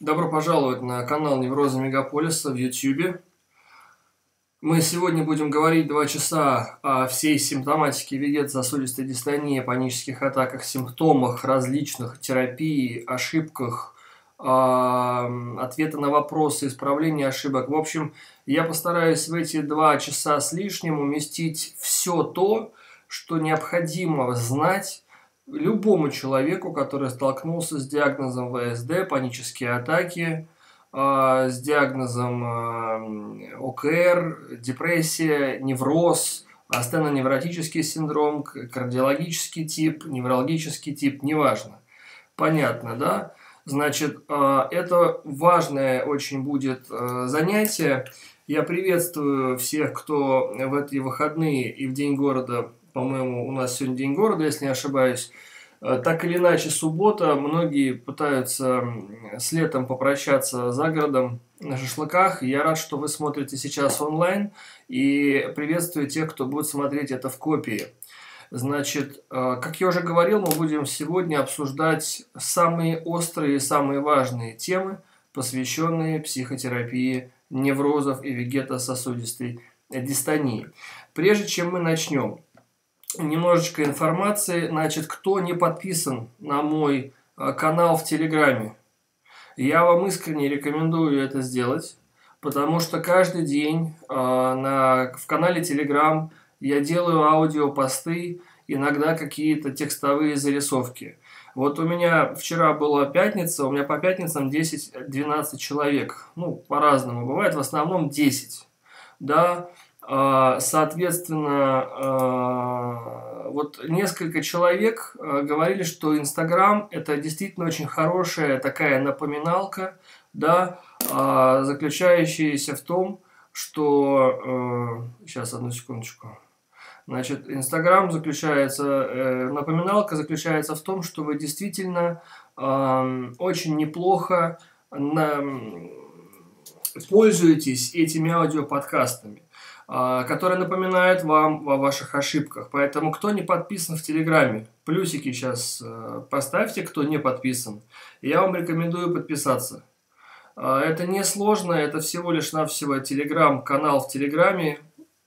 Добро пожаловать на канал Невроза Мегаполиса в YouTube. Мы сегодня будем говорить два часа о всей симптоматике вегетососудистой дистонии, панических атаках, симптомах различных, терапии, ошибках, ответы на вопросы, исправления ошибок. В общем, я постараюсь в эти два часа с лишним уместить все то, что необходимо знать любому человеку, который столкнулся с диагнозом ВСД, панические атаки, а, с диагнозом а, ОКР, депрессия, невроз, астеноневротический синдром, кардиологический тип, неврологический тип, неважно. Понятно, да? Значит, а, это важное очень будет занятие. Я приветствую всех, кто в эти выходные и в День города по-моему, у нас сегодня День города, если не ошибаюсь. Э, так или иначе, суббота, многие пытаются с летом попрощаться за городом на шашлыках. Я рад, что вы смотрите сейчас онлайн и приветствую тех, кто будет смотреть это в копии. Значит, э, как я уже говорил, мы будем сегодня обсуждать самые острые и самые важные темы, посвященные психотерапии неврозов и вегетососудистой дистонии. Прежде чем мы начнем, немножечко информации. Значит, кто не подписан на мой э, канал в Телеграме, я вам искренне рекомендую это сделать, потому что каждый день э, на, в канале Телеграм я делаю аудиопосты, иногда какие-то текстовые зарисовки. Вот у меня вчера была пятница, у меня по пятницам 10-12 человек. Ну, по-разному бывает, в основном 10. Да, соответственно, а, вот несколько человек а, говорили, что Инстаграм это действительно очень хорошая такая напоминалка, да, заключающаяся в том, что... Сейчас, одну секундочку. Значит, Инстаграм заключается, э, напоминалка заключается в том, что вы действительно очень неплохо пользуетесь этими аудиоподкастами. А, которые напоминают вам о ваших ошибках. Поэтому, кто не подписан в Телеграме, плюсики сейчас э, поставьте, кто не подписан. Я вам рекомендую подписаться. А, это не сложно, это всего лишь навсего Телеграм-канал в Телеграме.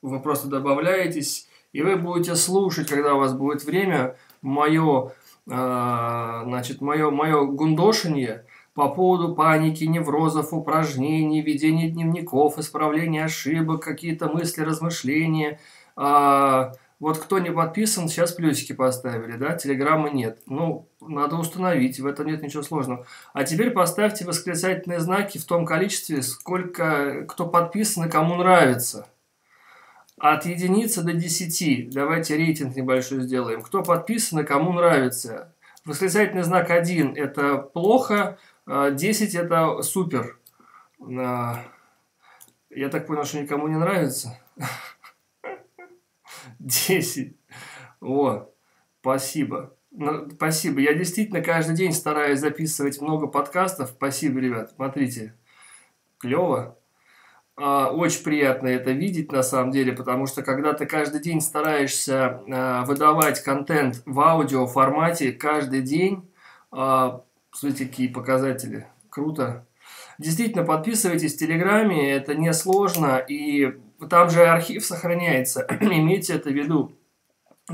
Вы просто добавляетесь, и вы будете слушать, когда у вас будет время, мое, а, значит, мое, мое гундошение – по поводу паники, неврозов, упражнений, ведения дневников, исправления ошибок, какие-то мысли, размышления. А, вот кто не подписан, сейчас плюсики поставили, да, телеграммы нет. Ну, надо установить, в этом нет ничего сложного. А теперь поставьте восклицательные знаки в том количестве, сколько кто подписан и кому нравится. От единицы до десяти. Давайте рейтинг небольшой сделаем. Кто подписан и кому нравится. Восклицательный знак 1 – это плохо, 10 а, это супер. А, я так понял, что никому не нравится. 10. О, спасибо. Спасибо. Я действительно каждый день стараюсь записывать много подкастов. Спасибо, ребят. Смотрите. Клево. А, очень приятно это видеть на самом деле, потому что когда ты каждый день стараешься выдавать контент в аудио формате каждый день, Смотрите, какие показатели. Круто. Действительно, подписывайтесь в Телеграме, это несложно, и там же архив сохраняется, имейте это в виду.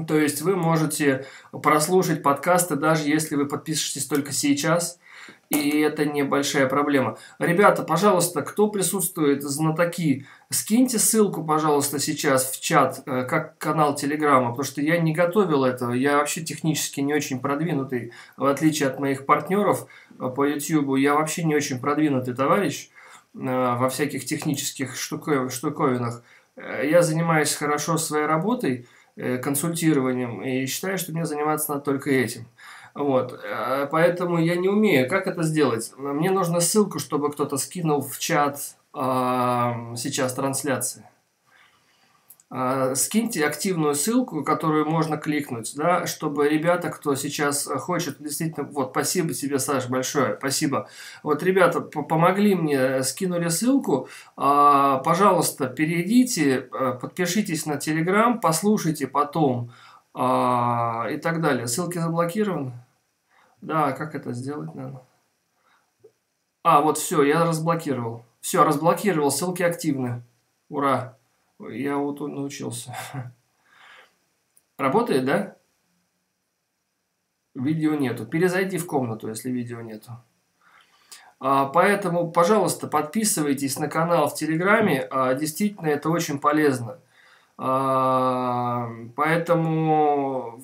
То есть вы можете прослушать подкасты, даже если вы подпишетесь только сейчас – и это небольшая проблема. Ребята, пожалуйста, кто присутствует, знатоки, скиньте ссылку, пожалуйста, сейчас в чат, э, как канал Телеграма, потому что я не готовил этого, я вообще технически не очень продвинутый, в отличие от моих партнеров э, по YouTube, я вообще не очень продвинутый товарищ э, во всяких технических штуковинах. Я занимаюсь хорошо своей работой, консультированием, и считаю, что мне заниматься надо только этим. Вот, э, поэтому я не умею. Как это сделать? Мне нужна ссылку, чтобы кто-то скинул в чат э, сейчас трансляции. Э, скиньте активную ссылку, которую можно кликнуть, да, чтобы ребята, кто сейчас хочет, действительно, вот, спасибо тебе, Саш, большое, спасибо. Вот, ребята, помогли мне, скинули ссылку, э, пожалуйста, перейдите, э, подпишитесь на Телеграм, послушайте потом э, и так далее. Ссылки заблокированы. Да, как это сделать надо? А, вот все, я разблокировал. Все, разблокировал, ссылки активны. Ура! Я вот научился. Работает, да? Видео нету. Перезайди в комнату, если видео нету. А, поэтому, пожалуйста, подписывайтесь на канал в Телеграме. А, действительно, это очень полезно. А, поэтому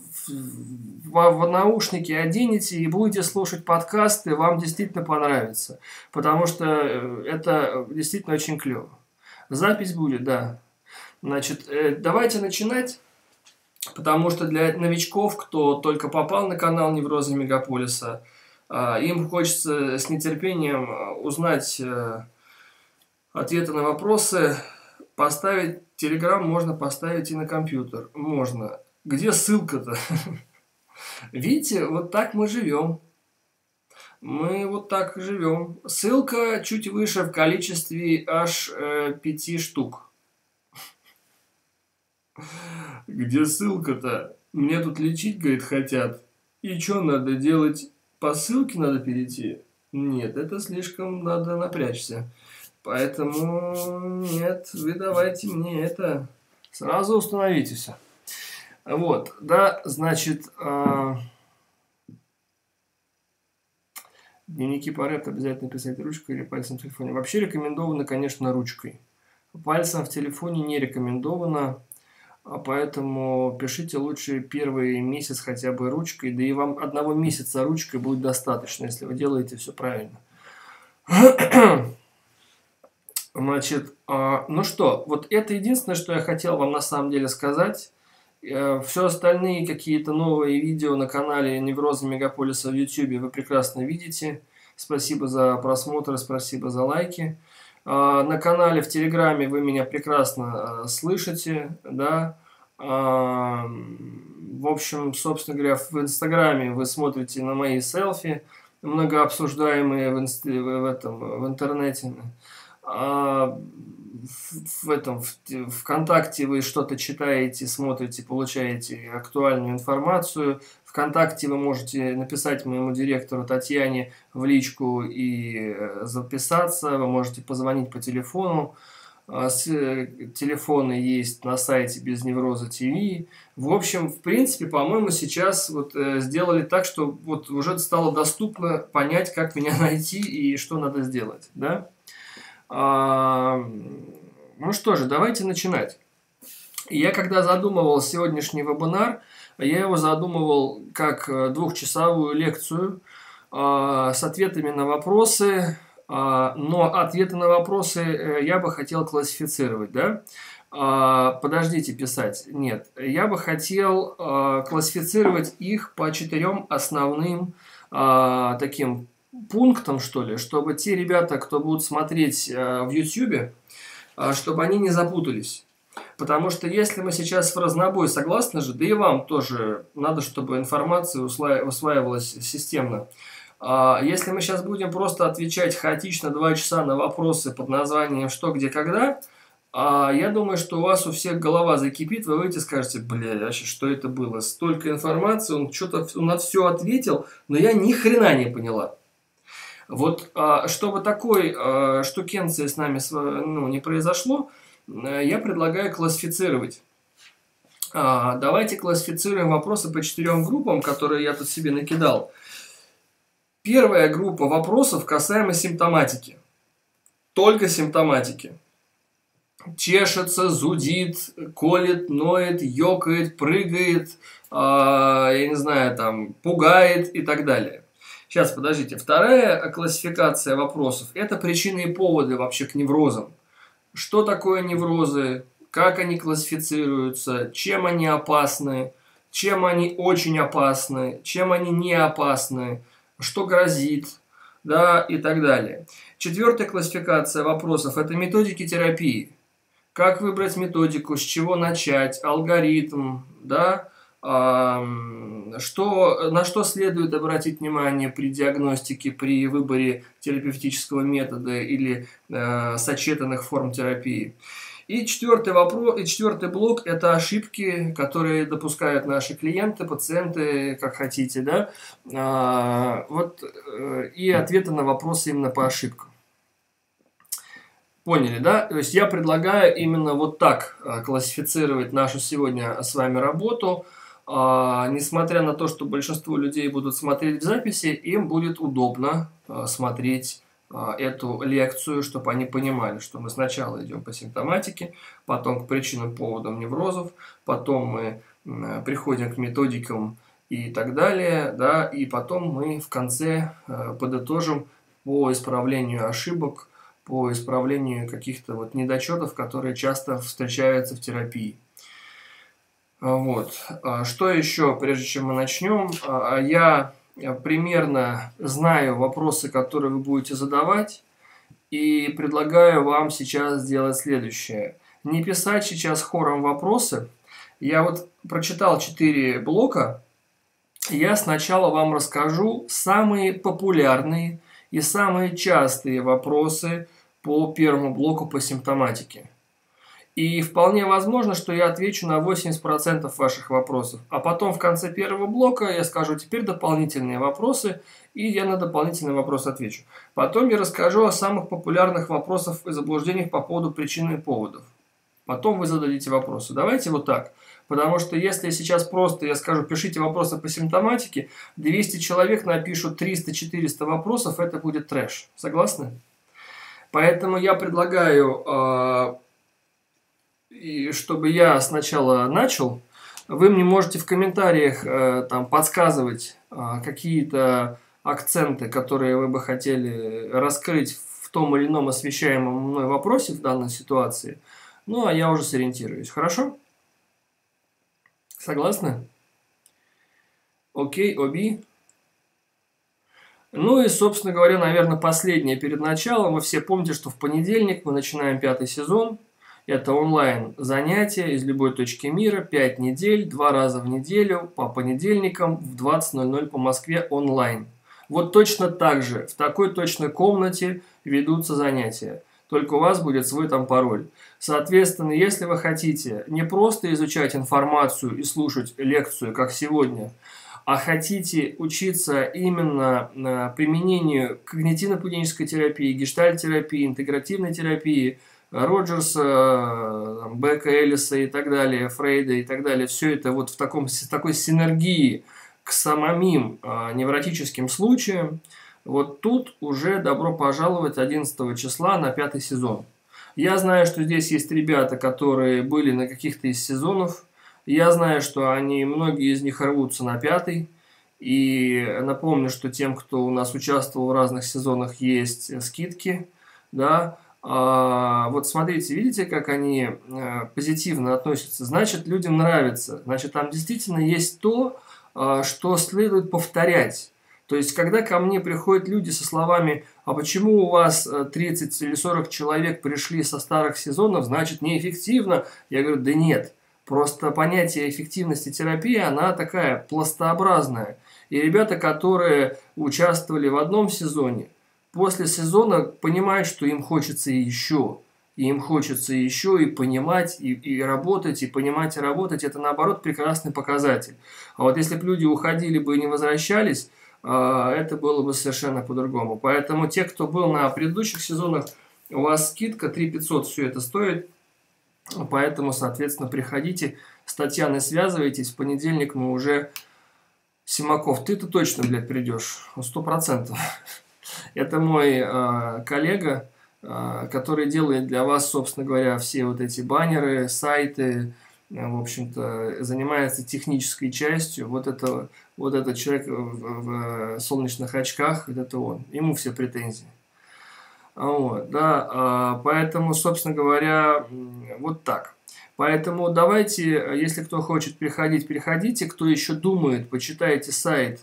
в, в наушники оденете и будете слушать подкасты, вам действительно понравится. Потому что э, это действительно очень клево. Запись будет, да. Значит, э, давайте начинать. Потому что для новичков, кто только попал на канал Неврозы Мегаполиса, а, им хочется с нетерпением а, узнать э, ответы на вопросы. Поставить Телеграм можно поставить и на компьютер. Можно. Где ссылка-то? Видите, вот так мы живем. Мы вот так живем. Ссылка чуть выше в количестве аж э, пяти штук. Где ссылка-то? Мне тут лечить, говорит, хотят. И что надо делать? По ссылке надо перейти? Нет, это слишком надо напрячься. Поэтому нет, вы давайте мне это. Сразу установите все. Вот, да, значит, э, дневники по обязательно писать ручкой или пальцем в телефоне. Вообще рекомендовано, конечно, ручкой. Пальцем в телефоне не рекомендовано. А поэтому пишите лучше первый месяц хотя бы ручкой, да и вам одного месяца ручкой будет достаточно, если вы делаете все правильно. Значит, а, ну что, вот это единственное, что я хотел вам на самом деле сказать. Э, все остальные какие-то новые видео на канале Невроза Мегаполиса в YouTube вы прекрасно видите. Спасибо за просмотр, спасибо за лайки. А, на канале в Телеграме вы меня прекрасно а, слышите, да. А, в общем, собственно говоря, в Инстаграме вы смотрите на мои селфи, много обсуждаемые в, инст... в, этом, в интернете. В, этом в ВКонтакте вы что-то читаете, смотрите, получаете актуальную информацию. ВКонтакте вы можете написать моему директору Татьяне в личку и э, записаться, вы можете позвонить по телефону. А, э, телефоны есть на сайте без невроза ТВ. В общем, в принципе, по-моему, сейчас вот э, сделали так, что вот уже стало доступно понять, как меня найти и что надо сделать, да? А, ну что же, давайте начинать. Я когда задумывал сегодняшний вебинар, я его задумывал как э, двухчасовую лекцию э, с ответами на вопросы, э, но ответы на вопросы э, я бы хотел классифицировать, да? Подождите писать. Нет, я бы хотел классифицировать их по четырем основным таким пунктам, что ли, чтобы те ребята, кто будут смотреть э, в YouTube, э, чтобы они не запутались. Потому что если мы сейчас в разнобой, согласны же, да и вам тоже надо, чтобы информация усваивалась системно. А если мы сейчас будем просто отвечать хаотично два часа на вопросы под названием «что, где, когда», а я думаю, что у вас у всех голова закипит, вы выйдете и скажете, бля, вообще, что это было? Столько информации, он что-то он на все ответил, но я ни хрена не поняла. Вот а, чтобы такой а, штукенции с нами ну, не произошло, Э, я предлагаю классифицировать. А, давайте классифицируем вопросы по четырем группам, которые я тут себе накидал. Первая группа вопросов касаемо симптоматики. Только симптоматики. Чешется, зудит, колет, ноет, ёкает, прыгает, я не знаю, там, пугает и так далее. Сейчас, подождите. Вторая классификация вопросов – это причины и поводы вообще к неврозам. Что такое неврозы, как они классифицируются, чем они опасны, чем они очень опасны, чем они не опасны, что грозит, да, и так далее. Четвертая классификация вопросов – это методики терапии. Как выбрать методику, с чего начать, алгоритм, да, что, на что следует обратить внимание при диагностике, при выборе терапевтического метода или э, сочетанных форм терапии. И четвертый вопрос, и четвертый блок – это ошибки, которые допускают наши клиенты, пациенты, как хотите, да, а, вот, э, и ответы на вопросы именно по ошибкам. Поняли, да? То есть я предлагаю именно вот так а, классифицировать нашу сегодня с вами работу. А, несмотря на то, что большинство людей будут смотреть в записи, им будет удобно а, смотреть а, эту лекцию, чтобы они понимали, что мы сначала идем по симптоматике, потом к причинам, поводам неврозов, потом мы приходим к методикам и так далее, да, и потом мы в конце подытожим по исправлению ошибок, по исправлению каких-то вот недочетов, которые часто встречаются в терапии. А, вот. А, что еще, прежде чем мы начнем? А, я примерно знаю вопросы, которые вы будете задавать, и предлагаю вам сейчас сделать следующее. Не писать сейчас хором вопросы. Я вот прочитал четыре блока. Я сначала вам расскажу самые популярные и самые частые вопросы по первому блоку по симптоматике. И вполне возможно, что я отвечу на 80% ваших вопросов. А потом в конце первого блока я скажу теперь дополнительные вопросы, и я на дополнительный вопрос отвечу. Потом я расскажу о самых популярных вопросах и заблуждениях по поводу причин и поводов. Потом вы зададите вопросы. Давайте вот так. Потому что если сейчас просто я скажу, пишите вопросы по симптоматике, 200 человек напишут 300-400 вопросов, это будет трэш. Согласны? Поэтому я предлагаю, э, чтобы я сначала начал, вы мне можете в комментариях э, там подсказывать э, какие-то акценты, которые вы бы хотели раскрыть в том или ином освещаемом мной вопросе в данной ситуации. Ну, а я уже сориентируюсь. Хорошо? Согласны? Окей, Оби? Ну и, собственно говоря, наверное, последнее перед началом. Вы все помните, что в понедельник мы начинаем пятый сезон. Это онлайн занятия из любой точки мира, 5 недель, два раза в неделю, по понедельникам в 20.00 по Москве онлайн. Вот точно так же, в такой точной комнате ведутся занятия только у вас будет свой там пароль. Соответственно, если вы хотите не просто изучать информацию и слушать лекцию, как сегодня, а хотите учиться именно э, применению когнитивно-поведенческой терапии, гештальтерапии, интегративной терапии, Роджерса, Бека Эллиса и так далее, Фрейда и так далее, все это вот в таком, такой синергии к самим э, невротическим случаям, вот тут уже добро пожаловать 11 числа на пятый сезон. Я знаю, что здесь есть ребята, которые были на каких-то из сезонов. Я знаю, что они, многие из них рвутся на пятый. И напомню, что тем, кто у нас участвовал в разных сезонах, есть скидки. Да? А, вот смотрите, видите, как они а, позитивно относятся? Значит, людям нравится. Значит, там действительно есть то, а, что следует повторять. То есть, когда ко мне приходят люди со словами, а почему у вас 30 э, или 40 человек пришли со старых сезонов, значит неэффективно, я говорю, да нет. Просто понятие эффективности терапии, она такая пластообразная. И ребята, которые участвовали в одном сезоне, после сезона понимают, что им хочется еще. И им хочется еще и понимать, и, и работать, и понимать, и работать. Это, наоборот, прекрасный показатель. А вот если бы люди уходили бы и не возвращались, а, это было бы совершенно по-другому. Поэтому те, кто был на предыдущих сезонах, у вас скидка 3500 все это стоит. Поэтому, соответственно, приходите с Татьяной связывайтесь. В понедельник мы уже... Симаков, ты-то точно, блядь, придешь. Сто процентов. Это мой э, коллега, э, который делает для вас, собственно говоря, все вот эти баннеры, сайты, Э, в общем-то, занимается технической частью. Вот это вот этот человек в, в солнечных очках, это он. Ему все претензии. Вот, да, а, поэтому, собственно говоря, вот так. Поэтому давайте, если кто хочет приходить, приходите. Кто еще думает, почитайте сайт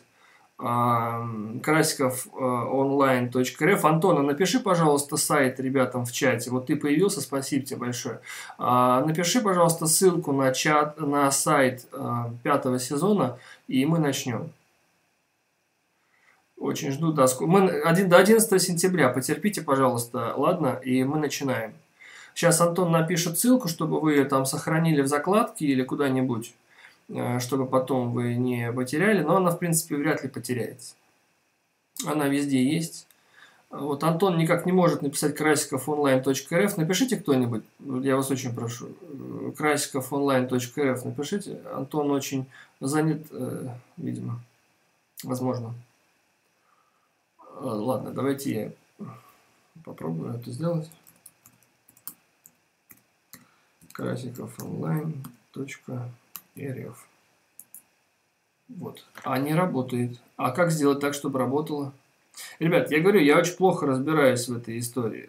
Красиков э, онлайн.рф. Антона, напиши, пожалуйста, сайт ребятам в чате. Вот ты появился, спасибо тебе большое. А, напиши, пожалуйста, ссылку на, чат, на сайт э, пятого сезона, и мы начнем. Очень жду доску. Мы один, до 11 сентября. Потерпите, пожалуйста, ладно? И мы начинаем. Сейчас Антон напишет ссылку, чтобы вы ее там сохранили в закладке или куда-нибудь, чтобы потом вы не потеряли, но она, в принципе, вряд ли потеряется. Она везде есть. Вот Антон никак не может написать красиковонлайн.рф. Напишите кто-нибудь, я вас очень прошу. красиковонлайн.рф напишите. Антон очень занят, э, видимо. Возможно. Э, ладно, давайте я попробую это сделать. красиковонлайн.рф Вот. А не работает. А как сделать так, чтобы работало? Ребят, я говорю, я очень плохо разбираюсь в этой истории.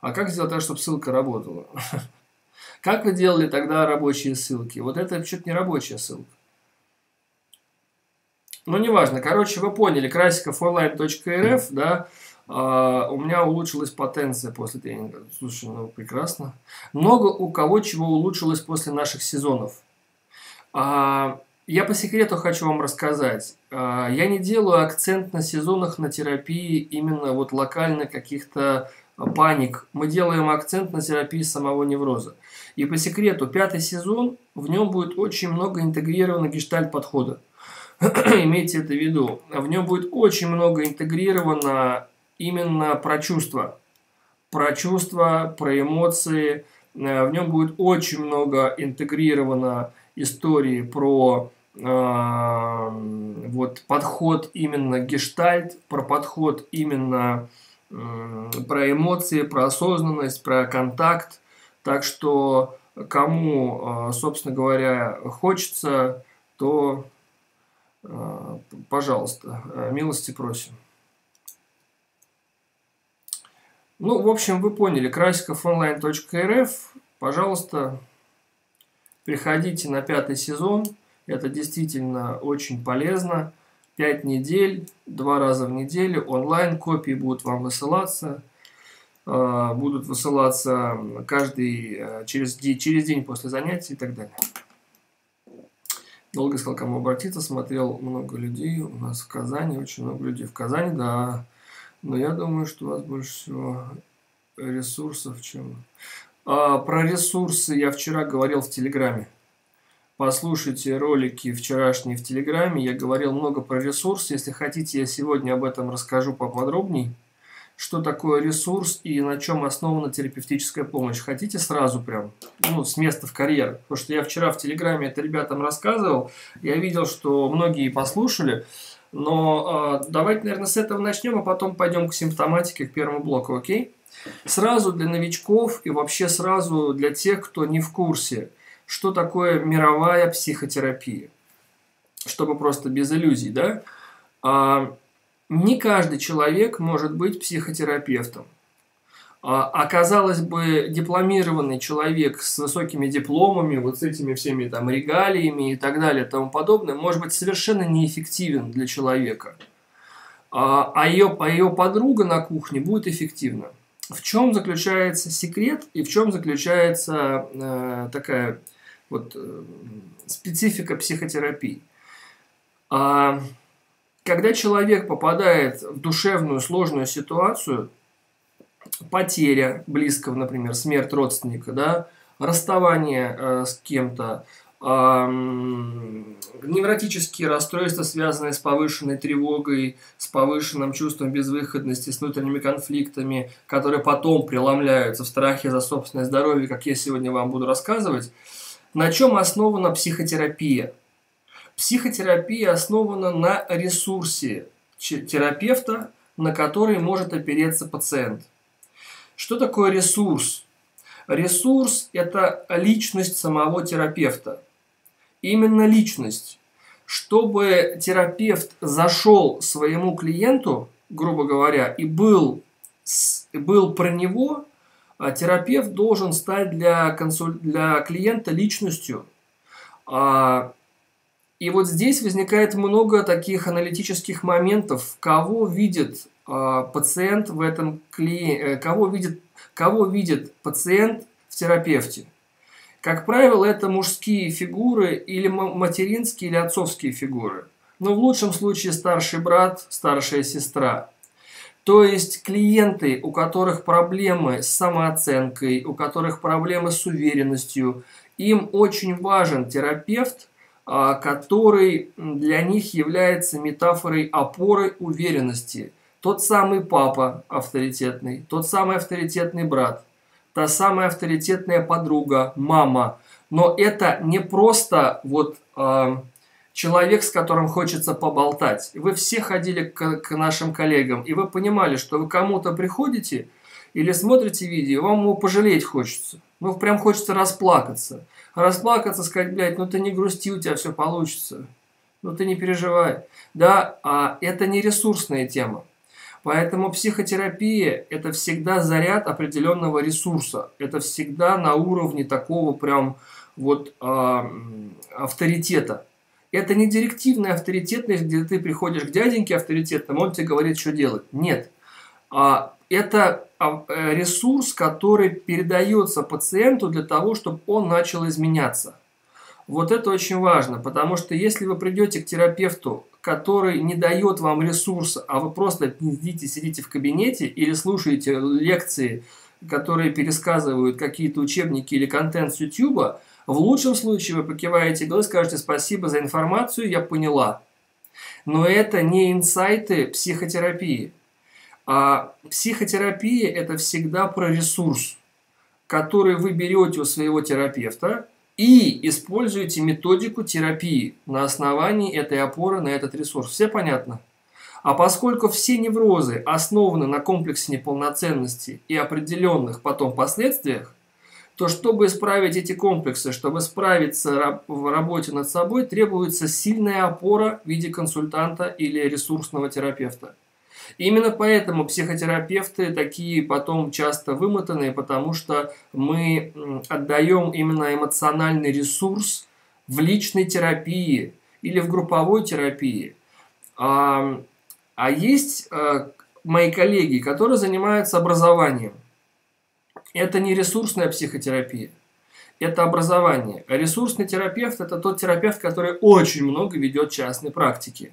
А как сделать так, чтобы ссылка работала? Как вы делали тогда рабочие ссылки? Вот это вообще-то не рабочая ссылка. Ну, неважно. Короче, вы поняли, красиковонline.рф, да, Uh, у меня улучшилась потенция после тренинга. Слушай, ну прекрасно. Много у кого чего улучшилось после наших сезонов. Uh, я по секрету хочу вам рассказать. А, я не делаю акцент на сезонах на терапии именно вот локально каких-то паник. Мы делаем акцент на терапии самого невроза. И по секрету, пятый сезон, в нем будет очень много интегрировано гештальт подхода. Имейте это в виду. В нем будет очень много интегрировано именно про чувства. Про чувства, про эмоции. Э, в нем будет очень много интегрировано истории про вот подход именно гештальт, про подход именно про эмоции, про осознанность, про контакт. Так что кому, а, собственно говоря, хочется, то, а, пожалуйста, милости просим. Ну, в общем, вы поняли, красиковонлайн.рф, пожалуйста, приходите на пятый сезон – это действительно очень полезно. 5 недель, два раза в неделю онлайн копии будут вам высылаться. А, будут высылаться каждый э, через, через день после занятий и так далее. Долго искал, кому обратиться, смотрел много людей. У нас в Казани очень много людей. В Казани, да. Но я думаю, что у вас больше всего ресурсов, чем... А, про ресурсы я вчера говорил в Телеграме. Послушайте ролики вчерашние в Телеграме. Я говорил много про ресурс. Если хотите, я сегодня об этом расскажу поподробней. Что такое ресурс и на чем основана терапевтическая помощь. Хотите сразу прям, ну, с места в карьер? Потому что я вчера в Телеграме это ребятам рассказывал. Я видел, что многие послушали. Но э, давайте, наверное, с этого начнем, а потом пойдем к симптоматике, к первому блоку, окей? Сразу для новичков и вообще сразу для тех, кто не в курсе – что такое мировая психотерапия. Чтобы просто без иллюзий, да? А, не каждый человек может быть психотерапевтом. А, оказалось бы, дипломированный человек с высокими дипломами, вот с этими всеми там регалиями и так далее тому подобное, может быть совершенно неэффективен для человека. А, а ее, а ее подруга на кухне будет эффективна. В чем заключается секрет и в чем заключается э, такая вот э, специфика психотерапии. А когда человек попадает в душевную сложную ситуацию, потеря близкого, например, смерть родственника, да, расставание э, с кем-то, невротические расстройства, связанные с повышенной тревогой, с повышенным чувством безвыходности, с внутренними конфликтами, которые потом преломляются в страхе за собственное здоровье, как я сегодня вам буду рассказывать, на чем основана психотерапия? Психотерапия основана на ресурсе терапевта, на который может опереться пациент. Что такое ресурс? Ресурс – это личность самого терапевта. Именно личность. Чтобы терапевт зашел своему клиенту, грубо говоря, и был, был про него, а терапевт должен стать для, консуль... для клиента личностью. А, и вот здесь возникает много таких аналитических моментов, кого видит а, пациент в этом клиенте, э, кого видит, кого видит пациент в терапевте. Как правило, это мужские фигуры или материнские или отцовские фигуры. Но в лучшем случае старший брат, старшая сестра. То есть клиенты, у которых проблемы с самооценкой, у которых проблемы с уверенностью, им очень важен терапевт, а, который для них является метафорой опоры уверенности. Тот самый папа авторитетный, тот самый авторитетный брат, та самая авторитетная подруга, мама. Но это не просто вот э, человек, с которым хочется поболтать. Вы все ходили к, к нашим коллегам, и вы понимали, что вы кому-то приходите или смотрите видео, вам его пожалеть хочется. Ну, прям хочется расплакаться. Расплакаться, сказать, блядь, ну ты не грусти, у тебя все получится. Ну ты не переживай. Да, а это не ресурсная тема. Поэтому психотерапия – это всегда заряд определенного ресурса. Это всегда на уровне такого прям вот э, авторитета. Это не директивная авторитетность, где ты приходишь к дяденьке авторитетному, он тебе говорит, что делать. Нет. А, это а, э, ресурс, который передается пациенту для того, чтобы он начал изменяться. Вот это очень важно, потому что если вы придете к терапевту, который не дает вам ресурса, а вы просто сидите, сидите в кабинете или слушаете лекции, которые пересказывают какие-то учебники или контент с YouTube, в лучшем случае вы покиваете и скажете спасибо за информацию, я поняла. Но это не инсайты психотерапии. А психотерапия – это всегда про ресурс, который вы берете у своего терапевта и используете методику терапии на основании этой опоры на этот ресурс. Все понятно? А поскольку все неврозы основаны на комплексе неполноценности и определенных потом последствиях, то чтобы исправить эти комплексы, чтобы справиться в работе над собой, требуется сильная опора в виде консультанта или ресурсного терапевта. Именно поэтому психотерапевты такие потом часто вымотанные, потому что мы отдаем именно эмоциональный ресурс в личной терапии или в групповой терапии. А, а есть а, мои коллеги, которые занимаются образованием. Это не ресурсная психотерапия, это образование. А ресурсный терапевт – это тот терапевт, который очень много ведет частной практики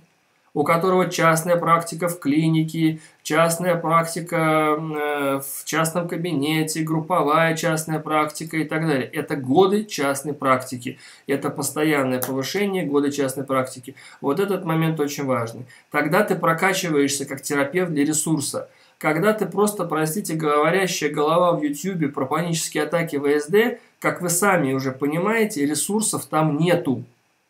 у которого частная практика в клинике, частная практика э, в частном кабинете, групповая частная практика и так далее. Это годы частной практики. Это постоянное повышение года частной практики. Вот этот момент очень важный. Тогда ты прокачиваешься как терапевт для ресурса. Когда ты просто, простите, говорящая голова в YouTube про панические атаки ВСД, как вы сами уже понимаете, ресурсов там нету.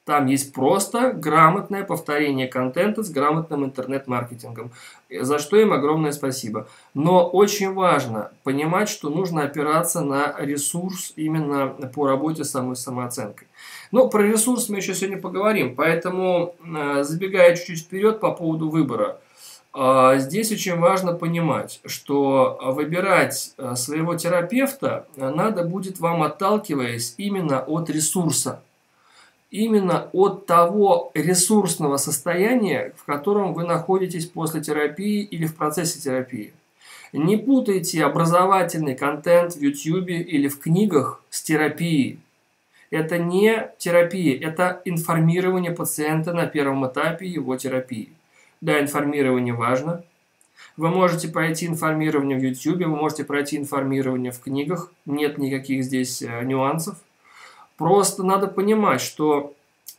Там есть просто грамотное повторение контента с грамотным интернет-маркетингом, за что им огромное спасибо. Но очень важно понимать, что нужно опираться на ресурс именно по работе с самой самооценкой. Но про ресурс мы еще сегодня поговорим, поэтому э, забегая чуть-чуть вперед по поводу выбора. Э, здесь очень важно понимать, что выбирать э, своего терапевта надо будет вам отталкиваясь именно от ресурса именно от того ресурсного состояния, в котором вы находитесь после терапии или в процессе терапии. Не путайте образовательный контент в YouTube или в книгах с терапией. Это не терапия, это информирование пациента на первом этапе его терапии. Да, информирование важно. Вы можете пройти информирование в YouTube, вы можете пройти информирование в книгах. Нет никаких здесь э, нюансов. Просто надо понимать, что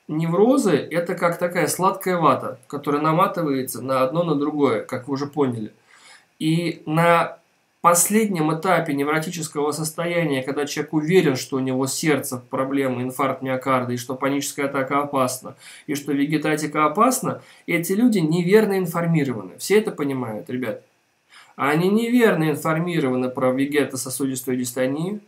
неврозы – это как такая сладкая вата, которая наматывается на одно, на другое, как вы уже поняли. И на последнем этапе невротического состояния, когда человек уверен, что у него сердце проблемы, инфаркт миокарда, и что паническая атака опасна, и что вегетатика опасна, эти люди неверно информированы. Все это понимают, ребят. Они неверно информированы про вегетососудистую дистонию,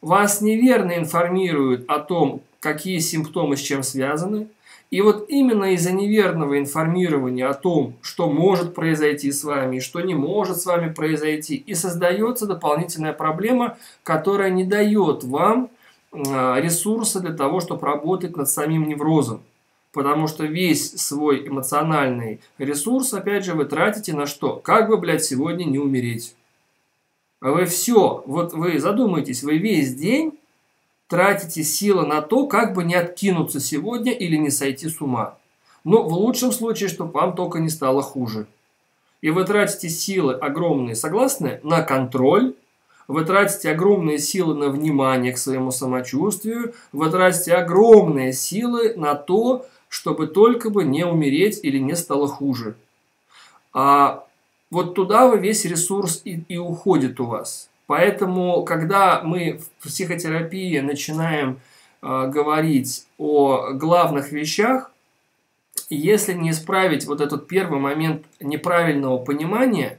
вас неверно информируют о том, какие симптомы с чем связаны. И вот именно из-за неверного информирования о том, что может произойти с вами и что не может с вами произойти, и создается дополнительная проблема, которая не дает вам а, ресурса для того, чтобы работать над самим неврозом. Потому что весь свой эмоциональный ресурс, опять же, вы тратите на что? Как бы, блядь, сегодня не умереть. Вы все, вот вы задумайтесь, вы весь день тратите силы на то, как бы не откинуться сегодня или не сойти с ума. Но в лучшем случае, чтобы вам только не стало хуже. И вы тратите силы огромные, согласны, на контроль, вы тратите огромные силы на внимание к своему самочувствию, вы тратите огромные силы на то, чтобы только бы не умереть или не стало хуже. А вот туда вы весь ресурс и, и уходит у вас. Поэтому, когда мы в психотерапии начинаем э, говорить о главных вещах, если не исправить вот этот первый момент неправильного понимания,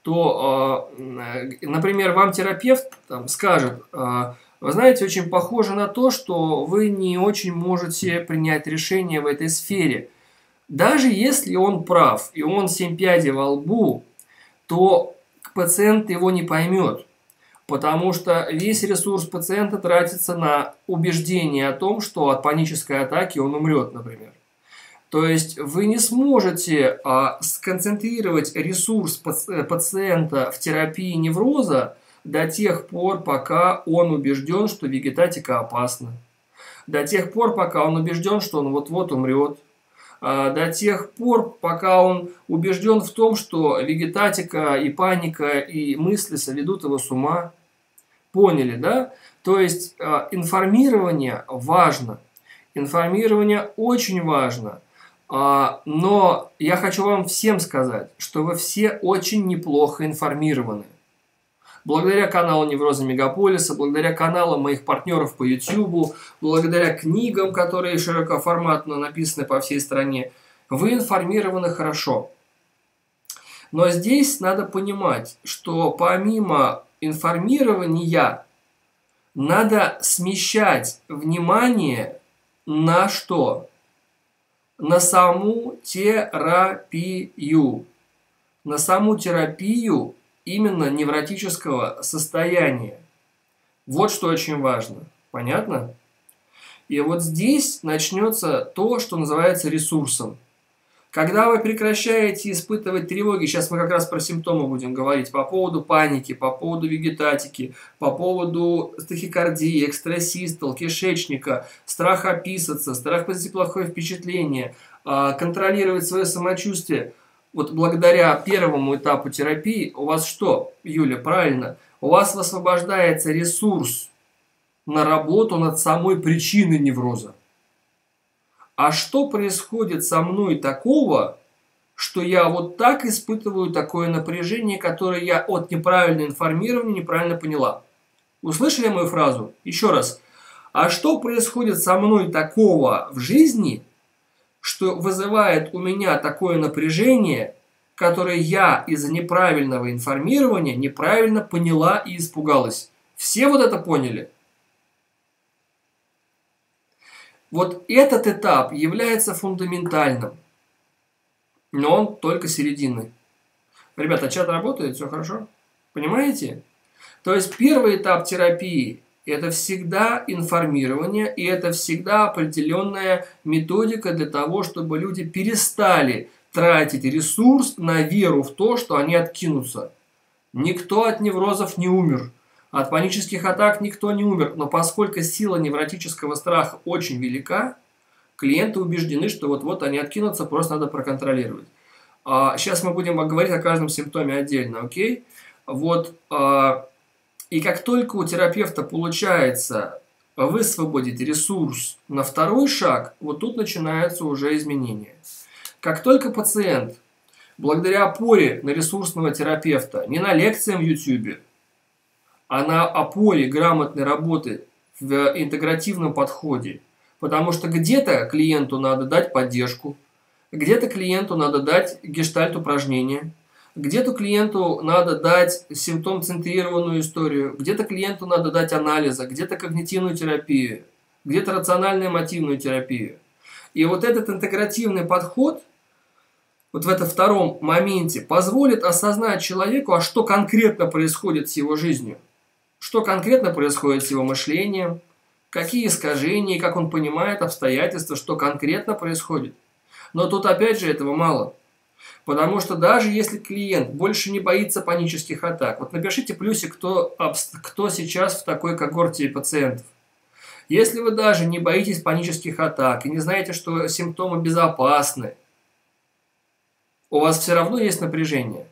то, э, например, вам терапевт там, скажет, э, вы знаете, очень похоже на то, что вы не очень можете принять решение в этой сфере. Даже если он прав, и он семь пядей во лбу, то пациент его не поймет. Потому что весь ресурс пациента тратится на убеждение о том, что от панической атаки он умрет, например. То есть вы не сможете а, сконцентрировать ресурс э, пациента в терапии невроза до тех пор, пока он убежден, что вегетатика опасна. До тех пор, пока он убежден, что он вот-вот умрет. А, до тех пор, пока он убежден в том, что вегетатика и паника и мысли соведут его с ума. Поняли, да? То есть а, информирование важно. Информирование очень важно – а, но я хочу вам всем сказать, что вы все очень неплохо информированы. Благодаря каналу Невроза Мегаполиса, благодаря каналам моих партнеров по YouTube, благодаря книгам, которые широкоформатно написаны по всей стране, вы информированы хорошо. Но здесь надо понимать, что помимо информирования надо смещать внимание на что? на саму терапию. На саму терапию именно невротического состояния. Вот что очень важно. Понятно? И вот здесь начнется то, что называется ресурсом. Когда вы прекращаете испытывать тревоги, сейчас мы как раз про симптомы будем говорить, по поводу паники, по поводу вегетатики, по поводу тахикардии, экстрасистол, кишечника, страх описаться, страх произвести плохое впечатление, а, контролировать свое самочувствие. Вот благодаря первому этапу терапии у вас что, Юля, правильно, у вас высвобождается ресурс на работу над самой причиной невроза а что происходит со мной такого, что я вот так испытываю такое напряжение, которое я от неправильного информирования неправильно поняла. Услышали мою фразу? Еще раз. А что происходит со мной такого в жизни, что вызывает у меня такое напряжение, которое я из-за неправильного информирования неправильно поняла и испугалась? Все вот это поняли? Вот этот этап является фундаментальным, но он только серединный. Ребята, чат работает, все хорошо? Понимаете? То есть первый этап терапии – это всегда информирование, и это всегда определенная методика для того, чтобы люди перестали тратить ресурс на веру в то, что они откинутся. Никто от неврозов не умер. От панических атак никто не умер, но поскольку сила невротического страха очень велика, клиенты убеждены, что вот-вот они откинутся, просто надо проконтролировать. А, сейчас мы будем говорить о каждом симптоме отдельно, окей? Вот, а, и как только у терапевта получается высвободить ресурс на второй шаг, вот тут начинаются уже изменения. Как только пациент, благодаря опоре на ресурсного терапевта, не на лекциям в YouTube, а на опоре грамотной работы в интегративном подходе. Потому что где-то клиенту надо дать поддержку, где-то клиенту надо дать гештальт упражнение, где-то клиенту надо дать симптом-центрированную историю, где-то клиенту надо дать анализа, где-то когнитивную терапию, где-то рационально-эмотивную терапию. И вот этот интегративный подход, вот в этом втором моменте, позволит осознать человеку, а что конкретно происходит с его жизнью что конкретно происходит с его мышлением, какие искажения, как он понимает обстоятельства, что конкретно происходит. Но тут опять же этого мало. Потому что даже если клиент больше не боится панических атак, вот напишите плюсик, кто, кто сейчас в такой когорте пациентов. Если вы даже не боитесь панических атак и не знаете, что симптомы безопасны, у вас все равно есть напряжение.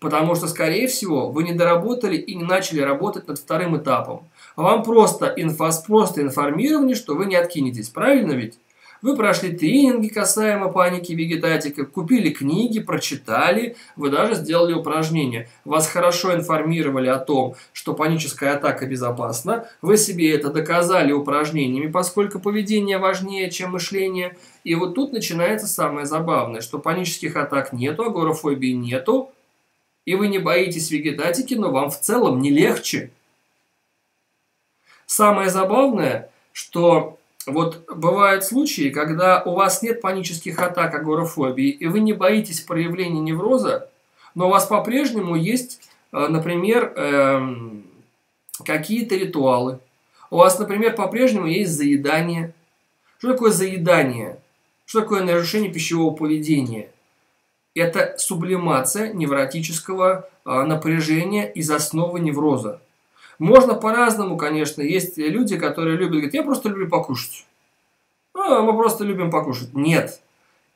Потому что, скорее всего, вы не доработали и не начали работать над вторым этапом. Вам просто, инфос, просто информирование, что вы не откинетесь. Правильно ведь? Вы прошли тренинги касаемо паники вегетатика, купили книги, прочитали, вы даже сделали упражнения. Вас хорошо информировали о том, что паническая атака безопасна. Вы себе это доказали упражнениями, поскольку поведение важнее, чем мышление. И вот тут начинается самое забавное, что панических атак нету, агорафобии нету, и вы не боитесь вегетатики, но вам в целом не легче. Самое забавное, что вот бывают случаи, когда у вас нет панических атак агорафобии, и вы не боитесь проявления невроза, но у вас по-прежнему есть, э, например, эм, какие-то ритуалы. У вас, например, по-прежнему есть заедание. Что такое заедание? Что такое нарушение пищевого поведения? Это сублимация невротического э, напряжения из основы невроза. Можно по-разному, конечно. Есть люди, которые любят, говорят, я просто люблю покушать. А, мы просто любим покушать. Нет.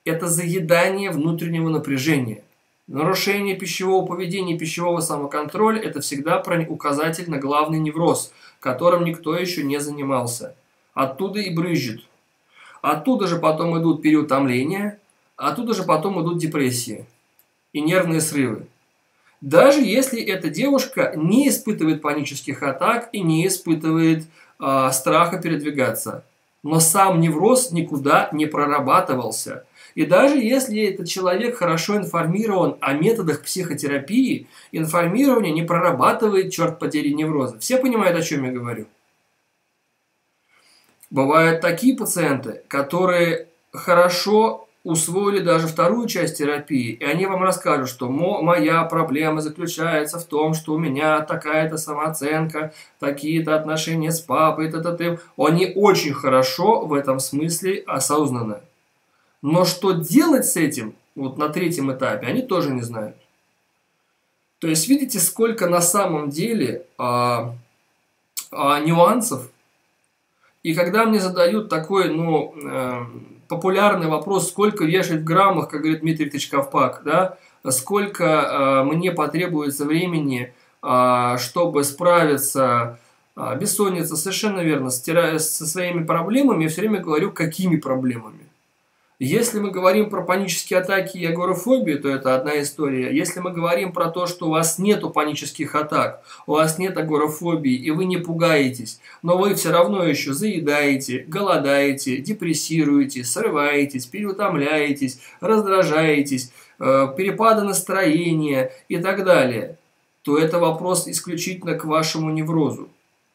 Это заедание внутреннего напряжения. Нарушение пищевого поведения, пищевого самоконтроля – это всегда указатель на главный невроз, которым никто еще не занимался. Оттуда и брызжет. Оттуда же потом идут переутомления, оттуда же потом идут депрессии и нервные срывы. Даже если эта девушка не испытывает панических атак и не испытывает э, страха передвигаться. Но сам невроз никуда не прорабатывался. И даже если этот человек хорошо информирован о методах психотерапии, информирование не прорабатывает, черт подери, невроза. Все понимают, о чем я говорю? Бывают такие пациенты, которые хорошо усвоили даже вторую часть терапии, и они вам расскажут, что моя проблема заключается в том, что у меня такая-то самооценка, такие-то отношения с папой, т -т -т. они очень хорошо в этом смысле осознаны. Но что делать с этим, вот на третьем этапе, они тоже не знают. То есть видите, сколько на самом деле а, а, нюансов. И когда мне задают такой, ну, э, популярный вопрос, сколько вешать в граммах, как говорит Дмитрий Тычковпак, да, сколько э, мне потребуется времени, э, чтобы справиться э, бессонница, совершенно верно, стирая со своими проблемами, я все время говорю, какими проблемами. Если мы говорим про панические атаки и агорафобию, то это одна история. Если мы говорим про то, что у вас нету панических атак, у вас нет агорафобии, и вы не пугаетесь, но вы все равно еще заедаете, голодаете, депрессируете, срываетесь, переутомляетесь, раздражаетесь, э, перепады настроения и так далее, то это вопрос исключительно к вашему неврозу.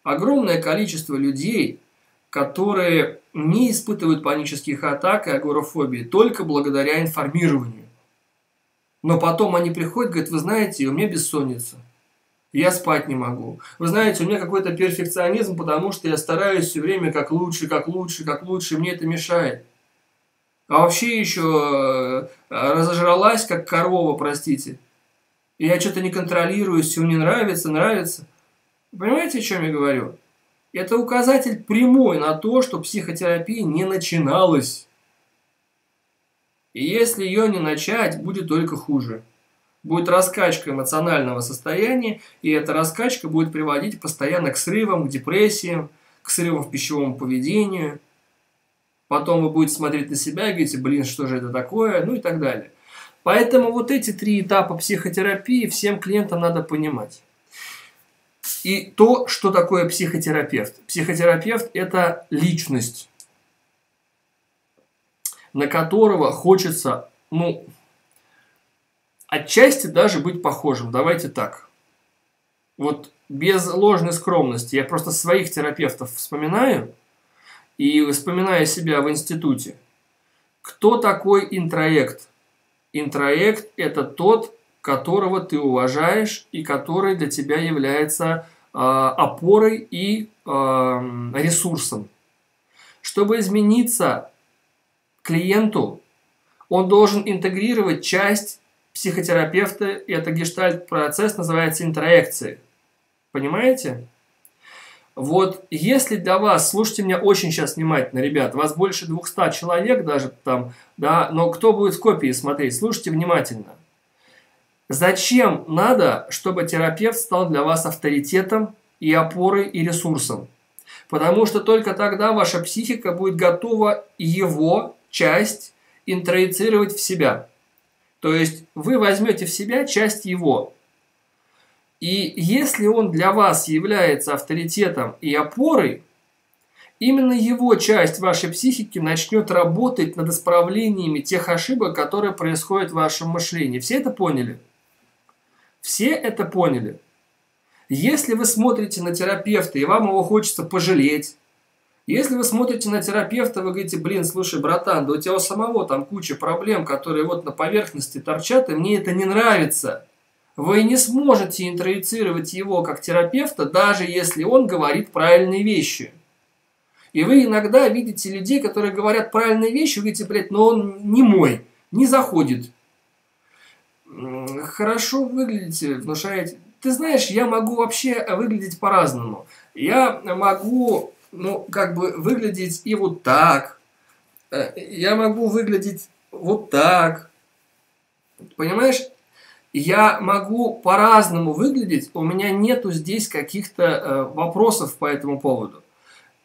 Огромное количество людей, которые не испытывают панических атак и агорафобии только благодаря информированию. Но потом они приходят, говорят, вы знаете, у меня бессонница. Я спать не могу. Вы знаете, у меня какой-то перфекционизм, потому что я стараюсь все время как лучше, как лучше, как лучше, мне это мешает. А вообще еще э, разожралась, как корова, простите. Я что-то не контролирую, все мне нравится, нравится. Понимаете, о чем я говорю? Это указатель прямой на то, что психотерапия не начиналась. И если ее не начать, будет только хуже. Будет раскачка эмоционального состояния, и эта раскачка будет приводить постоянно к срывам, к депрессиям, к срывам в пищевом поведении. Потом вы будете смотреть на себя и говорите, блин, что же это такое, ну и так далее. Поэтому вот эти три этапа психотерапии всем клиентам надо понимать. И то, что такое психотерапевт. Психотерапевт – это личность, на которого хочется, ну, отчасти даже быть похожим. Давайте так. Вот без ложной скромности. Я просто своих терапевтов вспоминаю и вспоминаю себя в институте. Кто такой интроект? Интроект – это тот, которого ты уважаешь и который для тебя является опорой и э, ресурсом. Чтобы измениться клиенту, он должен интегрировать часть психотерапевта, и это гештальт-процесс называется интроекцией. Понимаете? Вот если для вас, слушайте меня очень сейчас внимательно, ребят, вас больше 200 человек даже там, да, но кто будет в копии смотреть, слушайте внимательно. Зачем надо, чтобы терапевт стал для вас авторитетом и опорой и ресурсом? Потому что только тогда ваша психика будет готова его часть интроицировать в себя. То есть вы возьмете в себя часть его. И если он для вас является авторитетом и опорой, именно его часть вашей психики начнет работать над исправлениями тех ошибок, которые происходят в вашем мышлении. Все это поняли? Все это поняли. Если вы смотрите на терапевта, и вам его хочется пожалеть, если вы смотрите на терапевта, вы говорите, блин, слушай, братан, да у тебя у самого там куча проблем, которые вот на поверхности торчат, и мне это не нравится. Вы не сможете интроицировать его как терапевта, даже если он говорит правильные вещи. И вы иногда видите людей, которые говорят правильные вещи, вы говорите, блядь, но он не мой, не заходит хорошо выглядите, внушаете. Ты знаешь, я могу вообще выглядеть по-разному. Я могу, ну, как бы выглядеть и вот так. Э, я могу выглядеть вот так. Понимаешь? Я могу по-разному выглядеть. У меня нету здесь каких-то э, вопросов по этому поводу.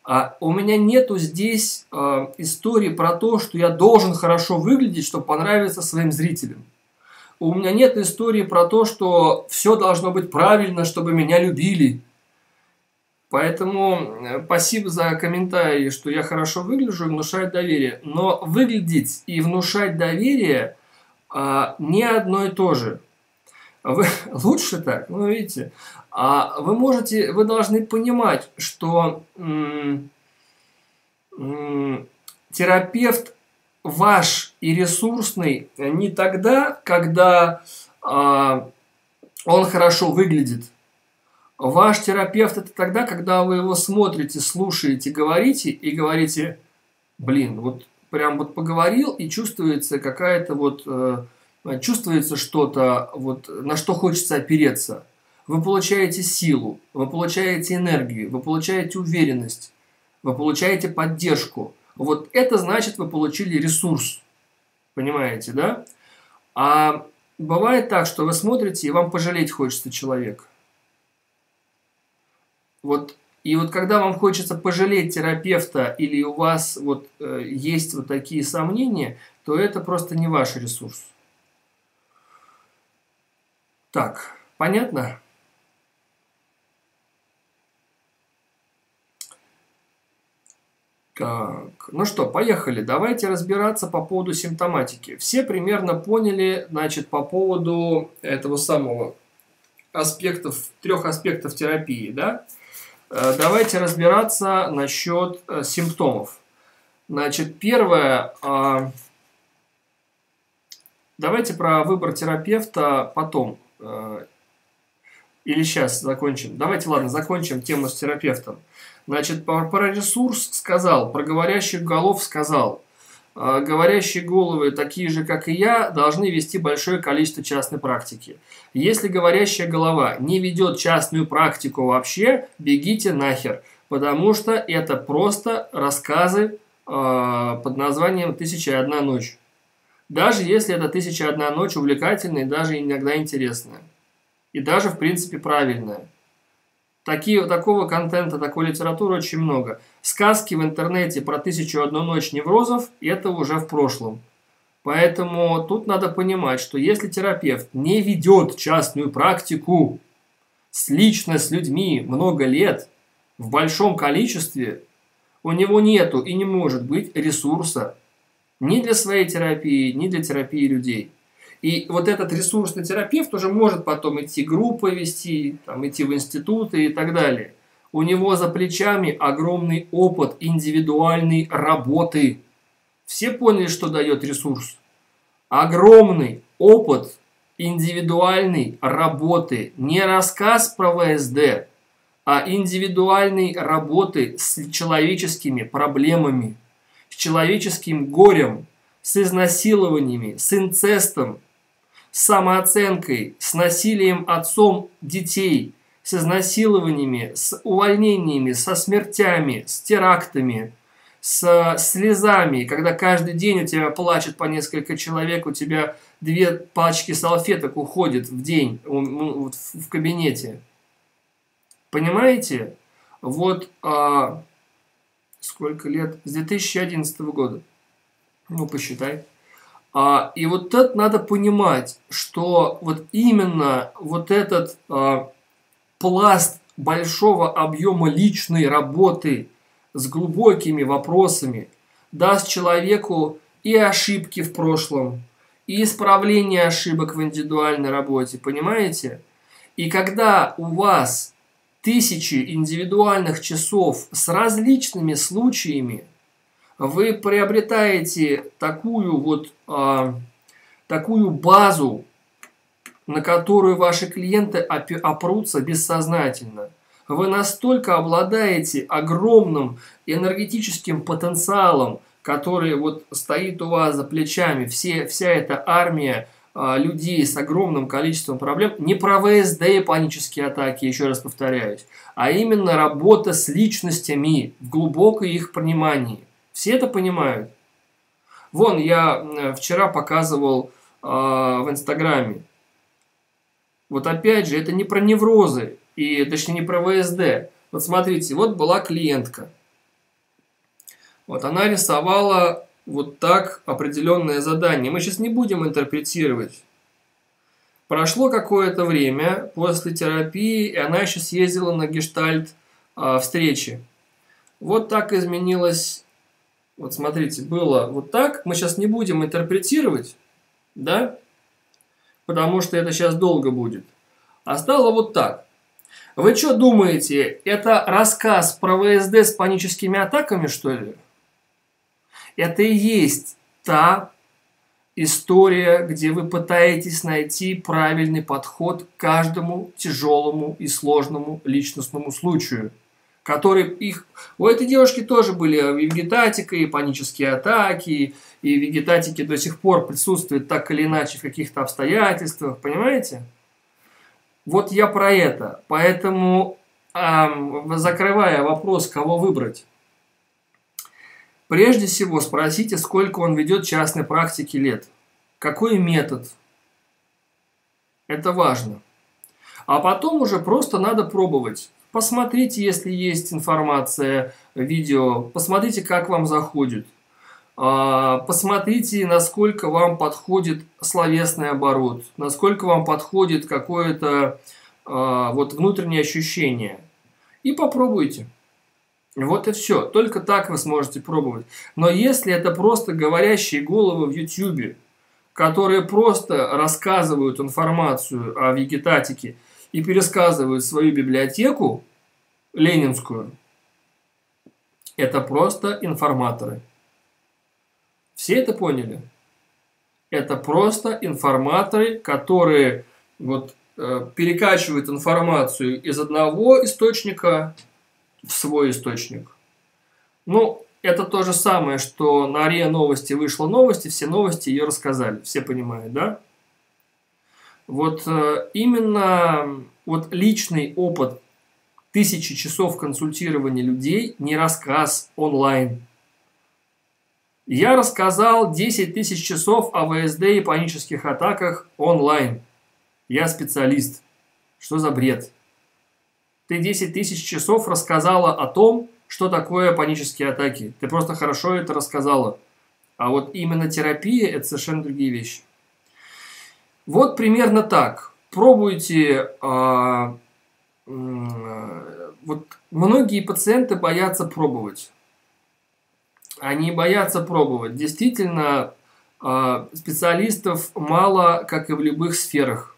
А у меня нету здесь э, истории про то, что я должен хорошо выглядеть, чтобы понравиться своим зрителям у меня нет истории про то, что все должно быть правильно, чтобы меня любили. Поэтому э, спасибо за комментарии, что я хорошо выгляжу и внушаю доверие. Но выглядеть и внушать доверие а, не одно и то же. Вы, лучше так, ну видите. А вы можете, вы должны понимать, что м, м, терапевт ваш и ресурсный не тогда, когда а, он хорошо выглядит. Ваш терапевт это тогда, когда вы его смотрите, слушаете, говорите и говорите, блин, вот прям вот поговорил и чувствуется какая-то вот, э, чувствуется что-то, вот на что хочется опереться. Вы получаете силу, вы получаете энергию, вы получаете уверенность, вы получаете поддержку – вот это значит, вы получили ресурс. Понимаете, да? А бывает так, что вы смотрите, и вам пожалеть хочется человека. Вот и вот когда вам хочется пожалеть терапевта или у вас вот э, есть вот такие сомнения, то это просто не ваш ресурс. Так, понятно? Так, ну что, поехали. Давайте разбираться по поводу симптоматики. Все примерно поняли, значит, по поводу этого самого аспектов, трех аспектов терапии, да? Э, давайте разбираться насчет э, симптомов. Значит, первое, а, давайте про выбор терапевта потом. Э, или сейчас закончим. Давайте, ладно, закончим тему с терапевтом. Значит, про, ресурс сказал, про говорящих голов сказал. А, говорящие головы, такие же, как и я, должны вести большое количество частной практики. Если говорящая голова не ведет частную практику вообще, бегите нахер, потому что это просто рассказы э, под названием «Тысяча и одна ночь». Даже если это «Тысяча и одна ночь» увлекательная и даже иногда интересная. И даже, в принципе, правильная. Такие, такого контента, такой литературы очень много. Сказки в интернете про тысячу одну ночь неврозов – это уже в прошлом. Поэтому тут надо понимать, что если терапевт не ведет частную практику с лично с людьми много лет, в большом количестве, у него нету и не может быть ресурса ни для своей терапии, ни для терапии людей. И вот этот ресурсный терапевт уже может потом идти группы вести, там, идти в институты и так далее. У него за плечами огромный опыт индивидуальной работы. Все поняли, что дает ресурс? Огромный опыт индивидуальной работы. Не рассказ про ВСД, а индивидуальной работы с человеческими проблемами, с человеческим горем, с изнасилованиями, с инцестом, с самооценкой, с насилием отцом детей, с изнасилованиями, с увольнениями, со смертями, с терактами, с слезами, когда каждый день у тебя плачет по несколько человек, у тебя две пачки салфеток уходит в день в кабинете. Понимаете? Вот а, сколько лет? С 2011 года. Ну, посчитай. А, и вот это надо понимать, что вот именно вот этот а, пласт большого объема личной работы с глубокими вопросами даст человеку и ошибки в прошлом, и исправление ошибок в индивидуальной работе, понимаете? И когда у вас тысячи индивидуальных часов с различными случаями, вы приобретаете такую вот а, такую базу, на которую ваши клиенты опрутся бессознательно. Вы настолько обладаете огромным энергетическим потенциалом, который вот стоит у вас за плечами, все, вся эта армия а, людей с огромным количеством проблем, не про ВСД и панические атаки, еще раз повторяюсь, а именно работа с личностями в глубокой их понимании. Все это понимают. Вон, я вчера показывал э, в Инстаграме. Вот опять же, это не про неврозы, и точнее не про ВСД. Вот смотрите, вот была клиентка. Вот она рисовала вот так определенное задание. Мы сейчас не будем интерпретировать. Прошло какое-то время после терапии, и она еще съездила на гештальт а, встречи. Вот так изменилось. Вот смотрите, было вот так. Мы сейчас не будем интерпретировать, да? Потому что это сейчас долго будет. А стало вот так. Вы что думаете, это рассказ про ВСД с паническими атаками, что ли? Это и есть та история, где вы пытаетесь найти правильный подход к каждому тяжелому и сложному личностному случаю, который их... У этой девушки тоже были и вегетатика, и панические атаки, и вегетатики до сих пор присутствуют так или иначе в каких-то обстоятельствах, понимаете? Вот я про это. Поэтому, эм, закрывая вопрос, кого выбрать, Прежде всего спросите, сколько он ведет частной практики лет. Какой метод? Это важно. А потом уже просто надо пробовать. Посмотрите, если есть информация, видео, посмотрите, как вам заходит. А, посмотрите, насколько вам подходит словесный оборот, насколько вам подходит какое-то а, вот внутреннее ощущение. И попробуйте. Вот и все. Только так вы сможете пробовать. Но если это просто говорящие головы в YouTube, которые просто рассказывают информацию о вегетатике и пересказывают свою библиотеку ленинскую, это просто информаторы. Все это поняли? Это просто информаторы, которые вот, э, перекачивают информацию из одного источника в свой источник. Ну, это то же самое, что на РИА Новости вышло новости, все новости ее рассказали, все понимают, да? Вот э, именно вот личный опыт тысячи часов консультирования людей, не рассказ онлайн. Я рассказал 10 тысяч часов о ВСД и панических атаках онлайн. Я специалист. Что за бред? Ты 10 тысяч часов рассказала о том, что такое панические атаки. Ты просто хорошо это рассказала. А вот именно терапия – это совершенно другие вещи. Вот примерно так. Пробуйте. А, вот многие пациенты боятся пробовать. Они боятся пробовать. Действительно, а, специалистов мало, как и в любых сферах.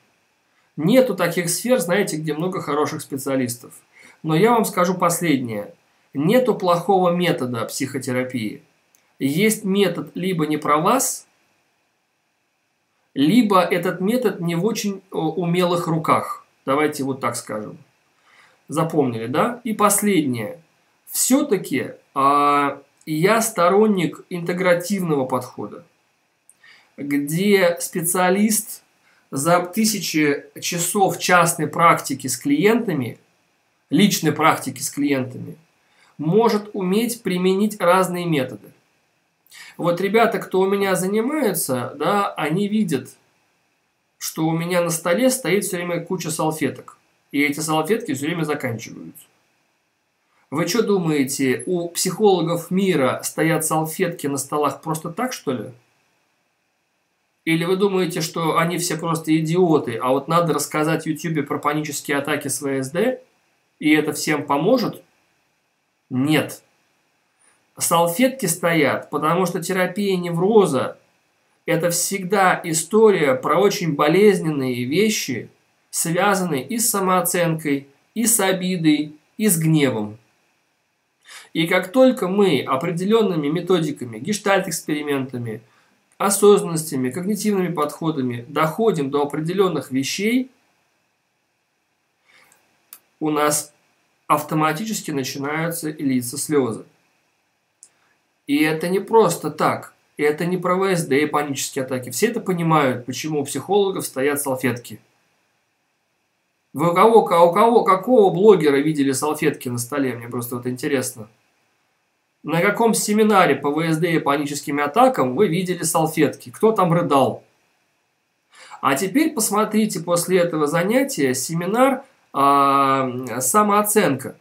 Нету таких сфер, знаете, где много хороших специалистов. Но я вам скажу последнее. Нету плохого метода психотерапии. Есть метод либо не про вас, либо этот метод не в очень э, умелых руках. Давайте вот так скажем. Запомнили, да? И последнее. Все-таки а, я сторонник интегративного подхода, где специалист за тысячи часов частной практики с клиентами, личной практики с клиентами, может уметь применить разные методы. Вот ребята, кто у меня занимаются, да, они видят, что у меня на столе стоит все время куча салфеток. И эти салфетки все время заканчиваются. Вы что думаете, у психологов мира стоят салфетки на столах просто так, что ли? Или вы думаете, что они все просто идиоты, а вот надо рассказать YouTube про панические атаки с ВСД, и это всем поможет? Нет. Салфетки стоят, потому что терапия невроза – это всегда история про очень болезненные вещи, связанные и с самооценкой, и с обидой, и с гневом. И как только мы определенными методиками, гештальт-экспериментами, осознанностями, когнитивными подходами доходим до определенных вещей, у нас автоматически начинаются литься слезы. И это не просто так. И это не про ВСД и панические атаки. Все это понимают, почему у психологов стоят салфетки. Вы у кого, у кого, какого блогера видели салфетки на столе? Мне просто вот интересно. На каком семинаре по ВСД и паническим атакам вы видели салфетки? Кто там рыдал? А теперь посмотрите после этого занятия семинар э, «Самооценка».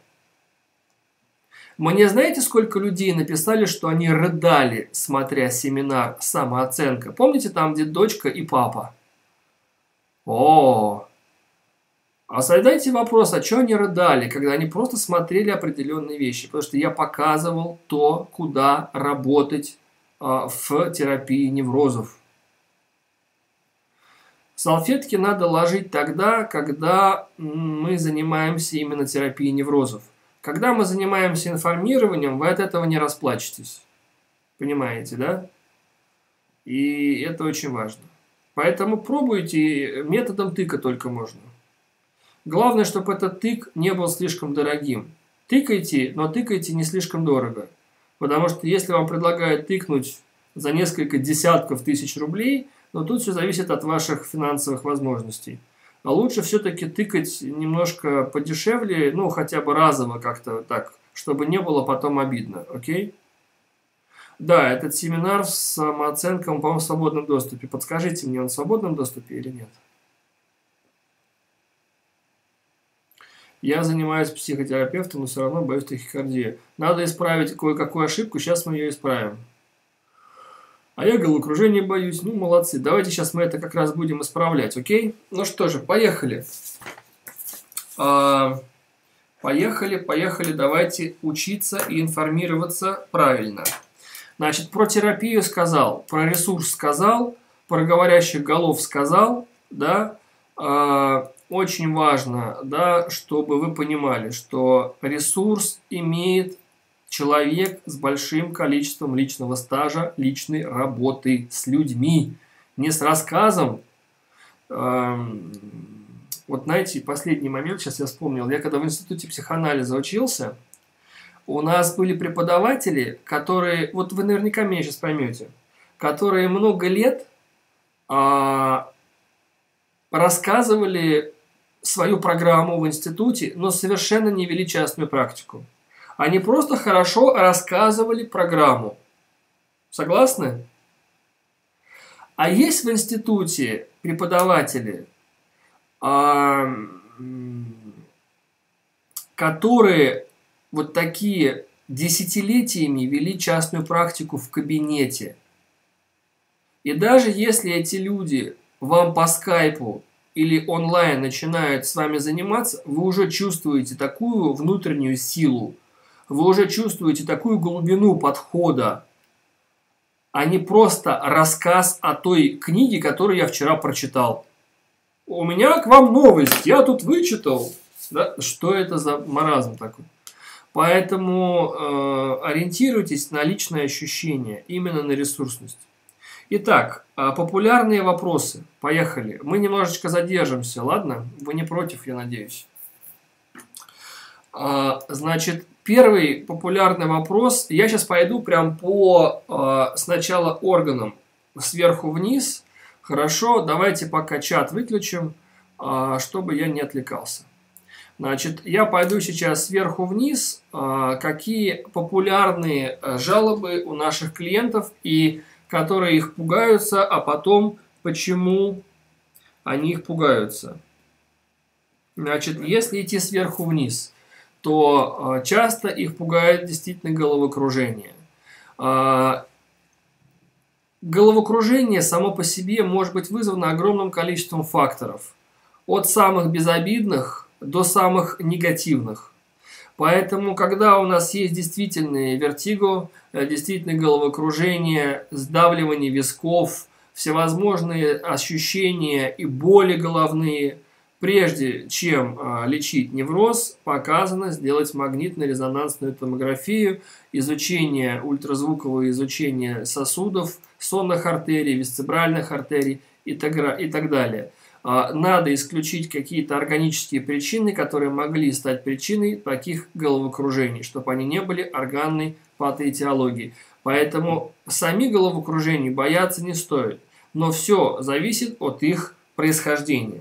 Мне знаете, сколько людей написали, что они рыдали, смотря семинар «Самооценка»? Помните там, где дочка и папа? О, а задайте вопрос, а что они рыдали, когда они просто смотрели определенные вещи? Потому что я показывал то, куда работать э, в терапии неврозов. Салфетки надо ложить тогда, когда мы занимаемся именно терапией неврозов. Когда мы занимаемся информированием, вы от этого не расплачетесь. Понимаете, да? И это очень важно. Поэтому пробуйте, методом тыка только можно. Главное, чтобы этот тык не был слишком дорогим. Тыкайте, но тыкайте не слишком дорого. Потому что если вам предлагают тыкнуть за несколько десятков тысяч рублей, но тут все зависит от ваших финансовых возможностей. А лучше все-таки тыкать немножко подешевле, ну, хотя бы разово как-то так, чтобы не было потом обидно, окей? Да, этот семинар с самооценкой, он, по-моему, в свободном доступе. Подскажите мне, он в свободном доступе или нет? Я занимаюсь психотерапевтом, но все равно боюсь тахикардии. Надо исправить кое-какую ошибку, сейчас мы ее исправим. А я головокружение боюсь. Ну, молодцы. Давайте сейчас мы это как раз будем исправлять, окей? Ну что же, поехали. А, поехали, поехали. Давайте учиться и информироваться правильно. Значит, про терапию сказал, про ресурс сказал, про говорящих голов сказал, да. А, очень важно, да, чтобы вы понимали, что ресурс имеет человек с большим количеством личного стажа, личной работы с людьми, не с рассказом. Эм, вот знаете, последний момент, сейчас я вспомнил, я когда в институте психоанализа учился, у нас были преподаватели, которые, вот вы наверняка меня сейчас поймете, которые много лет а, рассказывали свою программу в институте, но совершенно не вели частную практику. Они просто хорошо рассказывали программу. Согласны? А есть в институте преподаватели, а, которые вот такие десятилетиями вели частную практику в кабинете. И даже если эти люди вам по скайпу или онлайн начинают с вами заниматься, вы уже чувствуете такую внутреннюю силу, вы уже чувствуете такую глубину подхода, а не просто рассказ о той книге, которую я вчера прочитал. У меня к вам новость, я тут вычитал. Да? Что это за маразм такой? Поэтому э, ориентируйтесь на личное ощущение, именно на ресурсность. Итак, э, популярные вопросы. Поехали. Мы немножечко задержимся, ладно? Вы не против, я надеюсь. А, значит, Первый популярный вопрос. Я сейчас пойду прям по э, сначала органам сверху вниз, Хорошо, давайте пока чат выключим, а, чтобы я не отвлекался. Значит, я пойду сейчас сверху вниз, а, какие популярные а, жалобы у наших клиентов и которые их пугаются, а потом почему они их пугаются. Значит, если идти сверху вниз, то часто их пугает действительно головокружение. Головокружение само по себе может быть вызвано огромным количеством факторов. От самых безобидных до самых негативных. Поэтому, когда у нас есть действительные вертиго, э, действительно головокружение, сдавливание висков, всевозможные ощущения и боли головные, прежде чем а, лечить невроз, показано сделать магнитно-резонансную томографию, изучение, ультразвуковое изучение сосудов, сонных артерий, висцебральных артерий и так, далее. А, надо исключить какие-то органические причины, которые могли стать причиной таких головокружений, чтобы они не были органной патоэтиологией. Поэтому сами головокружения бояться не стоит, но все зависит от их происхождения.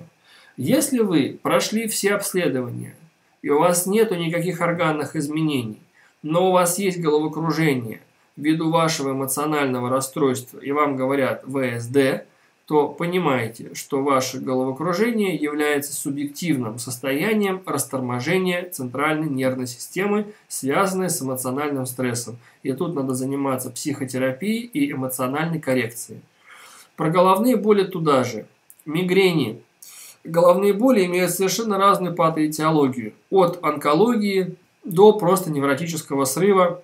Если вы прошли все обследования, и у вас нет никаких органных изменений, но у вас есть головокружение ввиду вашего эмоционального расстройства, и вам говорят ВСД, то понимаете, что ваше головокружение является субъективным состоянием расторможения центральной нервной системы, связанной с эмоциональным стрессом. И тут надо заниматься психотерапией и эмоциональной коррекцией. Про головные боли туда же. Мигрени. Головные боли имеют совершенно разную патоэтиологию. От онкологии до просто невротического срыва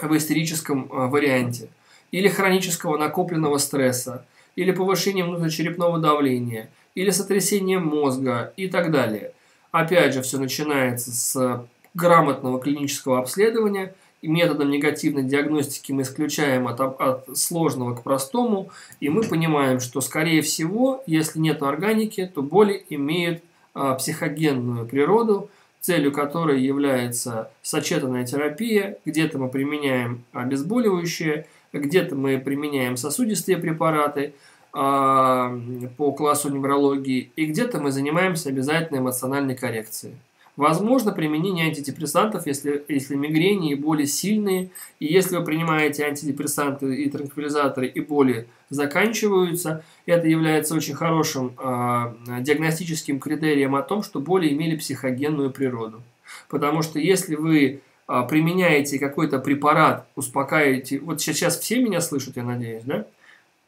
в истерическом э, варианте. Или хронического накопленного стресса – или повышением внутричерепного давления, или сотрясением мозга и так далее. Опять же, все начинается с грамотного клинического обследования, методом негативной диагностики мы исключаем от, от сложного к простому, и мы понимаем, что, скорее всего, если нет органики, то боли имеют а, психогенную природу, целью которой является сочетанная терапия, где-то мы применяем обезболивающие, где-то мы применяем сосудистые препараты – а, по классу неврологии, и где-то мы занимаемся обязательно эмоциональной коррекцией. Возможно применение антидепрессантов, если, если мигрени и боли сильные, и если вы принимаете антидепрессанты и транквилизаторы, и боли заканчиваются, это является очень хорошим э, диагностическим критерием о том, что боли имели психогенную природу. Потому что если вы э, применяете какой-то препарат, успокаиваете, вот сейчас все меня слышат, я надеюсь, да?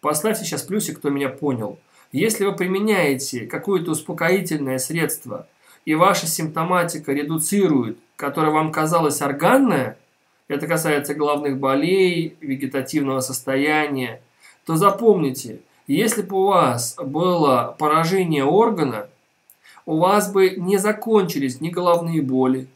Поставьте сейчас плюсик, кто меня понял. Если вы применяете какое-то успокоительное средство, и ваша симптоматика редуцирует, которая вам казалась органная, это касается головных болей, вегетативного состояния, то запомните, если бы у вас было поражение органа, у вас бы не закончились ни головные боли,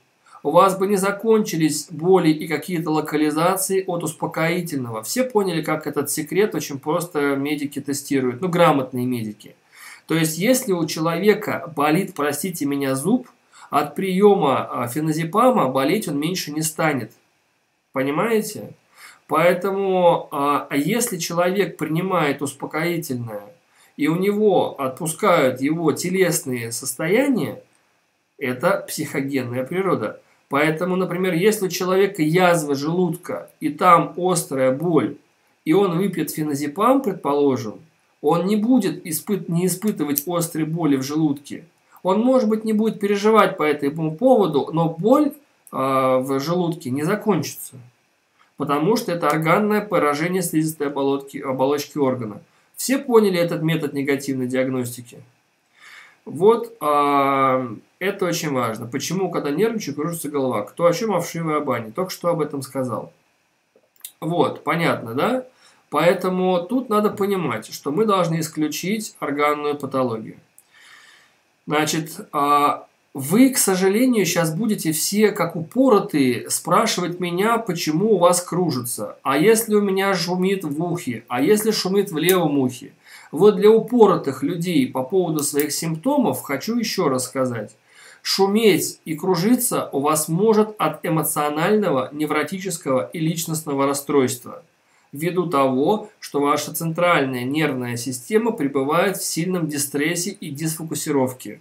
у вас бы не закончились боли и какие-то локализации от успокоительного. Все поняли, как этот секрет очень просто медики тестируют, ну, грамотные медики. То есть, если у человека болит, простите меня, зуб, от приема а, феназепама болеть он меньше не станет. Понимаете? Поэтому, а, а если человек принимает успокоительное, и у него отпускают его телесные состояния, это психогенная природа. Поэтому, например, если у человека язва желудка и там острая боль, и он выпьет феназепам, предположим, он не будет испыт, не испытывать острой боли в желудке. Он, может быть, не будет переживать по этому поводу, но боль э, в желудке не закончится. Потому что это органное поражение слизистой оболочки, оболочки органа. Все поняли этот метод негативной диагностики? Вот э, это очень важно. Почему, когда нервничаю, кружится голова? Кто о чем, о вшивой бане? Только что об этом сказал. Вот, понятно, да? Поэтому тут надо понимать, что мы должны исключить органную патологию. Значит, а, вы, к сожалению, сейчас будете все, как упоротые, спрашивать меня, почему у вас кружится. А если у меня шумит в ухе? А если шумит в левом ухе? Вот для упоротых людей по поводу своих симптомов хочу еще раз сказать. Шуметь и кружиться у вас может от эмоционального, невротического и личностного расстройства. Ввиду того, что ваша центральная нервная система пребывает в сильном дистрессе и дисфокусировке.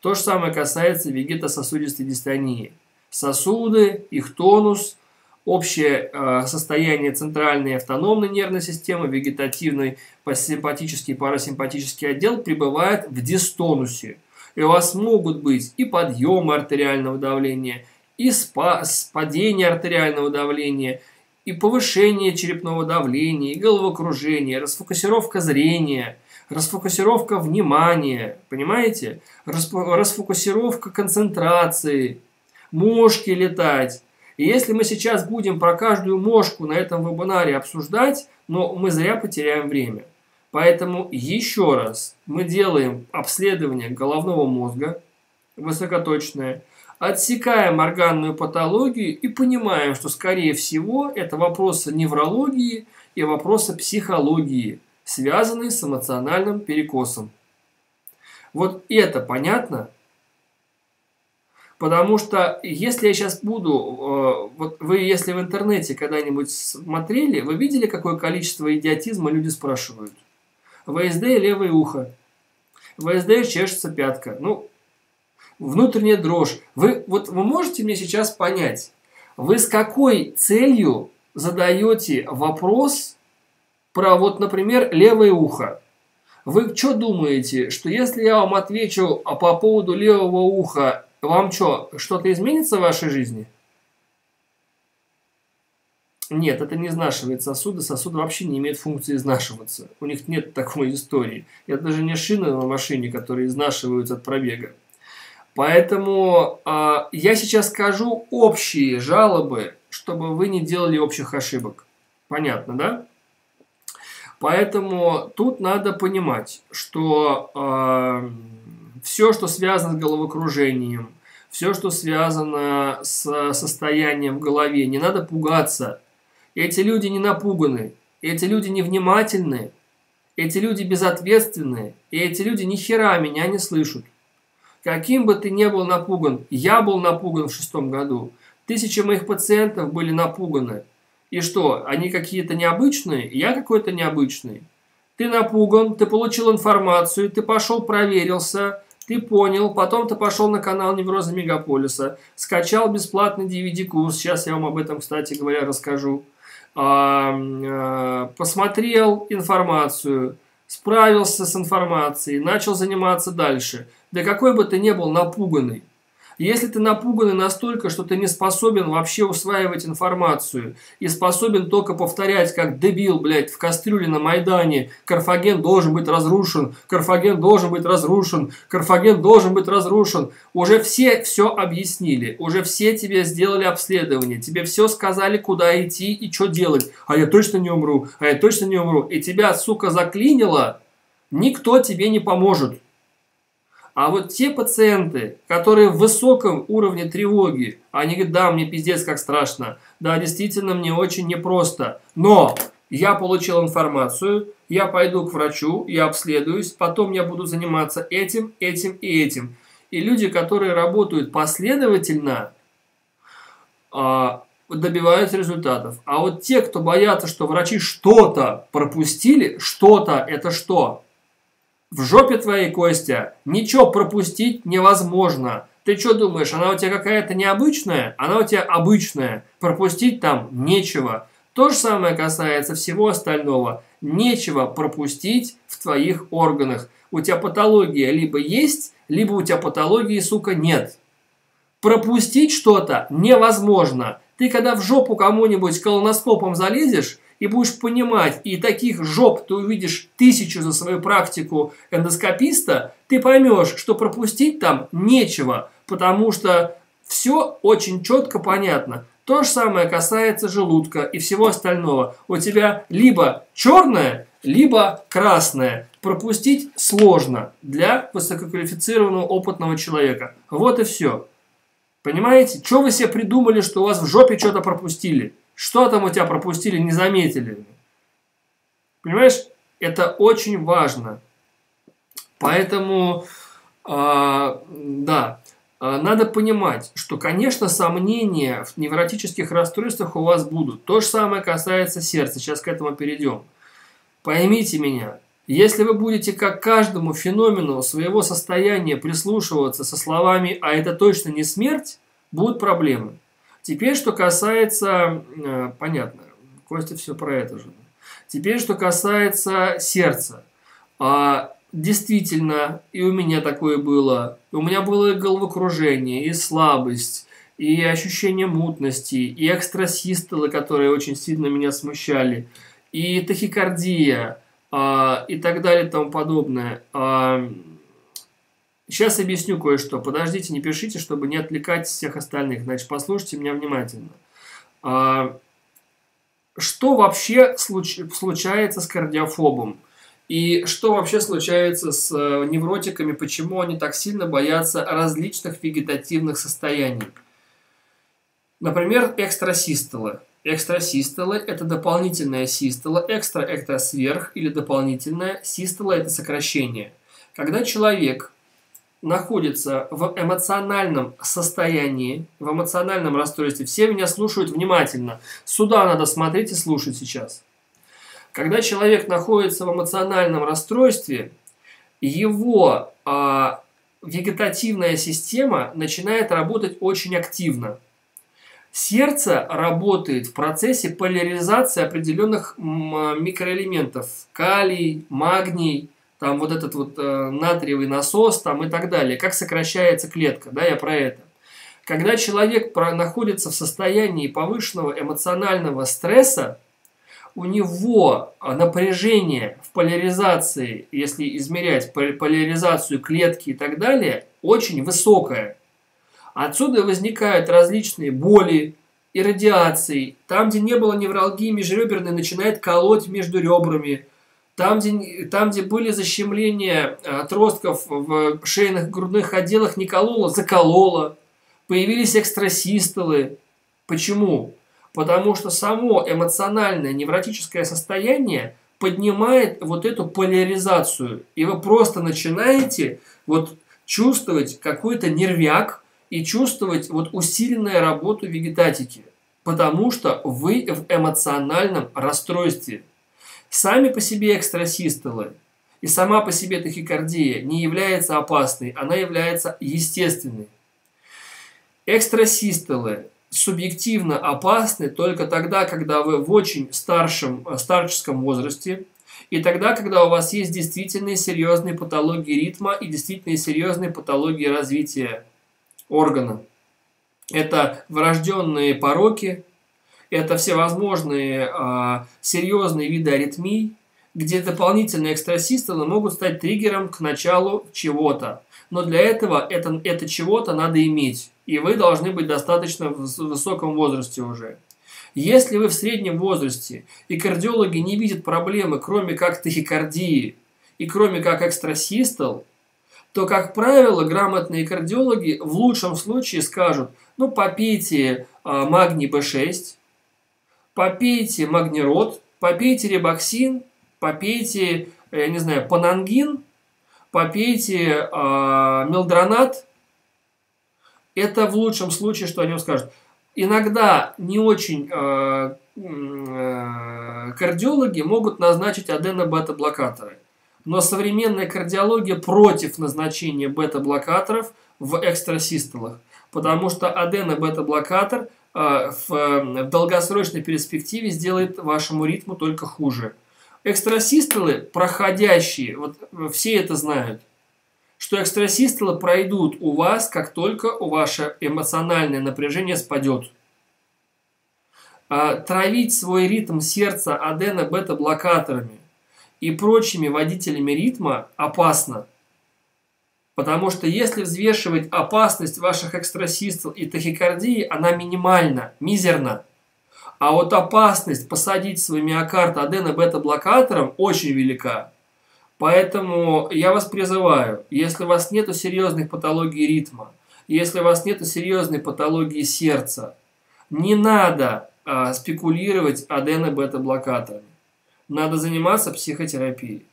То же самое касается вегетососудистой дистонии. Сосуды, их тонус, общее э, состояние центральной автономной нервной системы, вегетативный, симпатический, парасимпатический отдел пребывает в дистонусе. И у вас могут быть и подъемы артериального давления, и спа падение артериального давления, и повышение черепного давления, и головокружение, расфокусировка зрения, расфокусировка внимания, понимаете? Расфокусировка концентрации, мошки летать. И если мы сейчас будем про каждую мошку на этом вебинаре обсуждать, но мы зря потеряем время. Поэтому еще раз мы делаем обследование головного мозга высокоточное, отсекаем органную патологию и понимаем, что, скорее всего, это вопросы неврологии и вопросы психологии, связанные с эмоциональным перекосом. Вот это понятно? Потому что если я сейчас буду, э, вот вы если в интернете когда-нибудь смотрели, вы видели, какое количество идиотизма люди спрашивают? ВСД левое ухо. ВСД чешется пятка. Ну, внутренняя дрожь. Вы, вот вы можете мне сейчас понять, вы с какой целью задаете вопрос про, вот, например, левое ухо? Вы что думаете, что если я вам отвечу по поводу левого уха, вам что, что-то изменится в вашей жизни? Нет, это не изнашивает сосуды. Сосуды вообще не имеют функции изнашиваться. У них нет такой истории. Это даже не шины на машине, которые изнашиваются от пробега. Поэтому э, я сейчас скажу общие жалобы, чтобы вы не делали общих ошибок. Понятно, да? Поэтому тут надо понимать, что э, все, что связано с головокружением, все, что связано с состоянием в голове, не надо пугаться. Эти люди не напуганы, эти люди невнимательны, эти люди безответственные, и эти люди ни хера меня не слышат. Каким бы ты ни был напуган, я был напуган в шестом году, тысячи моих пациентов были напуганы. И что, они какие-то необычные? Я какой-то необычный. Ты напуган, ты получил информацию, ты пошел проверился, ты понял, потом ты пошел на канал Невроза Мегаполиса, скачал бесплатный DVD-курс, сейчас я вам об этом, кстати говоря, расскажу. А, посмотрел информацию, справился с информацией, начал заниматься дальше – да какой бы ты ни был напуганный, если ты напуганный настолько, что ты не способен вообще усваивать информацию и способен только повторять, как дебил, блядь, в кастрюле на Майдане, Карфаген должен быть разрушен, Карфаген должен быть разрушен, Карфаген должен быть разрушен, уже все все объяснили, уже все тебе сделали обследование, тебе все сказали, куда идти и что делать, а я точно не умру, а я точно не умру, и тебя, сука, заклинило, никто тебе не поможет. А вот те пациенты, которые в высоком уровне тревоги, они говорят, да, мне пиздец как страшно, да, действительно, мне очень непросто, но я получил информацию, я пойду к врачу, я обследуюсь, потом я буду заниматься этим, этим и этим. И люди, которые работают последовательно, а, добиваются результатов. А вот те, кто боятся, что врачи что-то пропустили, что-то это что? В жопе твоей, Костя, ничего пропустить невозможно. Ты что думаешь, она у тебя какая-то необычная? Она у тебя обычная. Пропустить там нечего. То же самое касается всего остального. Нечего пропустить в твоих органах. У тебя патология либо есть, либо у тебя патологии, сука, нет. Пропустить что-то невозможно. Ты когда в жопу кому-нибудь колоноскопом залезешь, и будешь понимать, и таких жоп ты увидишь тысячу за свою практику эндоскописта, ты поймешь, что пропустить там нечего, потому что все очень четко понятно. То же самое касается желудка и всего остального. У тебя либо черное, либо красное. Пропустить сложно для высококвалифицированного опытного человека. Вот и все. Понимаете? Что вы себе придумали, что у вас в жопе что-то пропустили? Что там у тебя пропустили, не заметили? Понимаешь? Это очень важно. Поэтому, э, да, а, надо понимать, что, конечно, сомнения в невротических расстройствах у вас будут. То же самое касается сердца. Сейчас к этому перейдем. Поймите меня, если вы будете как каждому феномену своего состояния прислушиваться со словами «а это точно не смерть», будут проблемы. Теперь, что касается... Э, понятно, Костя все про это же. Теперь, что касается сердца. А, действительно, и у меня такое было. У меня было и головокружение, и слабость, и ощущение мутности, и экстрасистолы, которые очень сильно меня смущали, и тахикардия, а, и так далее и тому подобное. А, сейчас объясню кое-что. Подождите, не пишите, чтобы не отвлекать всех остальных. Значит, послушайте меня внимательно. А, что вообще случ случается с кардиофобом? И что вообще случается с э, невротиками, почему они так сильно боятся различных вегетативных состояний? Например, экстрасистолы. Экстрасистолы – это дополнительная систола, экстра – это сверх или дополнительная, систола – это сокращение. Когда человек находится в эмоциональном состоянии, в эмоциональном расстройстве, все меня слушают внимательно. Сюда надо смотреть и слушать сейчас. Когда человек находится в эмоциональном расстройстве, его э, вегетативная система начинает работать очень активно – Сердце работает в процессе поляризации определенных микроэлементов. Калий, магний, там вот этот вот э, натриевый насос там и так далее. Как сокращается клетка, да, я про это. Когда человек находится в состоянии повышенного эмоционального стресса, у него напряжение в поляризации, если измерять поляризацию клетки и так далее, очень высокое. Отсюда возникают различные боли и радиации. Там, где не было невралгии межреберной, начинает колоть между ребрами. Там, где, там, где были защемления отростков в шейных грудных отделах, не кололо, закололо. Появились экстрасистолы. Почему? Потому что само эмоциональное невротическое состояние поднимает вот эту поляризацию. И вы просто начинаете вот чувствовать какой-то нервяк, и чувствовать вот усиленную работу вегетатики, потому что вы в эмоциональном расстройстве. Сами по себе экстрасистолы и сама по себе тахикардия не является опасной, она является естественной. Экстрасистолы субъективно опасны только тогда, когда вы в очень старшем, старческом возрасте, и тогда, когда у вас есть действительно серьезные патологии ритма и действительно серьезные патологии развития органа. Это врожденные пороки, это всевозможные а, серьезные виды аритмий, где дополнительные экстрасистолы могут стать триггером к началу чего-то. Но для этого это, это чего-то надо иметь. И вы должны быть достаточно в высоком возрасте уже. Если вы в среднем возрасте и кардиологи не видят проблемы, кроме как тахикардии и кроме как экстрасистол, то, как правило, грамотные кардиологи в лучшем случае скажут, ну, попейте э, магний B6, попейте магнирод, попейте ребоксин, попейте, я не знаю, панангин, попейте э, мелдронат. Это в лучшем случае, что они вам скажут. Иногда не очень э, э, кардиологи могут назначить аденобета-блокаторы. Но современная кардиология против назначения бета-блокаторов в экстрасистолах, потому что адено-бета-блокатор э, в, в долгосрочной перспективе сделает вашему ритму только хуже. Экстрасистолы, проходящие, вот все это знают, что экстрасистолы пройдут у вас, как только ваше эмоциональное напряжение спадет. Травить свой ритм сердца адено-бета-блокаторами и прочими водителями ритма опасно. Потому что если взвешивать опасность ваших экстрасистол и тахикардии, она минимальна, мизерна. А вот опасность посадить свой миокард адено-бета-блокатором очень велика. Поэтому я вас призываю, если у вас нет серьезных патологий ритма, если у вас нет серьезной патологии сердца, не надо а, спекулировать адено-бета-блокаторами надо заниматься психотерапией.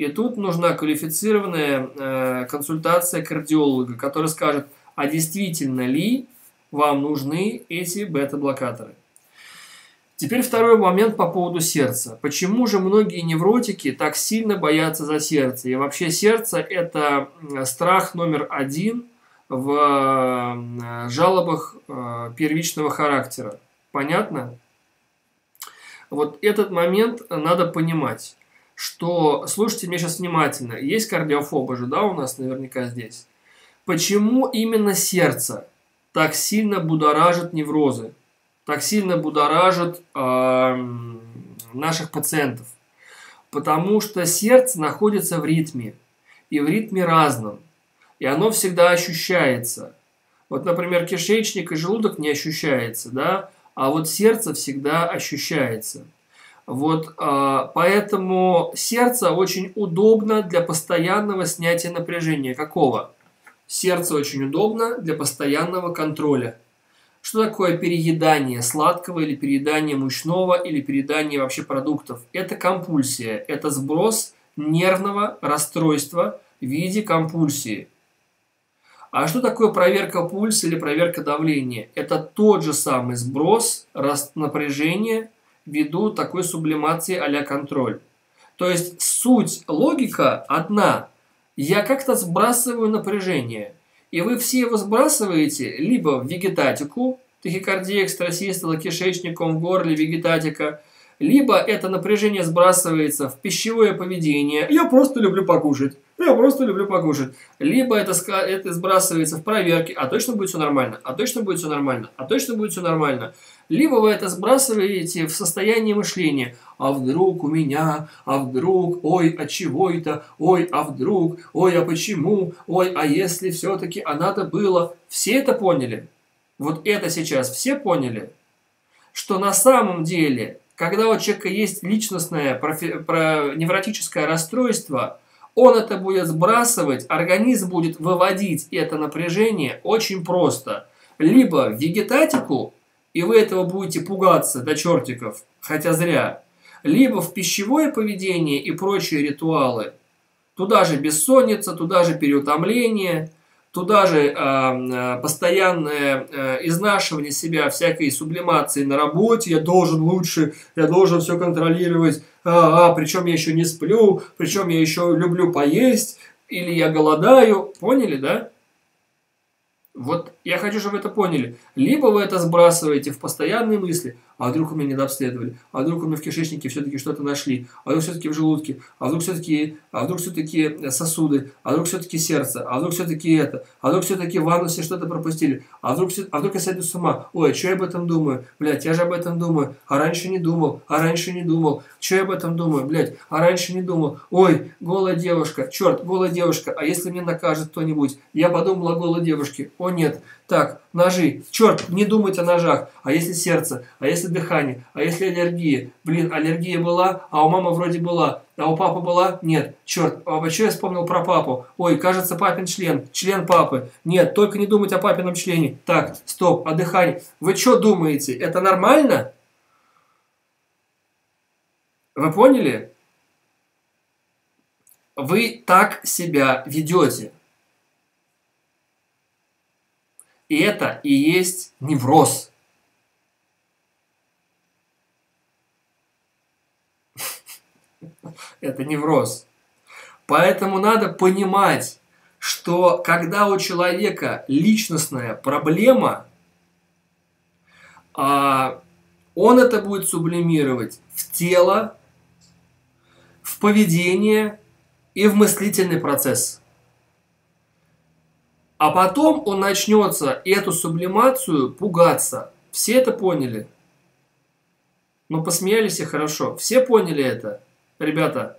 И тут нужна квалифицированная э, консультация кардиолога, который скажет, а действительно ли вам нужны эти бета-блокаторы. Теперь второй момент по поводу сердца. Почему же многие невротики так сильно боятся за сердце? И вообще сердце – это страх номер один в э, жалобах э, первичного характера. Понятно? Вот этот момент надо понимать, что, слушайте меня сейчас внимательно, есть кардиофобы же, да, у нас наверняка здесь. Почему именно сердце так сильно будоражит неврозы, так сильно будоражит э, наших пациентов? Потому что сердце находится в ритме, и в ритме разном, и оно всегда ощущается. Вот, например, кишечник и желудок не ощущается, да, а вот сердце всегда ощущается. Вот, э, поэтому сердце очень удобно для постоянного снятия напряжения. Какого? Сердце очень удобно для постоянного контроля. Что такое переедание сладкого или переедание мучного или переедание вообще продуктов? Это компульсия, это сброс нервного расстройства в виде компульсии. А что такое проверка пульса или проверка давления? Это тот же самый сброс напряжения ввиду такой сублимации а контроль. То есть суть, логика одна. Я как-то сбрасываю напряжение. И вы все его сбрасываете либо в вегетатику, тахикардия, экстрасистола, кишечником в горле, вегетатика, либо это напряжение сбрасывается в пищевое поведение. Я просто люблю покушать. Я просто люблю покушать. Либо это, это сбрасывается в проверке, а точно будет все нормально, а точно будет все нормально, а точно будет все нормально. Либо вы это сбрасываете в состояние мышления. А вдруг у меня, а вдруг, ой, а чего это, ой, а вдруг, ой, а почему, ой, а если все-таки надо было. Все это поняли? Вот это сейчас все поняли? Что на самом деле, когда у человека есть личностное профи, про, невротическое расстройство – он это будет сбрасывать, организм будет выводить это напряжение очень просто. Либо в вегетатику, и вы этого будете пугаться до чертиков, хотя зря, либо в пищевое поведение и прочие ритуалы. Туда же бессонница, туда же переутомление, туда же э, постоянное э, изнашивание себя всякой сублимации на работе, я должен лучше, я должен все контролировать, а, а, причем я еще не сплю, причем я еще люблю поесть, или я голодаю, поняли, да? Вот я хочу, чтобы вы это поняли. Либо вы это сбрасываете в постоянные мысли, а вдруг у меня недообследовали, а вдруг у меня в кишечнике все-таки что-то нашли, а вдруг все-таки в желудке, а вдруг все-таки, а вдруг все-таки сосуды, а вдруг все-таки сердце, а вдруг все-таки это, а вдруг все-таки в анусе что-то пропустили, а вдруг, а вдруг я сойду с ума, ой, что я об этом думаю, блядь, я же об этом думаю, а раньше не думал, а раньше не думал, что я об этом думаю, блядь, а раньше не думал, ой, голая девушка, черт, голая девушка, а если мне накажет кто-нибудь, я подумал о голой девушке, о нет, так, ножи. Черт, не думать о ножах. А если сердце? А если дыхание? А если аллергия? Блин, аллергия была, а у мамы вроде была. А у папы была? Нет. Черт, а что я вспомнил про папу? Ой, кажется, папин член. Член папы. Нет, только не думать о папином члене. Так, стоп, о дыхании. Вы что думаете? Это нормально? Вы поняли? Вы так себя ведете. И это и есть невроз. Это невроз. Поэтому надо понимать, что когда у человека личностная проблема, а, он это будет сублимировать в тело, в поведение и в мыслительный процесс. А потом он начнется эту сублимацию пугаться. Все это поняли? Ну, посмеялись и хорошо. Все поняли это? Ребята,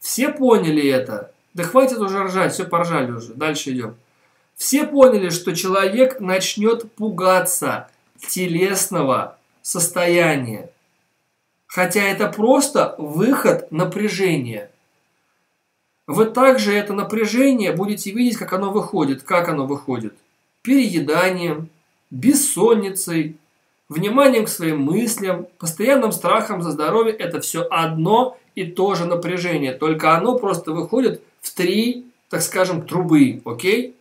все поняли это? Да хватит уже ржать, все поржали уже. Дальше идем. Все поняли, что человек начнет пугаться телесного состояния. Хотя это просто выход напряжения. Вы также это напряжение будете видеть, как оно выходит. Как оно выходит? Перееданием, бессонницей, вниманием к своим мыслям, постоянным страхом за здоровье. Это все одно и то же напряжение. Только оно просто выходит в три, так скажем, трубы. Окей?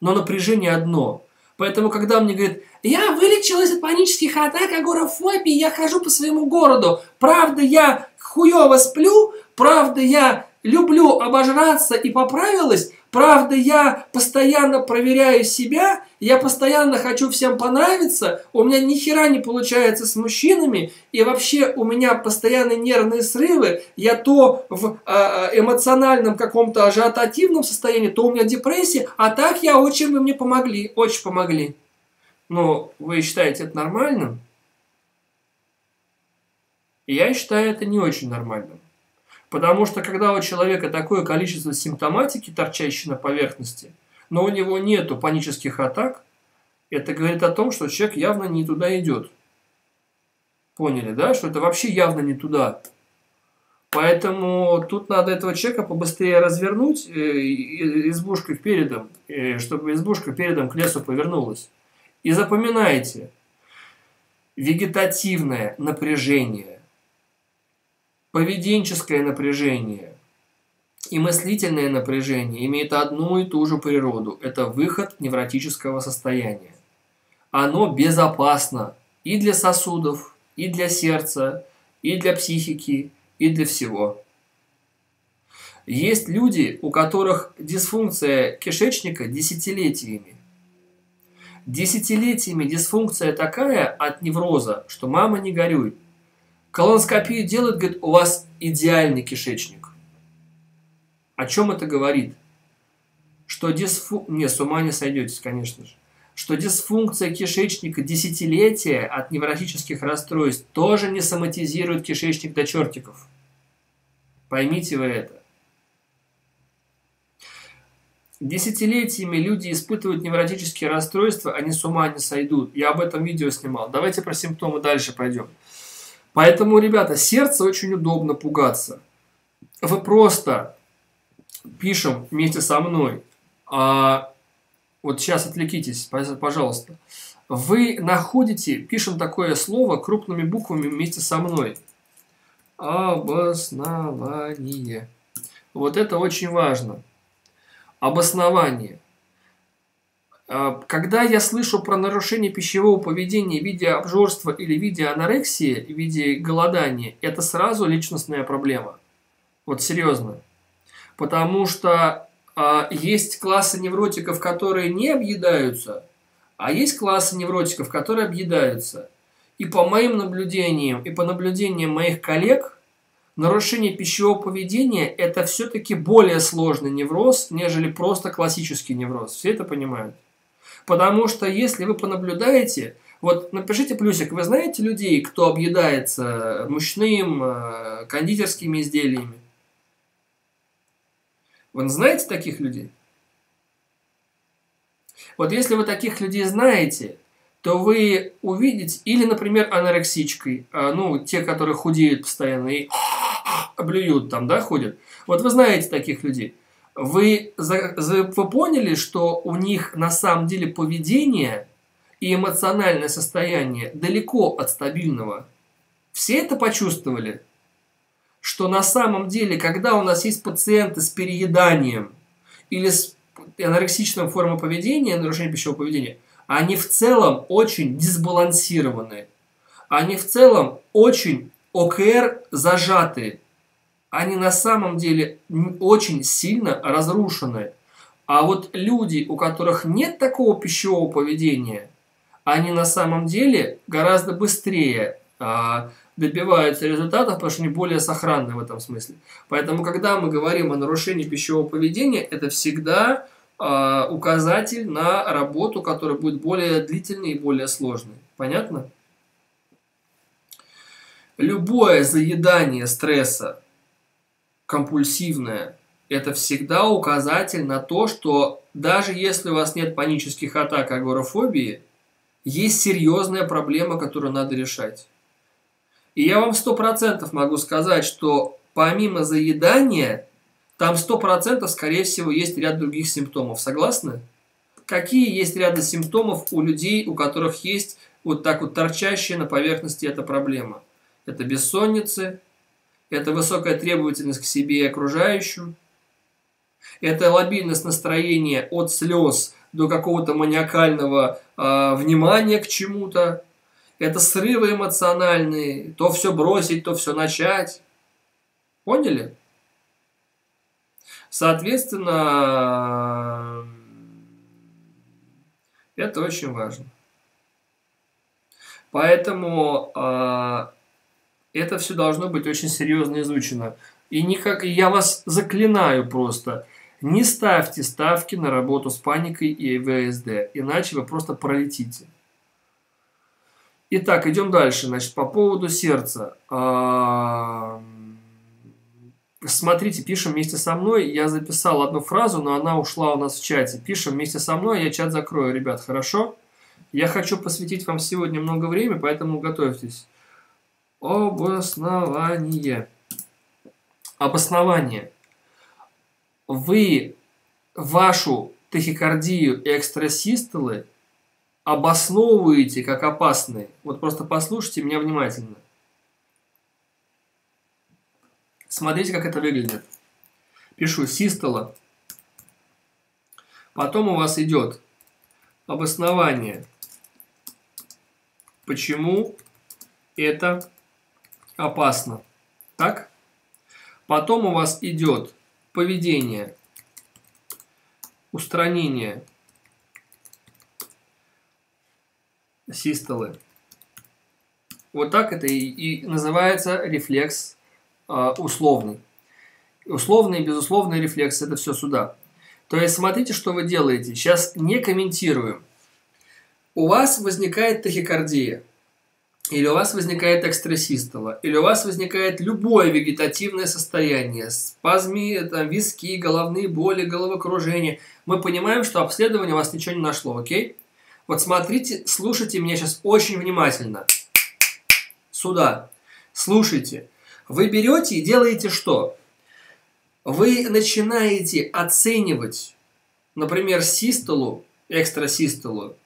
но напряжение одно. Поэтому, когда мне говорят, я вылечилась от панических атак, агорафобии, я хожу по своему городу, правда, я хуево сплю, правда, я люблю обожраться и поправилась, правда, я постоянно проверяю себя, я постоянно хочу всем понравиться, у меня ни хера не получается с мужчинами, и вообще у меня постоянно нервные срывы, я то в э, эмоциональном каком-то ажиотативном состоянии, то у меня депрессия, а так я очень вы мне помогли, очень помогли. Но вы считаете это нормальным? Я считаю это не очень нормальным. Потому что когда у человека такое количество симптоматики, торчащей на поверхности, но у него нету панических атак, это говорит о том, что человек явно не туда идет. Поняли, да? Что это вообще явно не туда. Поэтому тут надо этого человека побыстрее развернуть э, избушкой передом, э, чтобы избушка передом к лесу повернулась. И запоминайте, вегетативное напряжение поведенческое напряжение и мыслительное напряжение имеют одну и ту же природу. Это выход невротического состояния. Оно безопасно и для сосудов, и для сердца, и для психики, и для всего. Есть люди, у которых дисфункция кишечника десятилетиями. Десятилетиями дисфункция такая от невроза, что мама не горюй. Колоноскопию делают, говорит, у вас идеальный кишечник. О чем это говорит? Что дисфу... Не, с ума не сойдетесь, конечно же. Что дисфункция кишечника десятилетия от невротических расстройств тоже не соматизирует кишечник до чертиков. Поймите вы это. Десятилетиями люди испытывают невротические расстройства, они с ума не сойдут. Я об этом видео снимал. Давайте про симптомы дальше пойдем. Поэтому, ребята, сердце очень удобно пугаться. Вы просто пишем вместе со мной. А, вот сейчас отвлекитесь, пожалуйста. Вы находите, пишем такое слово крупными буквами вместе со мной. Обоснование. Вот это очень важно. Обоснование. А, когда я слышу про нарушение пищевого поведения в виде обжорства или в виде анорексии, в виде голодания, это сразу личностная проблема. Вот серьезно. Потому что а, есть классы невротиков, которые не объедаются, а есть классы невротиков, которые объедаются. И по моим наблюдениям, и по наблюдениям моих коллег, нарушение пищевого поведения – это все-таки более сложный невроз, нежели просто классический невроз. Все это понимают? Потому что если вы понаблюдаете, вот напишите плюсик, вы знаете людей, кто объедается мучным, э, кондитерскими изделиями? Вы знаете таких людей? Вот если вы таких людей знаете, то вы увидите, или, например, анорексичкой, э, ну, те, которые худеют постоянно и блюют там, да, ходят. Вот вы знаете таких людей – вы, вы поняли, что у них на самом деле поведение и эмоциональное состояние далеко от стабильного? Все это почувствовали? Что на самом деле, когда у нас есть пациенты с перееданием или с анорексичной формой поведения, нарушением пищевого поведения, они в целом очень дисбалансированы. Они в целом очень ОКР зажатые они на самом деле очень сильно разрушены. А вот люди, у которых нет такого пищевого поведения, они на самом деле гораздо быстрее а, добиваются результатов, потому что они более сохранны в этом смысле. Поэтому, когда мы говорим о нарушении пищевого поведения, это всегда а, указатель на работу, которая будет более длительной и более сложной. Понятно? Любое заедание стресса компульсивное, это всегда указатель на то, что даже если у вас нет панических атак агорафобии, есть серьезная проблема, которую надо решать. И я вам сто процентов могу сказать, что помимо заедания, там сто процентов, скорее всего, есть ряд других симптомов. Согласны? Какие есть ряды симптомов у людей, у которых есть вот так вот торчащая на поверхности эта проблема? Это бессонницы, это высокая требовательность к себе и окружающим, это лобильность настроения от слез до какого-то маниакального э, внимания к чему-то. Это срывы эмоциональные, то все бросить, то все начать. Поняли? Соответственно, это очень важно. Поэтому э, это все должно быть очень серьезно изучено. И никак, я вас заклинаю просто, не ставьте ставки на работу с паникой и ВСД, иначе вы просто пролетите. Итак, идем дальше. Значит, по поводу сердца. А, смотрите, пишем вместе со мной. Я записал одну фразу, но она ушла у нас в чате. Пишем вместе со мной, я чат закрою, ребят, хорошо? Я хочу посвятить вам сегодня много времени, поэтому готовьтесь. Обоснование. Обоснование. Вы вашу тахикардию и экстрасистолы обосновываете как опасные. Вот просто послушайте меня внимательно. Смотрите, как это выглядит. Пишу систола. Потом у вас идет обоснование. Почему это опасно? Так? Потом у вас идет поведение, устранение систолы. Вот так это и, и называется рефлекс э, условный. Условный и безусловный рефлекс – это все сюда. То есть смотрите, что вы делаете. Сейчас не комментируем. У вас возникает тахикардия – или у вас возникает экстрасистола, или у вас возникает любое вегетативное состояние, спазмы, там, виски, головные боли, головокружение, мы понимаем, что обследование у вас ничего не нашло, окей? Вот смотрите, слушайте меня сейчас очень внимательно. Сюда. Слушайте. Вы берете и делаете что? Вы начинаете оценивать, например, систолу, экстрасистолу,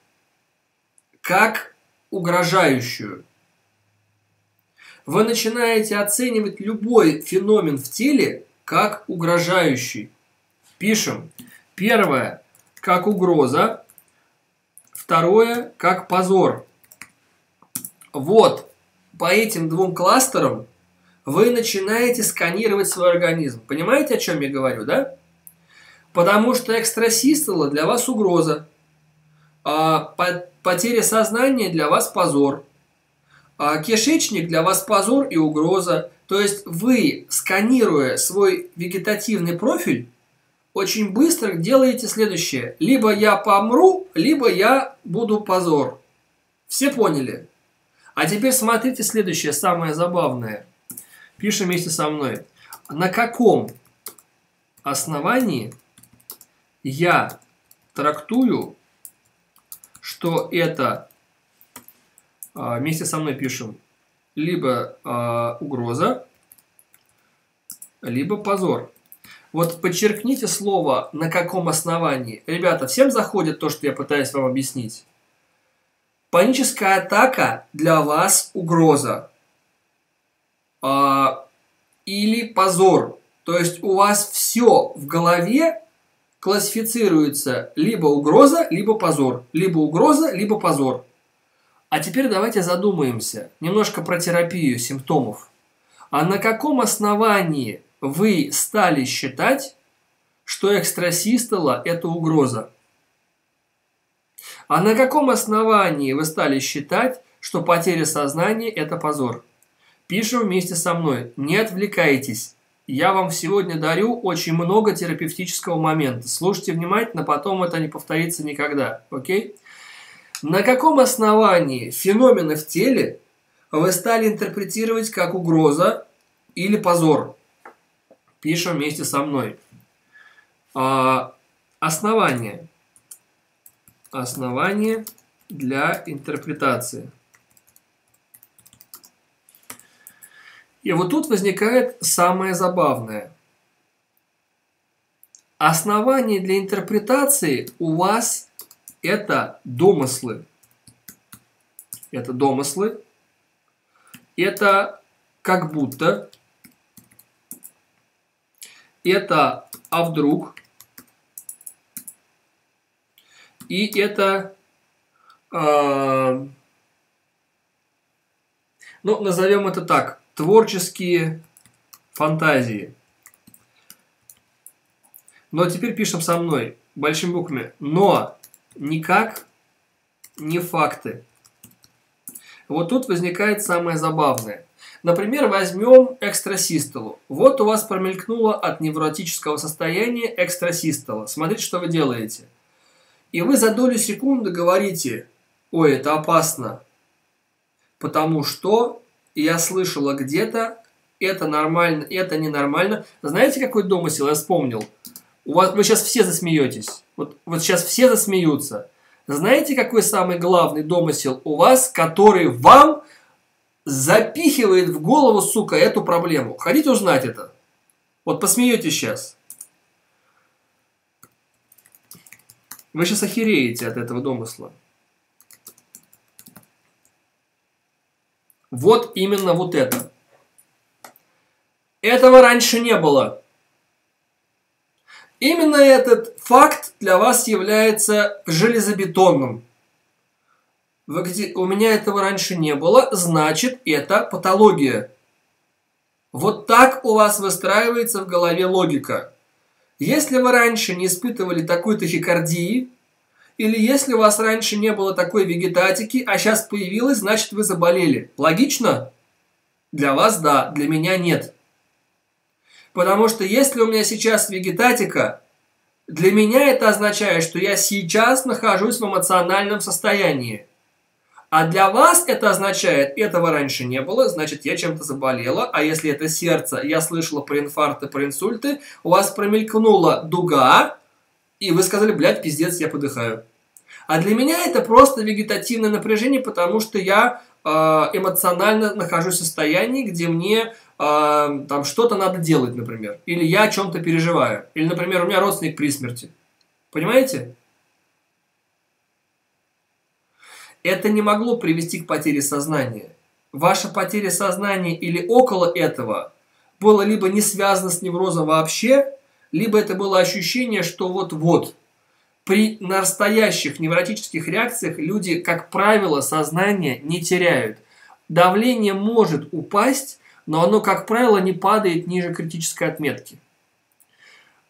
как угрожающую вы начинаете оценивать любой феномен в теле как угрожающий. Пишем. Первое, как угроза. Второе, как позор. Вот, по этим двум кластерам вы начинаете сканировать свой организм. Понимаете, о чем я говорю, да? Потому что экстрасистола для вас угроза. А потеря сознания для вас позор. А кишечник для вас позор и угроза. То есть вы, сканируя свой вегетативный профиль, очень быстро делаете следующее. Либо я помру, либо я буду позор. Все поняли? А теперь смотрите следующее, самое забавное. Пишем вместе со мной. На каком основании я трактую, что это вместе со мной пишем либо а, угроза, либо позор. Вот подчеркните слово «на каком основании». Ребята, всем заходит то, что я пытаюсь вам объяснить? Паническая атака для вас угроза. А, или позор. То есть у вас все в голове классифицируется либо угроза, либо позор. Либо угроза, либо позор. А теперь давайте задумаемся немножко про терапию симптомов. А на каком основании вы стали считать, что экстрасистола – это угроза? А на каком основании вы стали считать, что потеря сознания – это позор? Пишем вместе со мной. Не отвлекайтесь. Я вам сегодня дарю очень много терапевтического момента. Слушайте внимательно, потом это не повторится никогда. Окей? На каком основании феномены в теле вы стали интерпретировать как угроза или позор? Пишем вместе со мной. А, основание. Основание для интерпретации. И вот тут возникает самое забавное. Основание для интерпретации у вас это домыслы. Это домыслы. Это как будто. Это а вдруг. И это, э, ну, назовем это так, творческие фантазии. Но теперь пишем со мной большими буквами. Но никак не факты. Вот тут возникает самое забавное. Например, возьмем экстрасистолу. Вот у вас промелькнуло от невротического состояния экстрасистола. Смотрите, что вы делаете. И вы за долю секунды говорите, ой, это опасно, потому что я слышала где-то, это нормально, это ненормально. Знаете, какой домысел я вспомнил? У вас, вы сейчас все засмеетесь. Вот, вот сейчас все засмеются. Знаете, какой самый главный домысел у вас, который вам запихивает в голову, сука, эту проблему? Хотите узнать это? Вот посмеетесь сейчас. Вы сейчас охереете от этого домысла. Вот именно вот это. Этого раньше не было. Именно этот факт для вас является железобетонным. Вы где, у меня этого раньше не было, значит это патология. Вот так у вас выстраивается в голове логика. Если вы раньше не испытывали такой тахикардии, или если у вас раньше не было такой вегетатики, а сейчас появилась, значит вы заболели. Логично? Для вас да, для меня нет. Потому что если у меня сейчас вегетатика, для меня это означает, что я сейчас нахожусь в эмоциональном состоянии. А для вас это означает, этого раньше не было, значит я чем-то заболела, а если это сердце, я слышала про инфаркты, про инсульты, у вас промелькнула дуга, и вы сказали, блядь, пиздец, я подыхаю. А для меня это просто вегетативное напряжение, потому что я э, эмоционально нахожусь в состоянии, где мне э, там что-то надо делать, например. Или я о чем-то переживаю. Или, например, у меня родственник при смерти. Понимаете? Это не могло привести к потере сознания. Ваша потеря сознания или около этого было либо не связано с неврозом вообще, либо это было ощущение, что вот-вот. При настоящих невротических реакциях люди, как правило, сознание не теряют. Давление может упасть, но оно, как правило, не падает ниже критической отметки.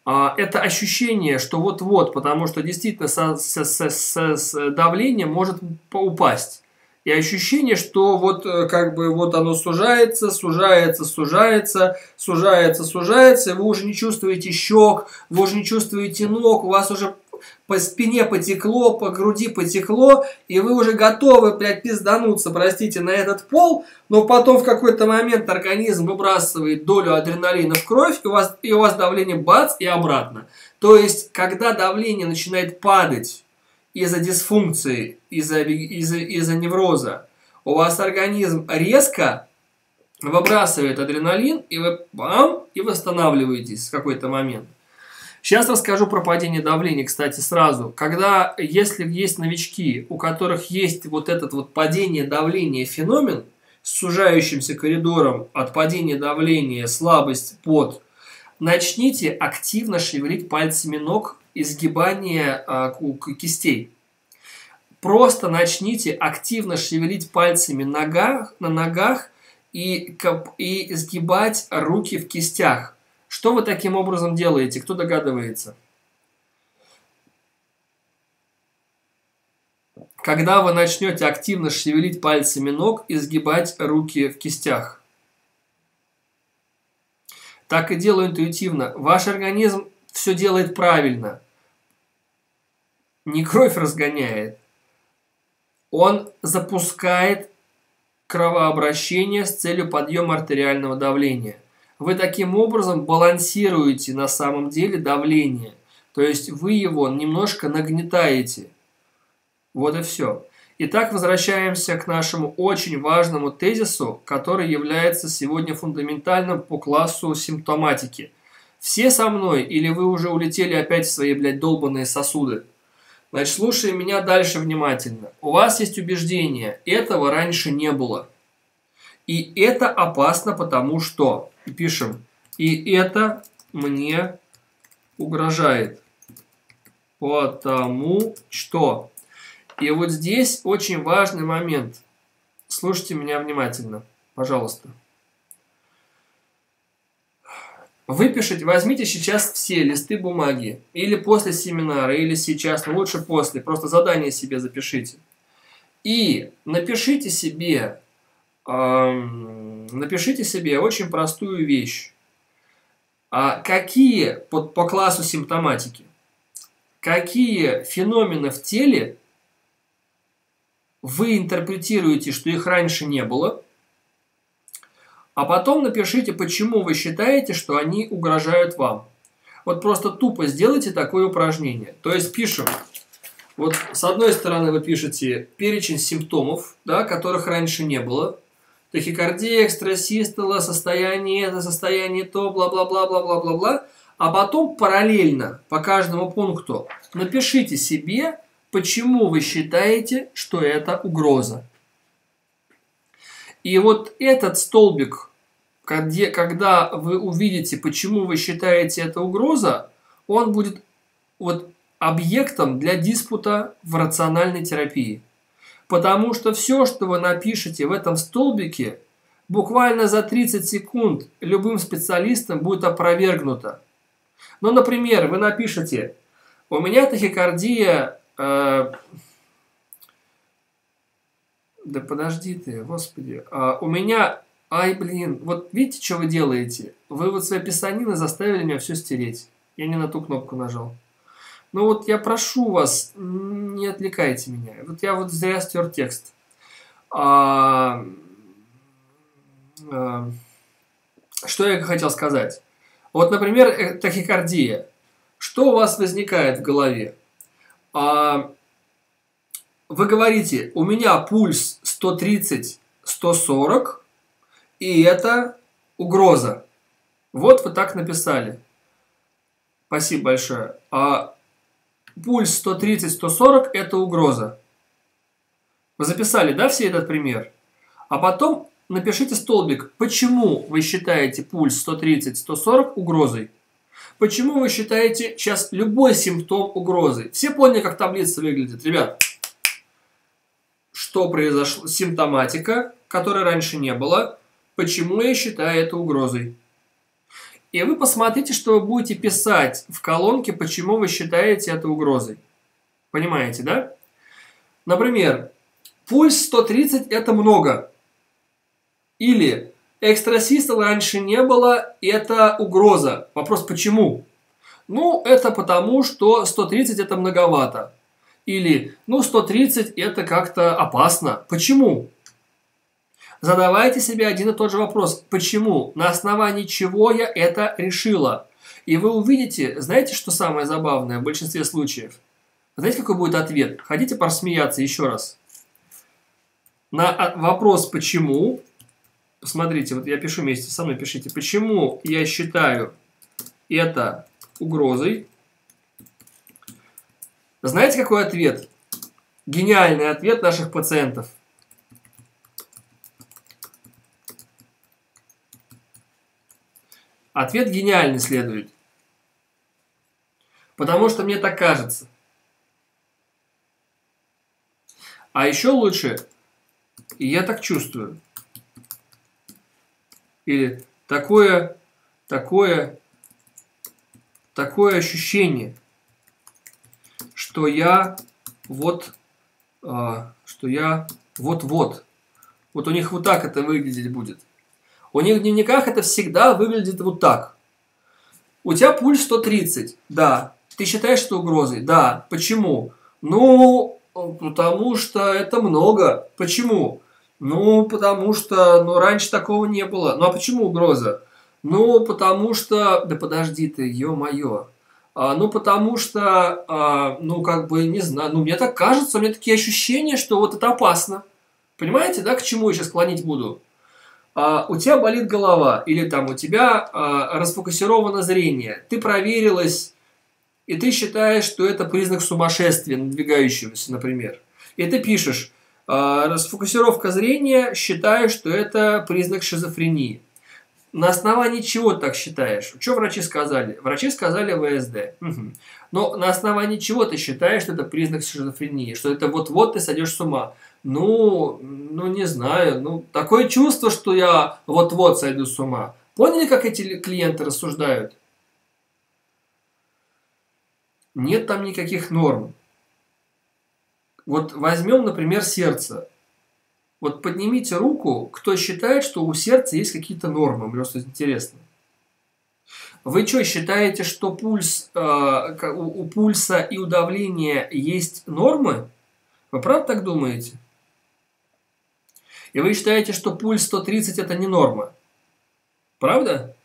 А, это ощущение, что вот-вот, потому что действительно со, со, со, со, давление может упасть. И ощущение, что вот э, как бы вот оно сужается, сужается, сужается, сужается, сужается, и вы уже не чувствуете щек, вы уже не чувствуете ног, у вас уже по спине потекло, по груди потекло, и вы уже готовы, блядь, пиздануться, простите, на этот пол, но потом в какой-то момент организм выбрасывает долю адреналина в кровь, и у вас, и у вас давление бац и обратно. То есть, когда давление начинает падать из-за дисфункции, из-за из из невроза, у вас организм резко выбрасывает адреналин, и вы бам, и восстанавливаетесь в какой-то момент. Сейчас расскажу про падение давления, кстати, сразу. Когда, если есть новички, у которых есть вот этот вот падение давления феномен, с сужающимся коридором от падения давления, слабость, под, начните активно шевелить пальцами ног изгибание а, кистей. Просто начните активно шевелить пальцами ногах, на ногах и, и изгибать руки в кистях. Что вы таким образом делаете? Кто догадывается? Когда вы начнете активно шевелить пальцами ног и сгибать руки в кистях. Так и делаю интуитивно. Ваш организм все делает правильно. Не кровь разгоняет. Он запускает кровообращение с целью подъема артериального давления – вы таким образом балансируете на самом деле давление. То есть вы его немножко нагнетаете. Вот и все. Итак, возвращаемся к нашему очень важному тезису, который является сегодня фундаментальным по классу симптоматики. Все со мной или вы уже улетели опять в свои, блядь, долбанные сосуды? Значит, слушай меня дальше внимательно. У вас есть убеждение, этого раньше не было. И это опасно, потому что пишем, и это мне угрожает. Потому что. И вот здесь очень важный момент. Слушайте меня внимательно, пожалуйста. Выпишите, возьмите сейчас все листы бумаги. Или после семинара, или сейчас, но лучше после. Просто задание себе запишите. И напишите себе, напишите себе очень простую вещь. А какие, по, по классу симптоматики, какие феномены в теле вы интерпретируете, что их раньше не было, а потом напишите, почему вы считаете, что они угрожают вам. Вот просто тупо сделайте такое упражнение. То есть пишем, вот с одной стороны вы пишете перечень симптомов, да, которых раньше не было. Тахикардия, экстрасистола, состояние это, состояние то, бла-бла-бла-бла-бла-бла-бла. А потом параллельно по каждому пункту напишите себе, почему вы считаете, что это угроза. И вот этот столбик, где, когда вы увидите, почему вы считаете это угроза, он будет вот объектом для диспута в рациональной терапии. Потому что все, что вы напишете в этом столбике, буквально за 30 секунд любым специалистом будет опровергнуто. Ну, например, вы напишете, у меня тахикардия э, да подожди ты, господи. А, у меня... Ай, блин, вот видите, что вы делаете? Вы вот свои писанины заставили меня все стереть. Я не на ту кнопку нажал. Ну вот я прошу вас, не отвлекайте меня. Вот я вот зря стер текст. А, а, что я хотел сказать? Вот, например, э, тахикардия. Что у вас возникает в голове? А, вы говорите, у меня пульс 130-140, и это угроза. Вот вы так написали. Спасибо большое. А пульс 130-140 это угроза. Вы записали, да, все этот пример? А потом напишите столбик, почему вы считаете пульс 130-140 угрозой. Почему вы считаете сейчас любой симптом угрозой? Все поняли, как таблица выглядит, ребят? что произошло, симптоматика, которой раньше не было, почему я считаю это угрозой. И вы посмотрите, что вы будете писать в колонке, почему вы считаете это угрозой. Понимаете, да? Например, пульс 130 это много. Или экстрасистол раньше не было, это угроза. Вопрос почему? Ну, это потому, что 130 это многовато. Или, ну, 130 это как-то опасно. Почему? Задавайте себе один и тот же вопрос. Почему? На основании чего я это решила? И вы увидите, знаете, что самое забавное в большинстве случаев? Знаете, какой будет ответ? Хотите просмеяться еще раз? На вопрос «почему?» Посмотрите, вот я пишу вместе со мной, пишите. Почему я считаю это угрозой? Знаете, какой ответ? Гениальный ответ наших пациентов. Ответ гениальный следует. Потому что мне так кажется. А еще лучше, и я так чувствую. Или такое, такое, такое ощущение что я вот, а, что я вот-вот. Вот у них вот так это выглядеть будет. У них в дневниках это всегда выглядит вот так. У тебя пульс 130, да. Ты считаешь это угрозой? Да. Почему? Ну, потому что это много. Почему? Ну, потому что ну, раньше такого не было. Ну, а почему угроза? Ну, потому что... Да подожди ты, ё-моё. А, ну, потому что, а, ну, как бы, не знаю, ну, мне так кажется, у меня такие ощущения, что вот это опасно. Понимаете, да, к чему я сейчас клонить буду? А, у тебя болит голова, или там у тебя а, расфокусировано зрение, ты проверилась, и ты считаешь, что это признак сумасшествия, надвигающегося, например. И ты пишешь, а, расфокусировка зрения, считаю, что это признак шизофрении. На основании чего так считаешь? Что врачи сказали? Врачи сказали ВСД. Угу. Но на основании чего ты считаешь, что это признак шизофрении? Что это вот-вот ты сойдешь с ума? Ну, ну не знаю. Ну, такое чувство, что я вот-вот сойду с ума. Поняли, как эти клиенты рассуждают? Нет там никаких норм. Вот возьмем, например, сердце. Вот поднимите руку, кто считает, что у сердца есть какие-то нормы. Мне просто интересно. Вы что, считаете, что пульс, э, у, у пульса и у давления есть нормы? Вы правда так думаете? И вы считаете, что пульс 130 это не норма? Правда?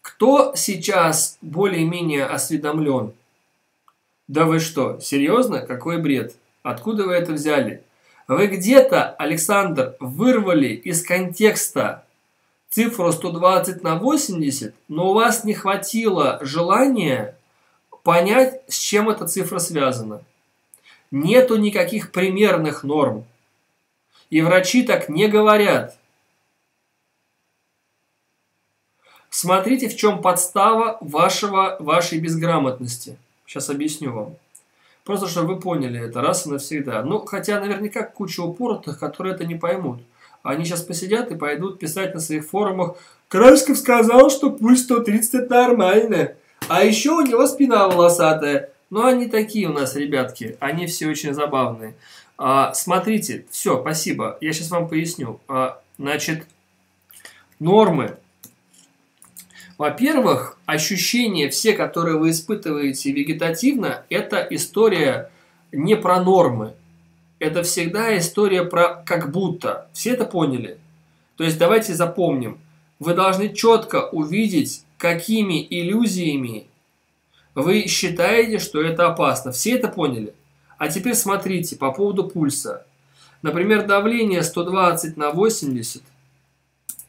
Кто сейчас более-менее осведомлен? Да вы что, серьезно? Какой бред? Откуда вы это взяли? Вы где-то, Александр, вырвали из контекста цифру 120 на 80, но у вас не хватило желания понять, с чем эта цифра связана. Нету никаких примерных норм. И врачи так не говорят. Смотрите, в чем подстава вашего, вашей безграмотности. Сейчас объясню вам. Просто, чтобы вы поняли это раз и навсегда. Ну, хотя наверняка куча упоротых, которые это не поймут. Они сейчас посидят и пойдут писать на своих форумах «Крашков сказал, что пульс 130 это нормально, а еще у него спина волосатая». Ну, они такие у нас, ребятки, они все очень забавные. А, смотрите, все, спасибо, я сейчас вам поясню. А, значит, нормы во-первых, ощущения все, которые вы испытываете вегетативно, это история не про нормы. Это всегда история про как будто. Все это поняли? То есть давайте запомним. Вы должны четко увидеть, какими иллюзиями вы считаете, что это опасно. Все это поняли? А теперь смотрите по поводу пульса. Например, давление 120 на 80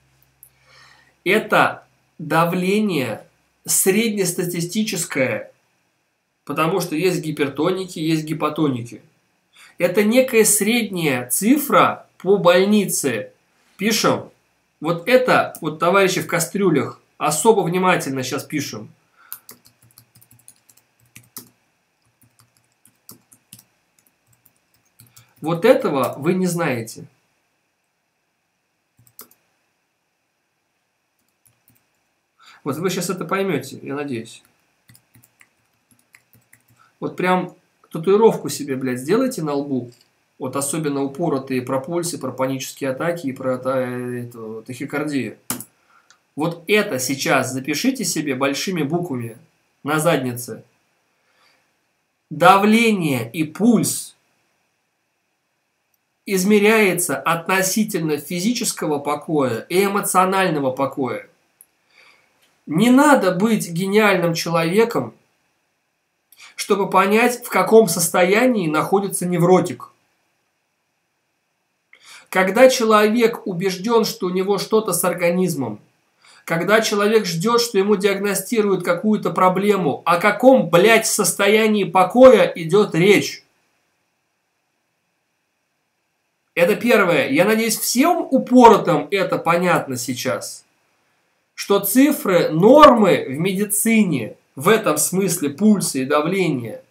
– это давление среднестатистическое, потому что есть гипертоники, есть гипотоники. Это некая средняя цифра по больнице. Пишем. Вот это, вот товарищи в кастрюлях, особо внимательно сейчас пишем. Вот этого вы не знаете. Вот вы сейчас это поймете, я надеюсь. Вот прям татуировку себе, блядь, сделайте на лбу. Вот особенно упоротые про пульсы, про панические атаки и про тахикардию. Вот это сейчас запишите себе большими буквами на заднице. Давление и пульс измеряется относительно физического покоя и эмоционального покоя. Не надо быть гениальным человеком, чтобы понять, в каком состоянии находится невротик. Когда человек убежден, что у него что-то с организмом, когда человек ждет, что ему диагностируют какую-то проблему, о каком, блядь, состоянии покоя идет речь? Это первое. Я надеюсь, всем упоротым это понятно сейчас что цифры нормы в медицине, в этом смысле пульса и давления,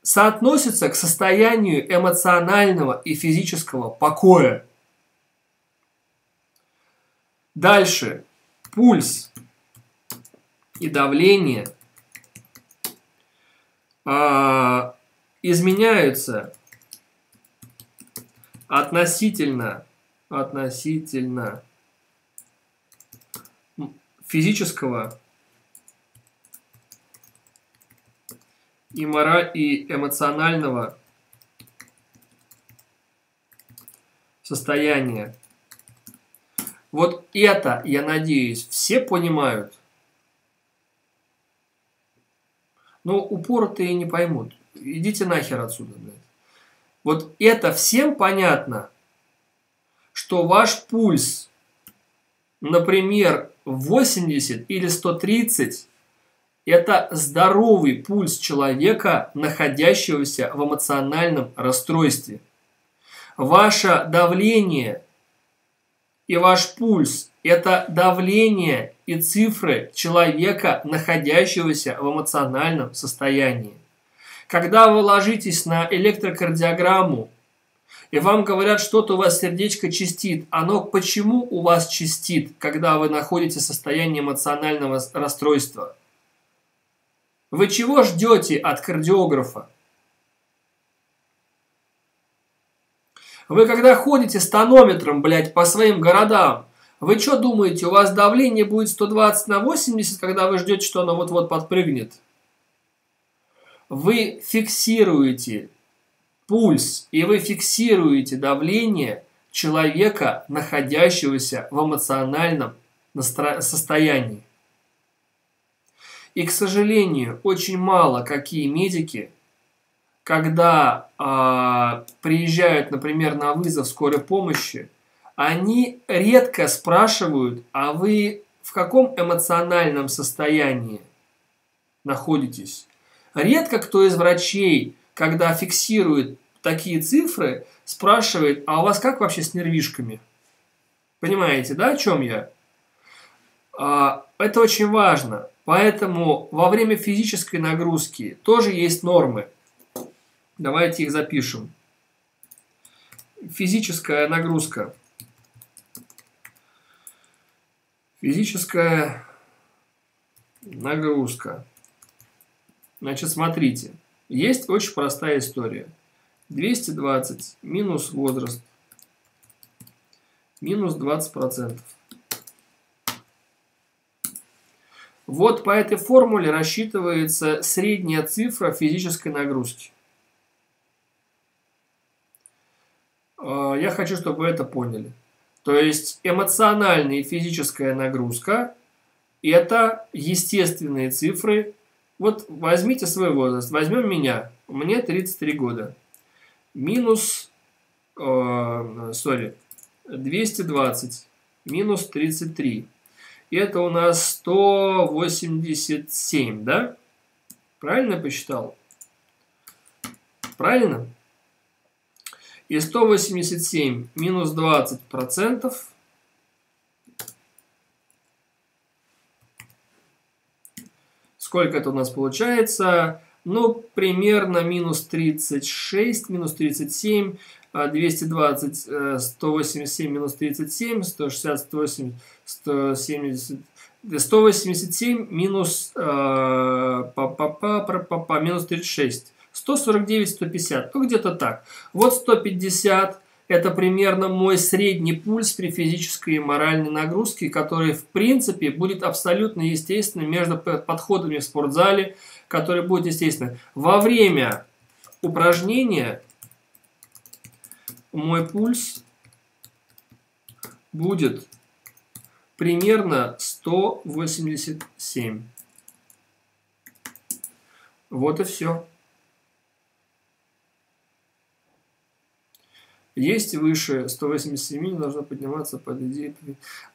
соотносятся к состоянию эмоционального и физического покоя. Дальше. Пульс и давление э, изменяются относительно, относительно физического и мораль и эмоционального состояния. Вот это, я надеюсь, все понимают. Но упоротые не поймут. Идите нахер отсюда, блядь. Вот это всем понятно, что ваш пульс, например, 80 или 130 – это здоровый пульс человека, находящегося в эмоциональном расстройстве. Ваше давление и ваш пульс – Это давление и цифры человека, находящегося в эмоциональном состоянии. Когда вы ложитесь на электрокардиограмму, и вам говорят, что-то у вас сердечко чистит, оно почему у вас чистит, когда вы находитесь в состоянии эмоционального расстройства? Вы чего ждете от кардиографа? Вы когда ходите с тонометром, блядь, по своим городам, вы что думаете, у вас давление будет 120 на 80, когда вы ждете, что оно вот-вот подпрыгнет? Вы фиксируете пульс и вы фиксируете давление человека, находящегося в эмоциональном состоянии. И, к сожалению, очень мало какие медики, когда э, приезжают, например, на вызов скорой помощи, они редко спрашивают, а вы в каком эмоциональном состоянии находитесь. Редко кто из врачей, когда фиксирует такие цифры, спрашивает, а у вас как вообще с нервишками? Понимаете, да, о чем я? А, это очень важно. Поэтому во время физической нагрузки тоже есть нормы. Давайте их запишем. Физическая нагрузка. Физическая нагрузка. Значит, смотрите. Есть очень простая история. 220 минус возраст минус 20%. Вот по этой формуле рассчитывается средняя цифра физической нагрузки. А, я хочу, чтобы вы это поняли. То есть эмоциональная и физическая нагрузка – это естественные цифры. Вот возьмите свой возраст, возьмем меня, мне 33 года. Минус, э, сори, 220, минус 33. И это у нас 187, да? Правильно посчитал? Правильно? И 187 минус 20 процентов. Сколько это у нас получается? Ну, примерно минус 36, минус 37, 220, 187 минус 37, 160, 180, 170, 187 минус, э, па -па -па -па -па -па, минус 36. 149, 150, ну где-то так. Вот 150 это примерно мой средний пульс при физической и моральной нагрузке, который в принципе будет абсолютно естественным между подходами в спортзале, который будет естественно. Во время упражнения мой пульс будет примерно 187. Вот и все. Есть выше 187, должно подниматься под идеей.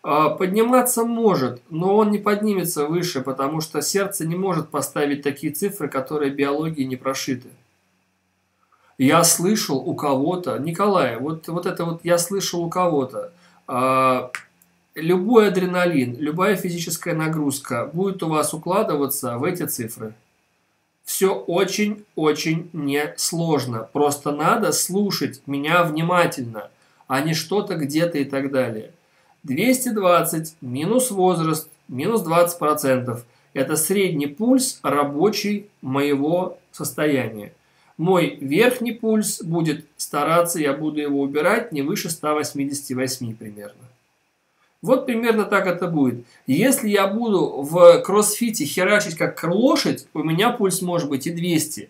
А, подниматься может, но он не поднимется выше, потому что сердце не может поставить такие цифры, которые биологии не прошиты. Я слышал у кого-то, Николай, вот, вот это вот я слышал у кого-то, а, любой адреналин, любая физическая нагрузка будет у вас укладываться в эти цифры. Все очень-очень несложно. Просто надо слушать меня внимательно, а не что-то где-то и так далее. 220 минус возраст минус 20%. Это средний пульс рабочий моего состояния. Мой верхний пульс будет стараться, я буду его убирать не выше 188 примерно. Вот примерно так это будет. Если я буду в кроссфите херачить как лошадь, у меня пульс может быть и 200.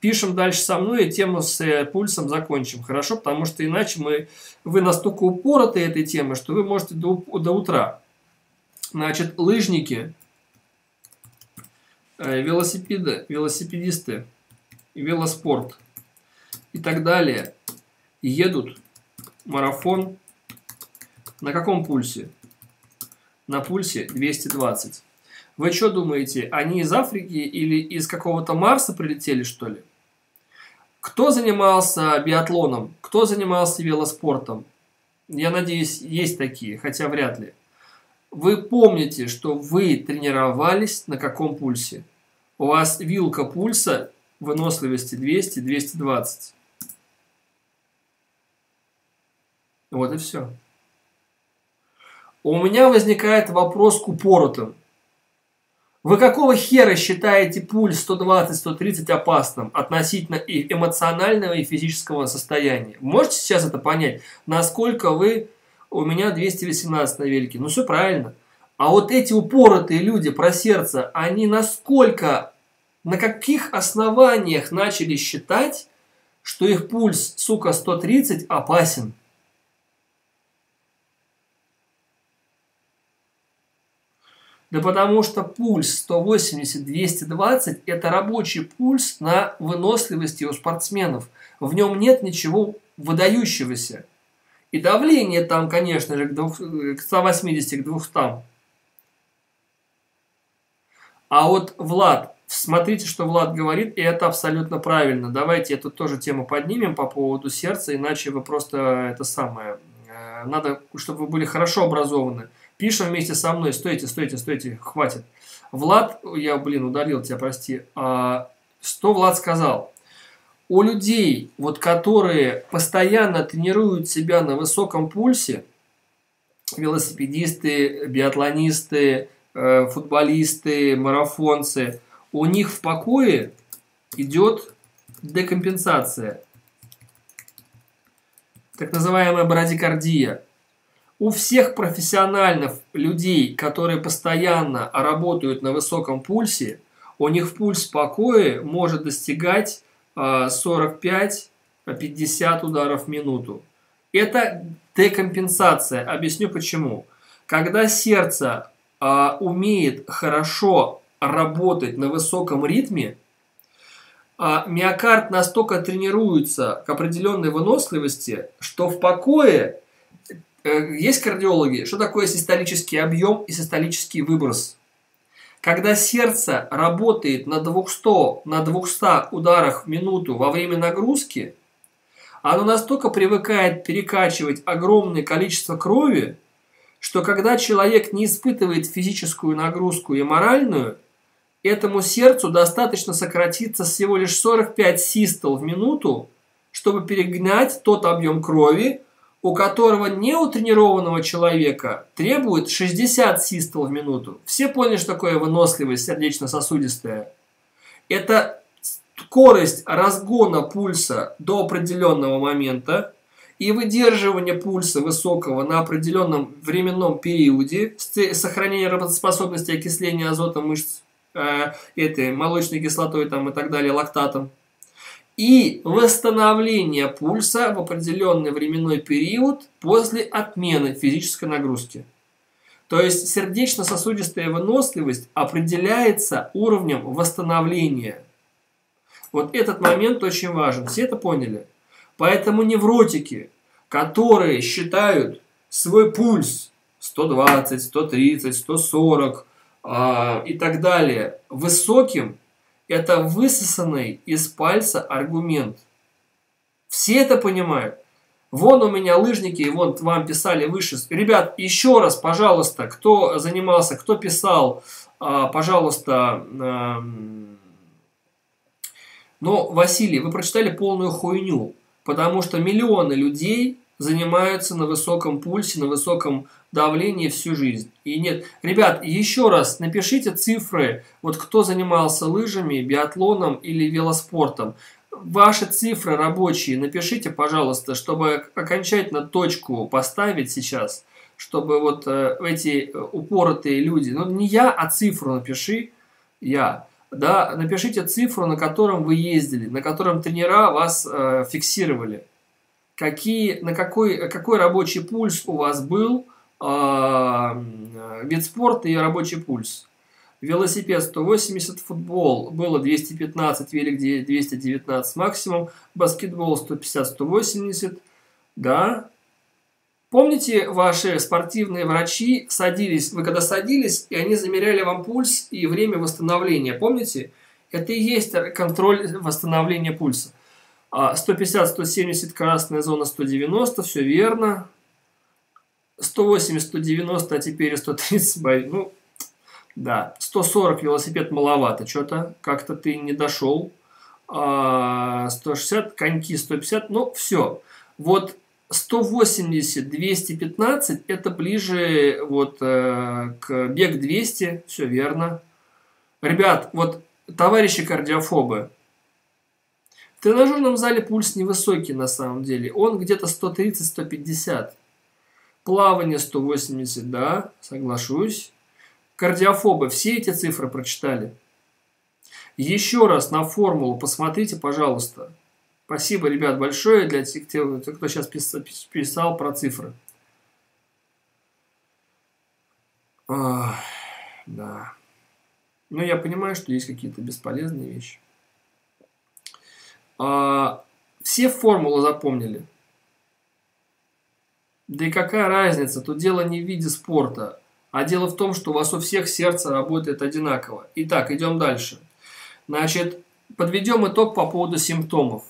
Пишем дальше со мной и тему с э, пульсом закончим, хорошо? Потому что иначе мы, вы настолько упороты этой темой, что вы можете до, до утра. Значит, лыжники, э, велосипеды, велосипедисты, велоспорт и так далее едут марафон на каком пульсе? На пульсе 220. Вы что думаете, они из Африки или из какого-то Марса прилетели, что ли? Кто занимался биатлоном? Кто занимался велоспортом? Я надеюсь, есть такие, хотя вряд ли. вы помните, что вы тренировались на каком пульсе. У вас вилка пульса выносливости 200-220. Вот и все. У меня возникает вопрос к упоротым. Вы какого хера считаете пульс 120-130 опасным относительно и эмоционального и физического состояния? Можете сейчас это понять? Насколько вы... У меня 218 на велике. Ну, все правильно. А вот эти упоротые люди про сердце, они насколько, на каких основаниях начали считать, что их пульс, сука, 130 опасен? Да потому что пульс 180-220 – это рабочий пульс на выносливости у спортсменов. В нем нет ничего выдающегося. И давление там, конечно же, к 180 к 200. А вот Влад, смотрите, что Влад говорит, и это абсолютно правильно. Давайте эту тоже тему поднимем по поводу сердца, иначе вы просто это самое. Э, надо, чтобы вы были хорошо образованы. Пишем вместе со мной. Стойте, стойте, стойте, хватит. Влад, я, блин, удалил тебя, прости. А, что Влад сказал? У людей, вот которые постоянно тренируют себя на высоком пульсе, велосипедисты, биатлонисты, э, футболисты, марафонцы, у них в покое идет декомпенсация, так называемая брадикардия у всех профессиональных людей, которые постоянно работают на высоком пульсе, у них пульс покоя может достигать 45-50 а, ударов в минуту. Это декомпенсация. Объясню почему. Когда сердце а, умеет хорошо работать на высоком ритме, а миокард настолько тренируется к определенной выносливости, что в покое есть кардиологи, что такое систолический объем и систолический выброс. Когда сердце работает на 200, на 200 ударах в минуту во время нагрузки, оно настолько привыкает перекачивать огромное количество крови, что когда человек не испытывает физическую нагрузку и моральную, этому сердцу достаточно сократиться всего лишь 45 систол в минуту, чтобы перегнать тот объем крови, у которого неутренированного человека требует 60 систол в минуту. Все поняли, что такое выносливость сердечно-сосудистая? Это скорость разгона пульса до определенного момента и выдерживание пульса высокого на определенном временном периоде с сохранением работоспособности окисления азота мышц э, этой молочной кислотой там, и так далее, лактатом – и восстановление пульса в определенный временной период после отмены физической нагрузки. То есть сердечно-сосудистая выносливость определяется уровнем восстановления. Вот этот момент очень важен. Все это поняли? Поэтому невротики, которые считают свой пульс 120, 130, 140 э, и так далее высоким, это высосанный из пальца аргумент. Все это понимают. Вон у меня лыжники, и вон вам писали выше. Ребят, еще раз, пожалуйста, кто занимался, кто писал, а, пожалуйста. Но, Василий, вы прочитали полную хуйню, потому что миллионы людей занимаются на высоком пульсе, на высоком давлении всю жизнь. И нет, ребят, еще раз напишите цифры, вот кто занимался лыжами, биатлоном или велоспортом. Ваши цифры рабочие напишите, пожалуйста, чтобы окончательно точку поставить сейчас, чтобы вот э, эти упоротые люди, ну не я, а цифру напиши, я, да, напишите цифру, на котором вы ездили, на котором тренера вас э, фиксировали какие, на какой, какой рабочий пульс у вас был, э, вид спорта и рабочий пульс. Велосипед 180, футбол было 215, велик 219 максимум, баскетбол 150-180, да. Помните, ваши спортивные врачи садились, вы когда садились, и они замеряли вам пульс и время восстановления, помните? Это и есть контроль восстановления пульса. 150, 170, красная зона 190, все верно. 180, 190, а теперь 130, ну, да, 140 велосипед маловато, что-то как-то ты не дошел. 160, а, коньки 150, ну, все. Вот 180, 215 это ближе вот э, к бег 200, все верно. Ребят, вот товарищи кардиофобы, в тренажерном зале пульс невысокий на самом деле, он где-то 130-150. Плавание 180, да, соглашусь. Кардиофобы, все эти цифры прочитали? Еще раз на формулу посмотрите, пожалуйста. Спасибо, ребят, большое для тех, кто сейчас писал про цифры. А, да. Но я понимаю, что есть какие-то бесполезные вещи. А, все формулы запомнили. Да и какая разница? Тут дело не в виде спорта, а дело в том, что у вас у всех сердце работает одинаково. Итак, идем дальше. Значит, подведем итог по поводу симптомов.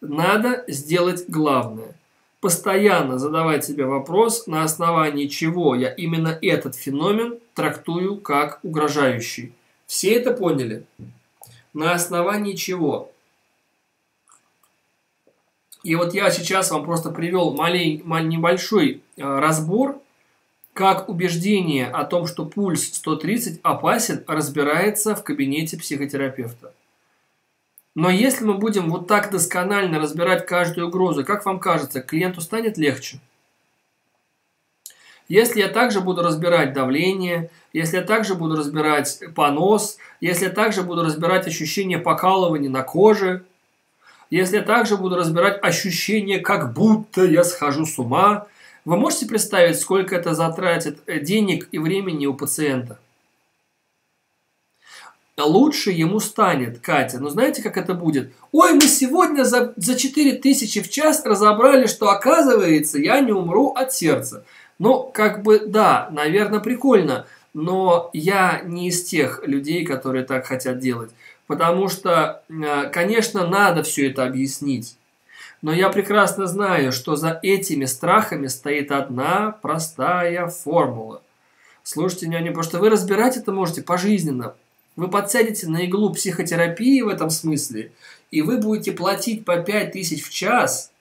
Надо сделать главное. Постоянно задавать себе вопрос, на основании чего я именно этот феномен трактую как угрожающий. Все это поняли? На основании чего? И вот я сейчас вам просто привел малень, небольшой э, разбор, как убеждение о том, что пульс 130 опасен, разбирается в кабинете психотерапевта. Но если мы будем вот так досконально разбирать каждую угрозу, как вам кажется, клиенту станет легче? Если я также буду разбирать давление, если я также буду разбирать понос, если я также буду разбирать ощущение покалывания на коже, если я также буду разбирать ощущение, как будто я схожу с ума, вы можете представить, сколько это затратит э, денег и времени у пациента? Лучше ему станет, Катя. Но знаете, как это будет? Ой, мы сегодня за, за 4 тысячи в час разобрали, что оказывается, я не умру от сердца. Ну, как бы, да, наверное, прикольно, но я не из тех людей, которые так хотят делать. Потому что, э, конечно, надо все это объяснить. Но я прекрасно знаю, что за этими страхами стоит одна простая формула. Слушайте меня, не просто вы разбирать это можете пожизненно. Вы подсядете на иглу психотерапии в этом смысле, и вы будете платить по 5000 в час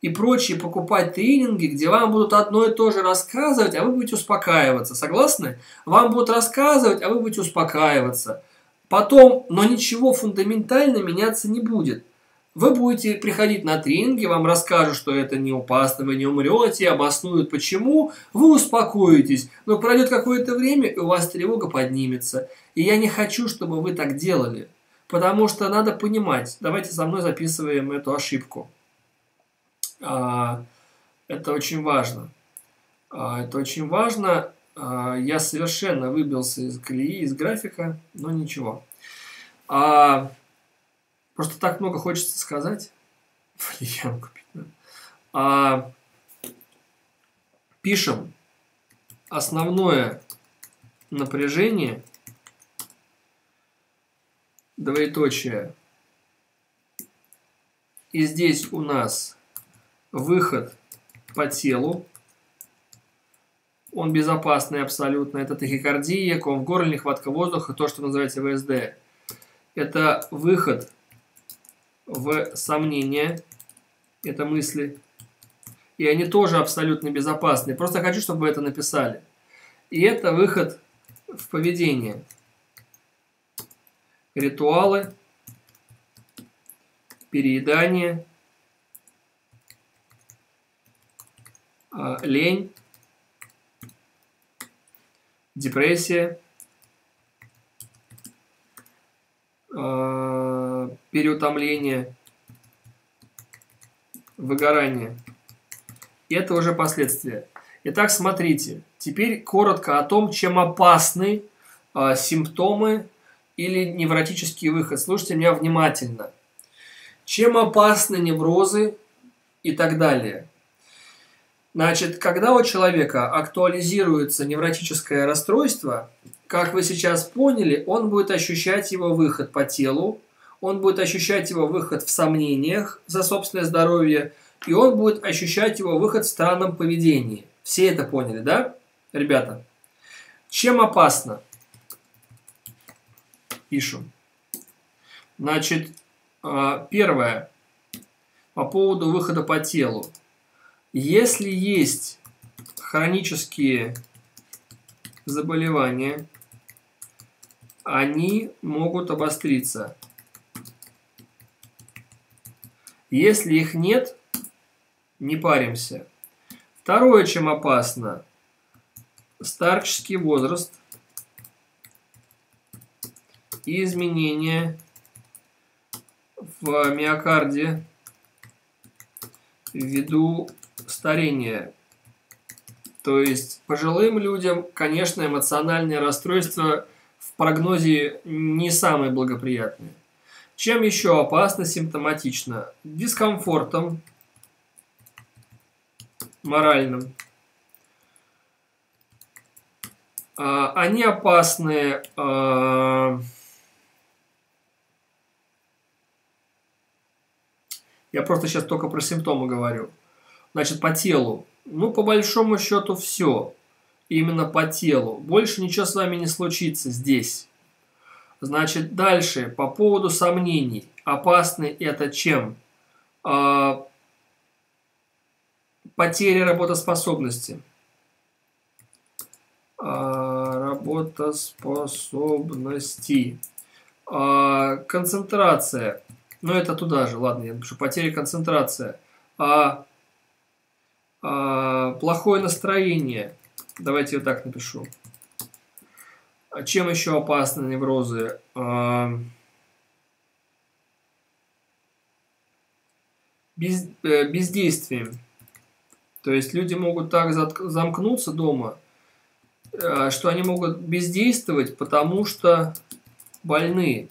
и прочие покупать тренинги, где вам будут одно и то же рассказывать, а вы будете успокаиваться. Согласны? Вам будут рассказывать, а вы будете успокаиваться. Потом, но ничего фундаментально меняться не будет. Вы будете приходить на тренинги, вам расскажут, что это не опасно, вы не умрете, обоснуют почему, вы успокоитесь, но пройдет какое-то время, и у вас тревога поднимется. И я не хочу, чтобы вы так делали, потому что надо понимать, давайте со мной записываем эту ошибку. А, это очень важно. А, это очень важно. А, я совершенно выбился из колеи, из графика, но ничего. Просто так много хочется сказать. Я купить, да? а, пишем основное напряжение, двоеточие. И здесь у нас выход по телу. Он безопасный абсолютно. Это тахикардия, ком в горле, нехватка воздуха, то, что называется ВСД. Это выход в сомнения, это мысли. И они тоже абсолютно безопасны. Просто хочу, чтобы вы это написали. И это выход в поведение. Ритуалы, переедание, а, лень, депрессия, а, переутомление, выгорание. И это уже последствия. Итак, смотрите. Теперь коротко о том, чем опасны э, симптомы или невротический выход. Слушайте меня внимательно. Чем опасны неврозы и так далее. Значит, когда у человека актуализируется невротическое расстройство, как вы сейчас поняли, он будет ощущать его выход по телу, он будет ощущать его выход в сомнениях за собственное здоровье, и он будет ощущать его выход в странном поведении. Все это поняли, да, ребята? Чем опасно? Пишем. Значит, а, первое. По поводу выхода по телу. Если есть хронические заболевания, они могут обостриться. Если их нет, не паримся. Второе, чем опасно, старческий возраст и изменения в миокарде ввиду старения. То есть пожилым людям, конечно, эмоциональное расстройство в прогнозе не самое благоприятное. Чем еще опасно симптоматично? Дискомфортом моральным. А, они опасны а, Я просто сейчас только про симптомы говорю. Значит, по телу. Ну, по большому счету, все. Именно по телу. Больше ничего с вами не случится здесь. Значит, дальше, по поводу сомнений. Опасны это чем? А, потеря работоспособности. А, работоспособности. А, концентрация. Ну, это туда же, ладно, я напишу. Потеря концентрации. А, а, плохое настроение. Давайте я так напишу. А чем еще опасны неврозы? А, без, э, бездействием. То есть люди могут так замкнуться дома, э, что они могут бездействовать, потому что больны.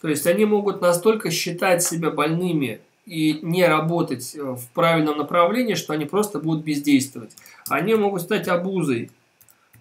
То есть они могут настолько считать себя больными и не работать э, в правильном направлении, что они просто будут бездействовать. Они могут стать обузой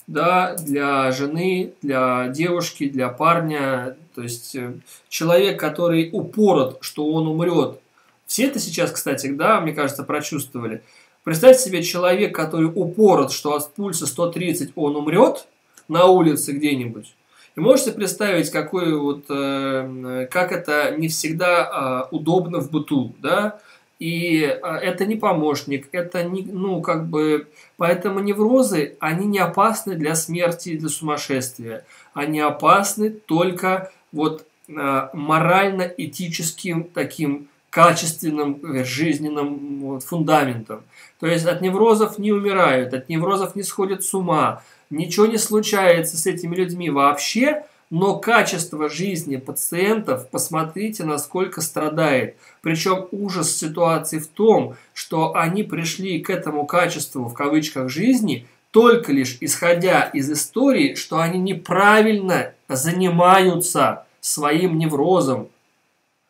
да, для жены, для девушки, для парня. То есть э, человек, который упорот, что он умрет. Все это сейчас, кстати, да, мне кажется, прочувствовали. Представьте себе человек, который упорот, что от пульса 130 он умрет на улице где-нибудь. И можете представить, какой вот, э, как это не всегда э, удобно в быту, да? И э, это не помощник, это не, ну, как бы, поэтому неврозы, они не опасны для смерти, для сумасшествия. Они опасны только вот э, морально-этическим таким качественным жизненным вот, фундаментом. То есть от неврозов не умирают, от неврозов не сходят с ума, ничего не случается с этими людьми вообще, но качество жизни пациентов, посмотрите, насколько страдает. Причем ужас ситуации в том, что они пришли к этому качеству, в кавычках, жизни, только лишь исходя из истории, что они неправильно занимаются своим неврозом.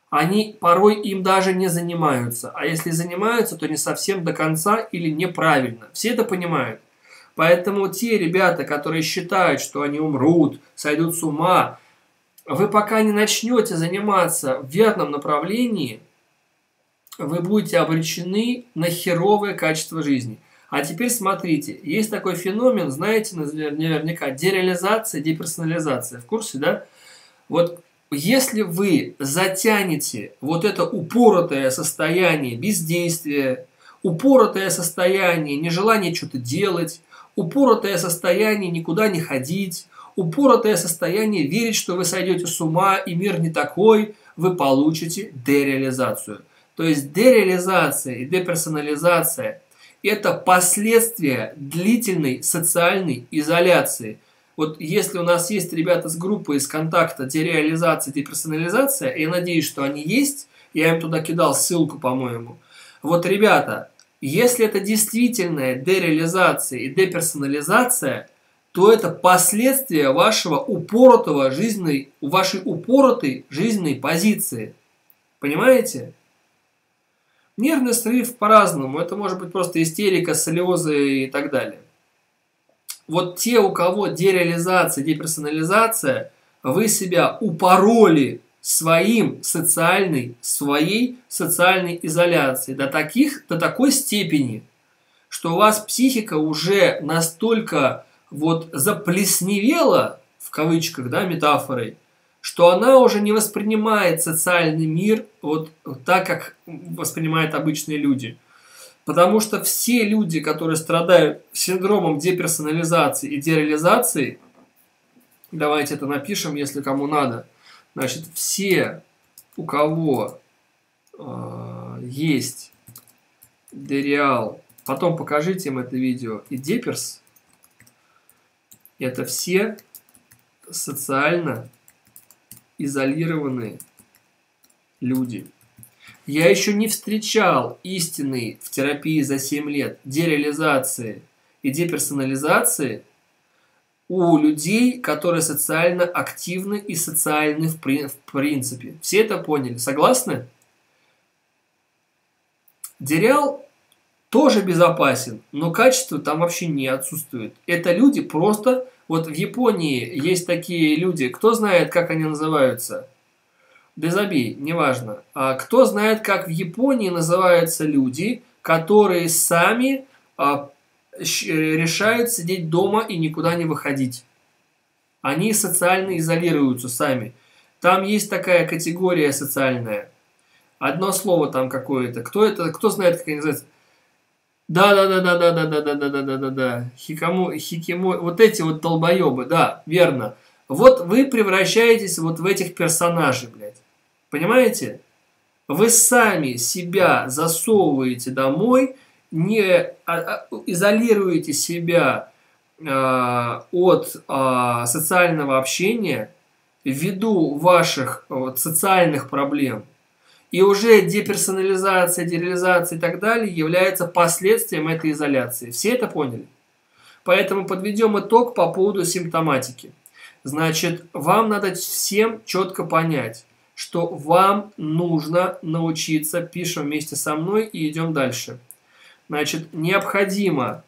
Они порой им даже не занимаются. А если занимаются, то не совсем до конца или неправильно. Все это понимают. Поэтому те ребята, которые считают, что они умрут, сойдут с ума, вы пока не начнете заниматься в верном направлении, вы будете обречены на херовое качество жизни. А теперь смотрите, есть такой феномен, знаете, наверняка, дереализация, деперсонализация. В курсе, да? Вот если вы затянете вот это упоротое состояние бездействия, упоротое состояние нежелания что-то делать, упоротое состояние никуда не ходить, упоротое состояние верить, что вы сойдете с ума и мир не такой, вы получите дереализацию. То есть дереализация и деперсонализация – это последствия длительной социальной изоляции. Вот если у нас есть ребята с группы из контакта дереализация, деперсонализация, я надеюсь, что они есть, я им туда кидал ссылку, по-моему. Вот, ребята, если это действительная дереализация и деперсонализация, то это последствия вашего упоротого жизненной, вашей упоротой жизненной позиции. Понимаете? Нервный срыв по-разному. Это может быть просто истерика, слезы и так далее. Вот те, у кого дереализация, деперсонализация, вы себя упороли своим социальной, своей социальной изоляции до, таких, до такой степени, что у вас психика уже настолько вот заплесневела, в кавычках, да, метафорой, что она уже не воспринимает социальный мир вот так, как воспринимают обычные люди. Потому что все люди, которые страдают синдромом деперсонализации и дереализации, давайте это напишем, если кому надо, значит, все, у кого э, есть дереал, потом покажите им это видео, и деперс, это все социально изолированные люди. Я еще не встречал истинной в терапии за 7 лет дереализации и деперсонализации у людей, которые социально активны и социальны в, при, в принципе. Все это поняли? Согласны? Дереал тоже безопасен, но качество там вообще не отсутствует. Это люди просто... Вот в Японии есть такие люди, кто знает, как они называются? Дезаби, неважно. А кто знает, как в Японии называются люди, которые сами а, решают сидеть дома и никуда не выходить? Они социально изолируются сами. Там есть такая категория социальная. Одно слово там какое-то. Кто это? Кто знает, как они называются? Да, да, да, да, да, да, да, да, да, да, да, да, да. Хикамо, хикимо, вот эти вот долбоебы, да, верно. Вот вы превращаетесь вот в этих персонажей, блядь. Понимаете? Вы сами себя засовываете домой, не а, а, изолируете себя э, от социального общения ввиду ваших социальных проблем – и уже деперсонализация, дереализация и так далее является последствием этой изоляции. Все это поняли? Поэтому подведем итог по поводу симптоматики. Значит, вам надо всем четко понять, что вам нужно научиться, пишем вместе со мной и идем дальше. Значит, необходимо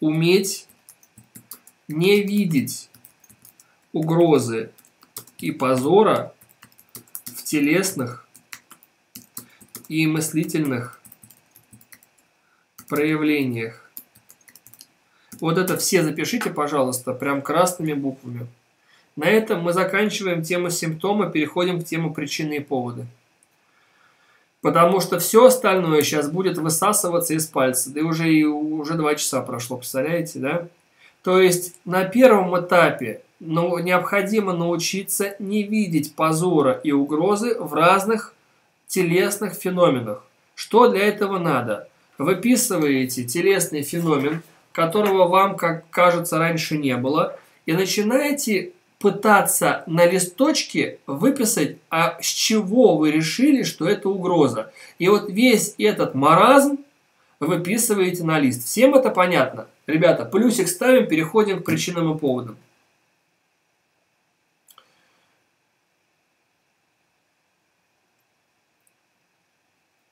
уметь не видеть угрозы и позора телесных и мыслительных проявлениях. Вот это все запишите, пожалуйста, прям красными буквами. На этом мы заканчиваем тему симптома, переходим к тему причины и поводы. Потому что все остальное сейчас будет высасываться из пальца. Да и уже, и уже два часа прошло, представляете, да? То есть на первом этапе но необходимо научиться не видеть позора и угрозы в разных телесных феноменах. Что для этого надо? Выписываете телесный феномен, которого вам, как кажется, раньше не было, и начинаете пытаться на листочке выписать, а с чего вы решили, что это угроза. И вот весь этот маразм выписываете на лист. Всем это понятно? Ребята, плюсик ставим, переходим к причинам и поводам.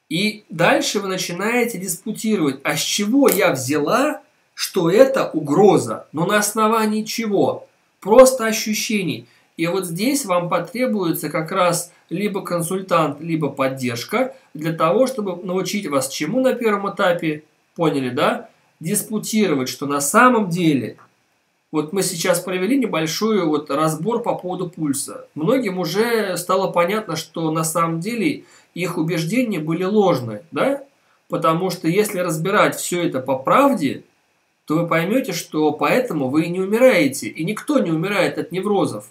И дальше вы начинаете диспутировать, а с чего я взяла, что это угроза, но на основании чего? Просто ощущений. И вот здесь вам потребуется как раз либо консультант, либо поддержка для того, чтобы научить вас чему на первом этапе, поняли, да? Диспутировать, что на самом деле, вот мы сейчас провели небольшой вот разбор по поводу пульса. Многим уже стало понятно, что на самом деле их убеждения были ложны, да? Потому что если разбирать все это по правде, то вы поймете, что поэтому вы не умираете, и никто не умирает от неврозов.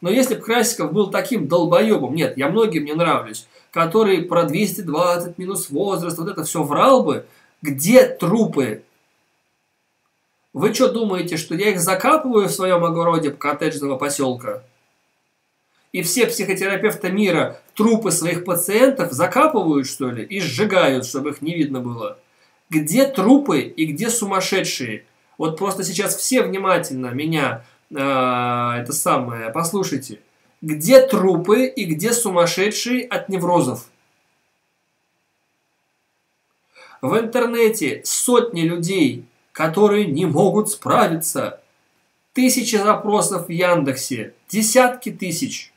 Но если бы Красиков был таким долбоебом, нет, я многим не нравлюсь, который про 220 минус возраст, вот это все врал бы, где трупы? Вы что думаете, что я их закапываю в своем огороде коттеджного поселка? И все психотерапевты мира трупы своих пациентов закапывают, что ли, и сжигают, чтобы их не видно было. Где трупы и где сумасшедшие? Вот просто сейчас все внимательно меня, э, это самое, послушайте. Где трупы и где сумасшедшие от неврозов? В интернете сотни людей, которые не могут справиться. Тысячи запросов в Яндексе, десятки тысяч –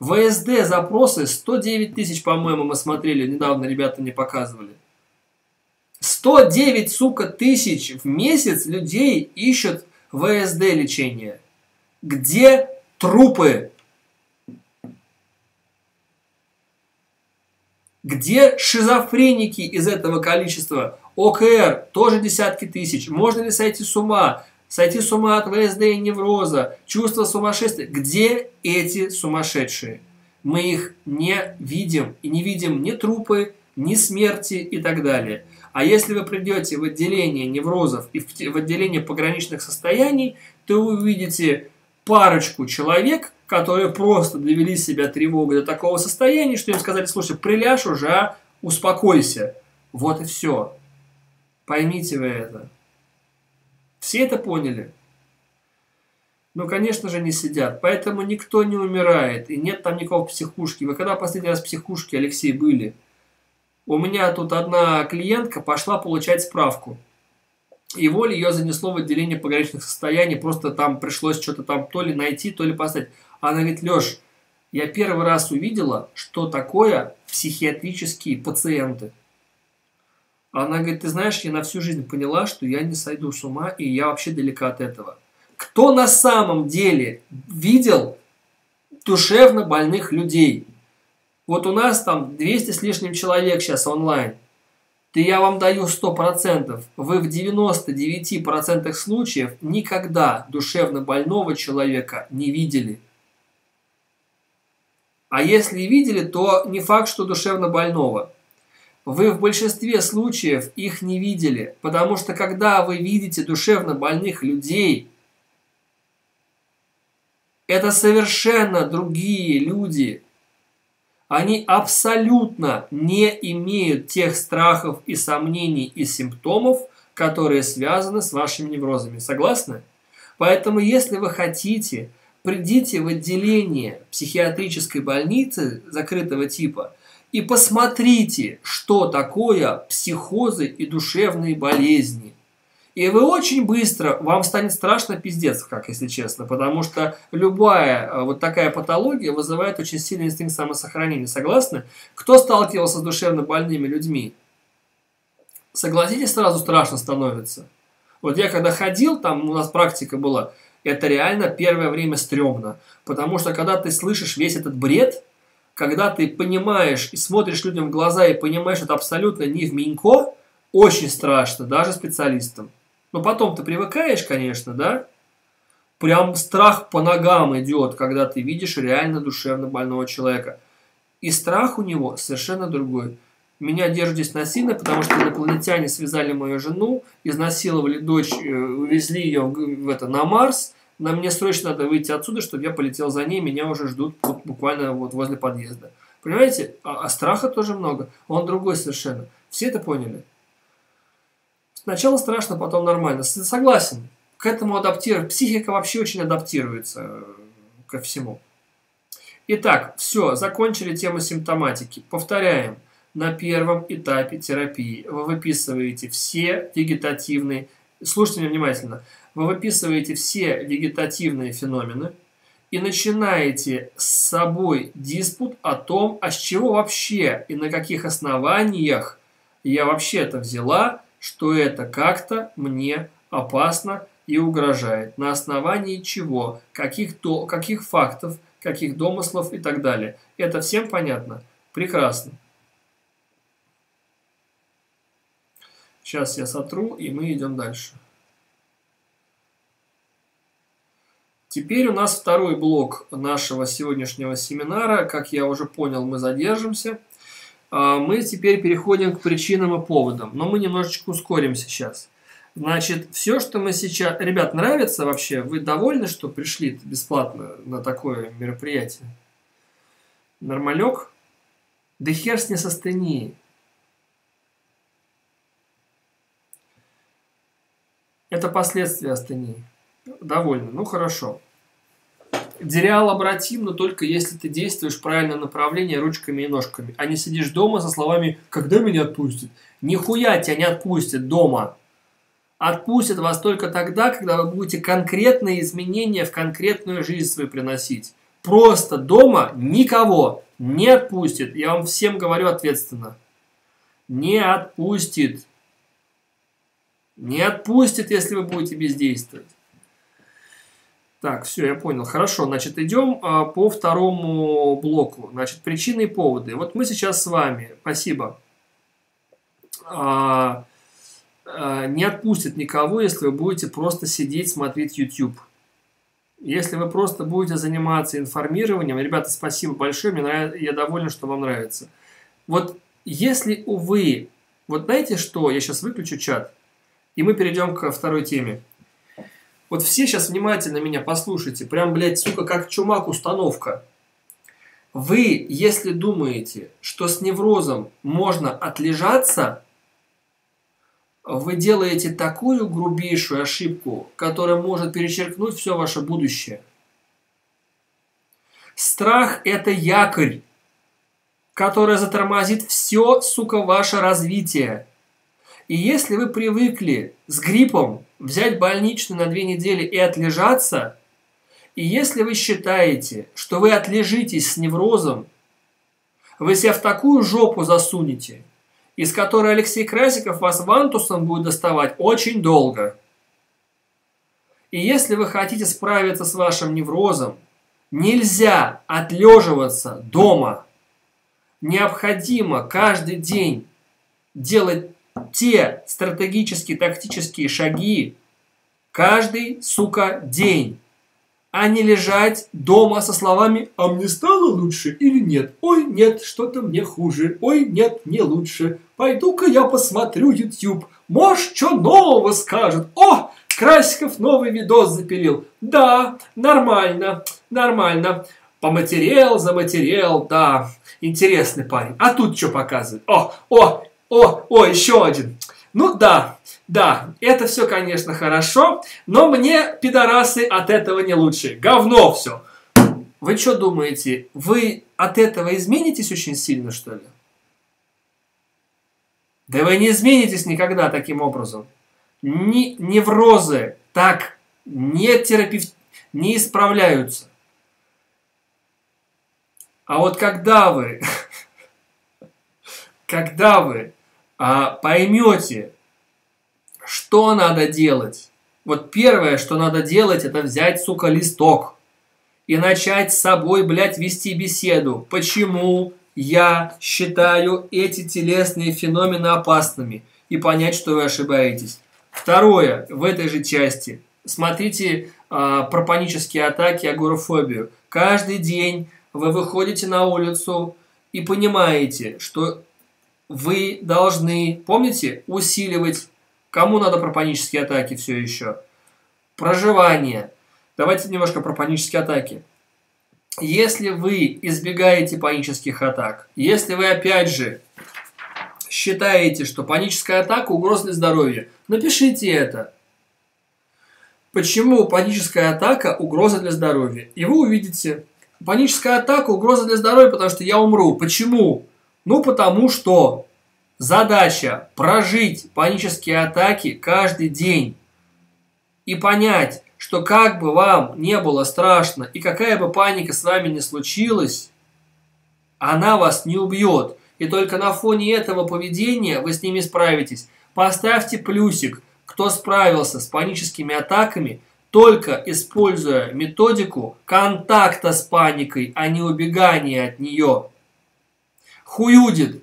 ВСД запросы 109 тысяч, по-моему, мы смотрели, недавно ребята не показывали. 109, сука, тысяч в месяц людей ищут ВСД лечение. Где трупы? Где шизофреники из этого количества? ОКР тоже десятки тысяч. Можно ли сойти с ума? Сойти с ума от ВСД и невроза, чувство сумасшествия. Где эти сумасшедшие? Мы их не видим. И не видим ни трупы, ни смерти и так далее. А если вы придете в отделение неврозов и в отделение пограничных состояний, то вы увидите парочку человек, которые просто довели себя тревогой до такого состояния, что им сказали, слушай, приляжь уже, а, успокойся. Вот и все. Поймите вы это. Все это поняли? Ну, конечно же, не сидят. Поэтому никто не умирает. И нет там никакого психушки. Вы когда последний раз в психушке, Алексей, были? У меня тут одна клиентка пошла получать справку. И воле ее занесло в отделение пограничных состояний. Просто там пришлось что-то там то ли найти, то ли поставить. Она говорит, Леш, я первый раз увидела, что такое психиатрические пациенты. Она говорит, ты знаешь, я на всю жизнь поняла, что я не сойду с ума, и я вообще далека от этого. Кто на самом деле видел душевно больных людей? Вот у нас там 200 с лишним человек сейчас онлайн. Ты я вам даю 100%. Вы в 99% случаев никогда душевно больного человека не видели. А если видели, то не факт, что душевно больного. Вы в большинстве случаев их не видели, потому что когда вы видите душевно больных людей, это совершенно другие люди. Они абсолютно не имеют тех страхов и сомнений и симптомов, которые связаны с вашими неврозами. Согласны? Поэтому, если вы хотите, придите в отделение психиатрической больницы закрытого типа – и посмотрите, что такое психозы и душевные болезни. И вы очень быстро, вам станет страшно пиздец, как если честно, потому что любая э, вот такая патология вызывает очень сильный инстинкт самосохранения. Согласны? Кто сталкивался с душевно больными людьми? Согласитесь, сразу страшно становится. Вот я когда ходил, там у нас практика была, это реально первое время стрёмно. Потому что когда ты слышишь весь этот бред, когда ты понимаешь и смотришь людям в глаза и понимаешь, что это абсолютно не в Минько, очень страшно, даже специалистам. Но потом ты привыкаешь, конечно, да? Прям страх по ногам идет, когда ты видишь реально душевно больного человека. И страх у него совершенно другой. Меня держат здесь насильно, потому что инопланетяне связали мою жену, изнасиловали дочь, э, увезли ее в это, на Марс – на мне срочно надо выйти отсюда, чтобы я полетел за ней, меня уже ждут вот, буквально вот возле подъезда. Понимаете? А, а страха тоже много. Он другой совершенно. Все это поняли? Сначала страшно, потом нормально. Согласен. К этому адаптировать. Психика вообще очень адаптируется э, ко всему. Итак, все, закончили тему симптоматики. Повторяем. На первом этапе терапии вы выписываете все вегетативные... Слушайте меня внимательно вы выписываете все вегетативные феномены и начинаете с собой диспут о том, а с чего вообще и на каких основаниях я вообще это взяла, что это как-то мне опасно и угрожает. На основании чего, каких, то, каких фактов, каких домыслов и так далее. Это всем понятно? Прекрасно. Сейчас я сотру, и мы идем дальше. Теперь у нас второй блок нашего сегодняшнего семинара. Как я уже понял, мы задержимся. А, мы теперь переходим к причинам и поводам, но мы немножечко ускоримся сейчас. Значит, все, что мы сейчас... Ребят, нравится вообще? Вы довольны, что пришли бесплатно на такое мероприятие? Нормалек? Да хер с несостынии. Это последствия астении довольны. Ну хорошо. Дереал обратим, но только если ты действуешь в правильном направлении ручками и ножками, а не сидишь дома со словами «когда меня отпустят?». Нихуя тебя не отпустят дома. Отпустят вас только тогда, когда вы будете конкретные изменения в конкретную жизнь свою приносить. просто дома никого не отпустит. Я вам всем говорю ответственно. Не отпустит. Не отпустит, если вы будете бездействовать. Так, все, я понял. Хорошо, значит, идем а, по второму блоку. Значит, причины и поводы. Вот мы сейчас с вами, спасибо, а, а, не отпустит никого, если вы будете просто сидеть, смотреть YouTube. Если вы просто будете заниматься информированием, ребята, спасибо большое, мне нравится, я доволен, что вам нравится. Вот если, увы, вот знаете что, я сейчас выключу чат, и мы перейдем ко второй теме. Вот все сейчас внимательно меня послушайте. Прям, блядь, сука, как чумак установка. Вы, если думаете, что с неврозом можно отлежаться, вы делаете такую грубейшую ошибку, которая может перечеркнуть все ваше будущее. Страх – это якорь, который затормозит все, сука, ваше развитие. И если вы привыкли с гриппом взять больничную на две недели и отлежаться, и если вы считаете, что вы отлежитесь с неврозом, вы себя в такую жопу засунете, из которой Алексей Красиков вас вантусом будет доставать очень долго. И если вы хотите справиться с вашим неврозом, нельзя отлеживаться дома. Необходимо каждый день делать те стратегические, тактические шаги каждый, сука, день, а не лежать дома со словами «А мне стало лучше или нет? Ой, нет, что-то мне хуже. Ой, нет, не лучше. Пойду-ка я посмотрю YouTube. Может, что нового скажет. О, Красиков новый видос запилил. Да, нормально, нормально. Поматерел, заматерел, да. Интересный парень. А тут что показывает? О, о, о, о, еще один. Ну да, да, это все, конечно, хорошо, но мне, пидорасы, от этого не лучше. Говно все. Вы что думаете, вы от этого изменитесь очень сильно, что ли? Да вы не изменитесь никогда таким образом. Ни, неврозы так не терапевт, не исправляются. А вот когда вы, когда вы поймете, что надо делать. Вот первое, что надо делать, это взять, сука, листок и начать с собой, блядь, вести беседу. Почему я считаю эти телесные феномены опасными? И понять, что вы ошибаетесь. Второе, в этой же части. Смотрите э, про панические атаки, агорафобию. Каждый день вы выходите на улицу и понимаете, что вы должны, помните, усиливать, кому надо про панические атаки все еще, проживание. Давайте немножко про панические атаки. Если вы избегаете панических атак, если вы опять же считаете, что паническая атака угроза для здоровья, напишите это. Почему паническая атака угроза для здоровья? И вы увидите, паническая атака угроза для здоровья, потому что я умру. Почему? Ну, потому что задача прожить панические атаки каждый день и понять, что как бы вам не было страшно и какая бы паника с вами не случилась, она вас не убьет. И только на фоне этого поведения вы с ними справитесь. Поставьте плюсик, кто справился с паническими атаками, только используя методику контакта с паникой, а не убегания от нее. Хуюдит.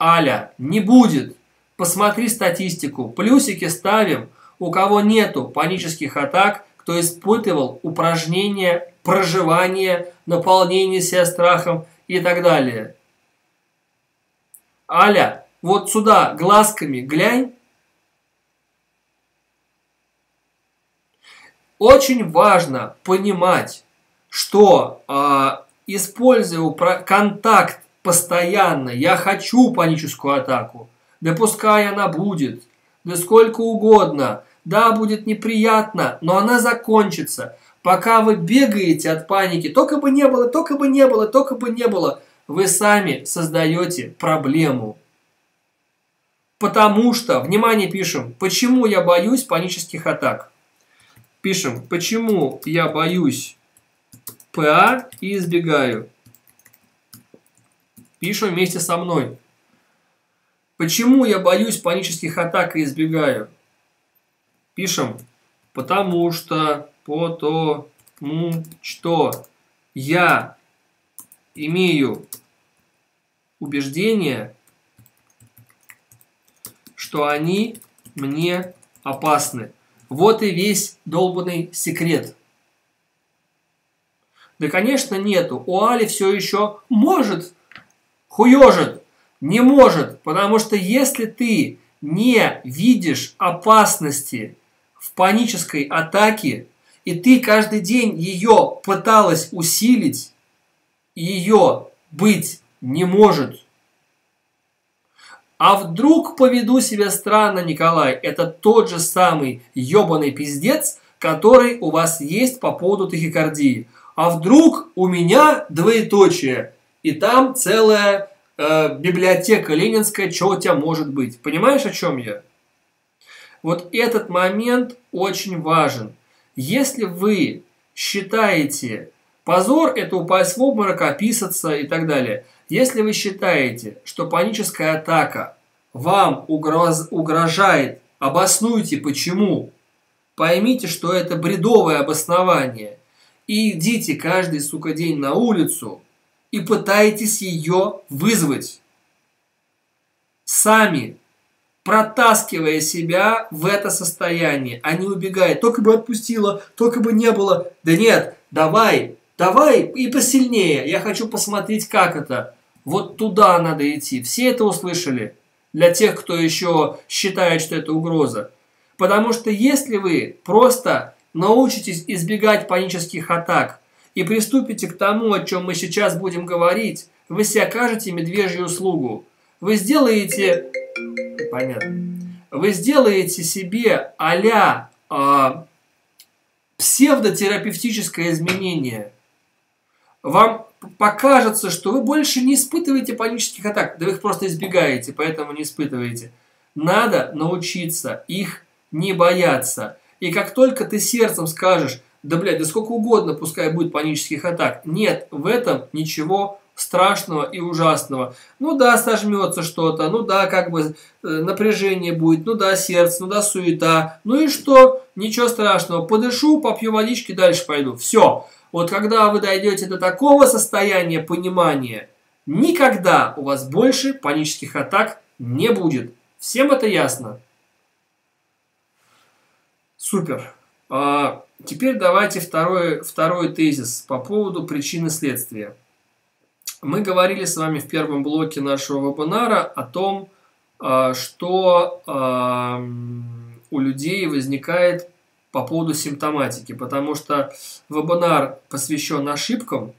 Аля, не будет. Посмотри статистику. Плюсики ставим. У кого нету панических атак, кто испытывал упражнения, проживание, наполнение себя страхом и так далее. Аля, вот сюда глазками глянь. Очень важно понимать, что э, используя контакт постоянно, я хочу паническую атаку, да пускай она будет, да сколько угодно, да, будет неприятно, но она закончится. Пока вы бегаете от паники, только бы не было, только бы не было, только бы не было, вы сами создаете проблему. Потому что, внимание, пишем, почему я боюсь панических атак. Пишем, почему я боюсь ПА и избегаю. Пишем вместе со мной. Почему я боюсь панических атак и избегаю? Пишем. Потому что, потому что я имею убеждение, что они мне опасны. Вот и весь долбанный секрет. Да, конечно, нету. У Али все еще может, хуежит, не может. Потому что если ты не видишь опасности в панической атаке, и ты каждый день ее пыталась усилить, ее быть не может. А вдруг поведу себя странно, Николай? Это тот же самый ебаный пиздец, который у вас есть по поводу тахикардии. А вдруг у меня двоеточие, и там целая э, библиотека ленинская, что у тебя может быть. Понимаешь, о чем я? Вот этот момент очень важен. Если вы считаете, позор это упасть в обморок, описаться и так далее. Если вы считаете, что паническая атака вам угроз, угрожает, обоснуйте почему. Поймите, что это бредовое обоснование. И идите каждый, сука, день на улицу и пытайтесь ее вызвать. Сами, протаскивая себя в это состояние, а не убегая. Только бы отпустила, только бы не было. Да нет, давай, давай и посильнее. Я хочу посмотреть, как это. Вот туда надо идти. Все это услышали? Для тех, кто еще считает, что это угроза. Потому что если вы просто научитесь избегать панических атак и приступите к тому, о чем мы сейчас будем говорить, вы себе окажете медвежью услугу. Вы сделаете... Понятно. Вы сделаете себе а-ля э, псевдотерапевтическое изменение. Вам покажется, что вы больше не испытываете панических атак, да вы их просто избегаете, поэтому не испытываете. Надо научиться их не бояться. И как только ты сердцем скажешь, да, блядь, да сколько угодно, пускай будет панических атак. Нет, в этом ничего страшного и ужасного. Ну да, сожмется что-то, ну да, как бы э, напряжение будет, ну да, сердце, ну да, суета. Ну и что? Ничего страшного. Подышу, попью водички, дальше пойду. Все. Вот когда вы дойдете до такого состояния понимания, никогда у вас больше панических атак не будет. Всем это ясно? Супер. А, теперь давайте второй, второй тезис по поводу причины следствия. Мы говорили с вами в первом блоке нашего вебинара о том, а, что а, у людей возникает по поводу симптоматики, потому что вебинар посвящен ошибкам,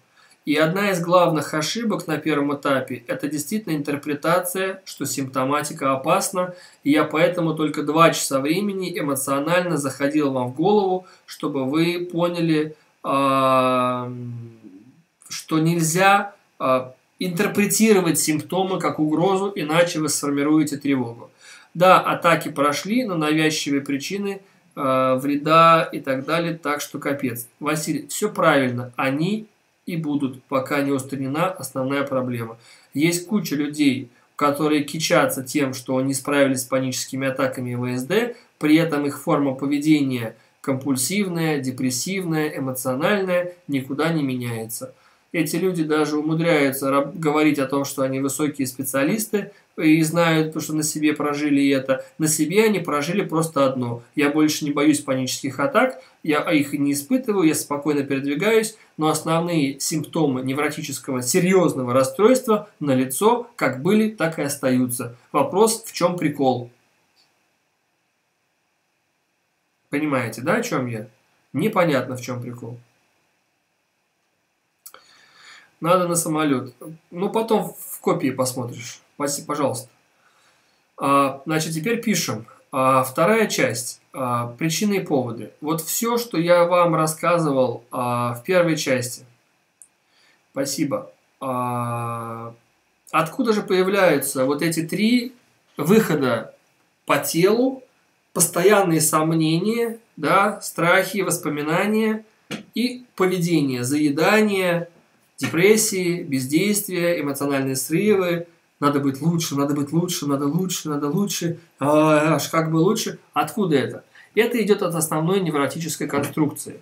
и одна из главных ошибок на первом этапе – это действительно интерпретация, что симптоматика опасна, и я поэтому только два часа времени эмоционально заходил вам в голову, чтобы вы поняли, а, что нельзя а, интерпретировать симптомы как угрозу, иначе вы сформируете тревогу. Да, атаки прошли, но навязчивые причины – э, вреда и так далее, так что капец. Василий, все правильно, они и будут, пока не устранена основная проблема. Есть куча людей, которые кичатся тем, что не справились с паническими атаками ВСД, при этом их форма поведения компульсивная, депрессивная, эмоциональная никуда не меняется. Эти люди даже умудряются говорить о том, что они высокие специалисты, и знают, потому что на себе прожили это. На себе они прожили просто одно. Я больше не боюсь панических атак, я их не испытываю, я спокойно передвигаюсь, но основные симптомы невротического серьезного расстройства на лицо как были, так и остаются. Вопрос, в чем прикол? Понимаете, да, о чем я? Непонятно, в чем прикол. Надо на самолет. Ну, потом в копии посмотришь. Пожалуйста. А, значит, теперь пишем. А, вторая часть. А, причины и поводы. Вот все, что я вам рассказывал в первой части. Спасибо. Откуда же появляются вот эти три выхода по телу, постоянные сомнения, да, страхи, воспоминания, и поведение, заедание, депрессии, бездействие, эмоциональные срывы, надо быть лучше, надо быть лучше, надо лучше, надо лучше, аж как бы лучше. Откуда это? Это идет от основной невротической конструкции.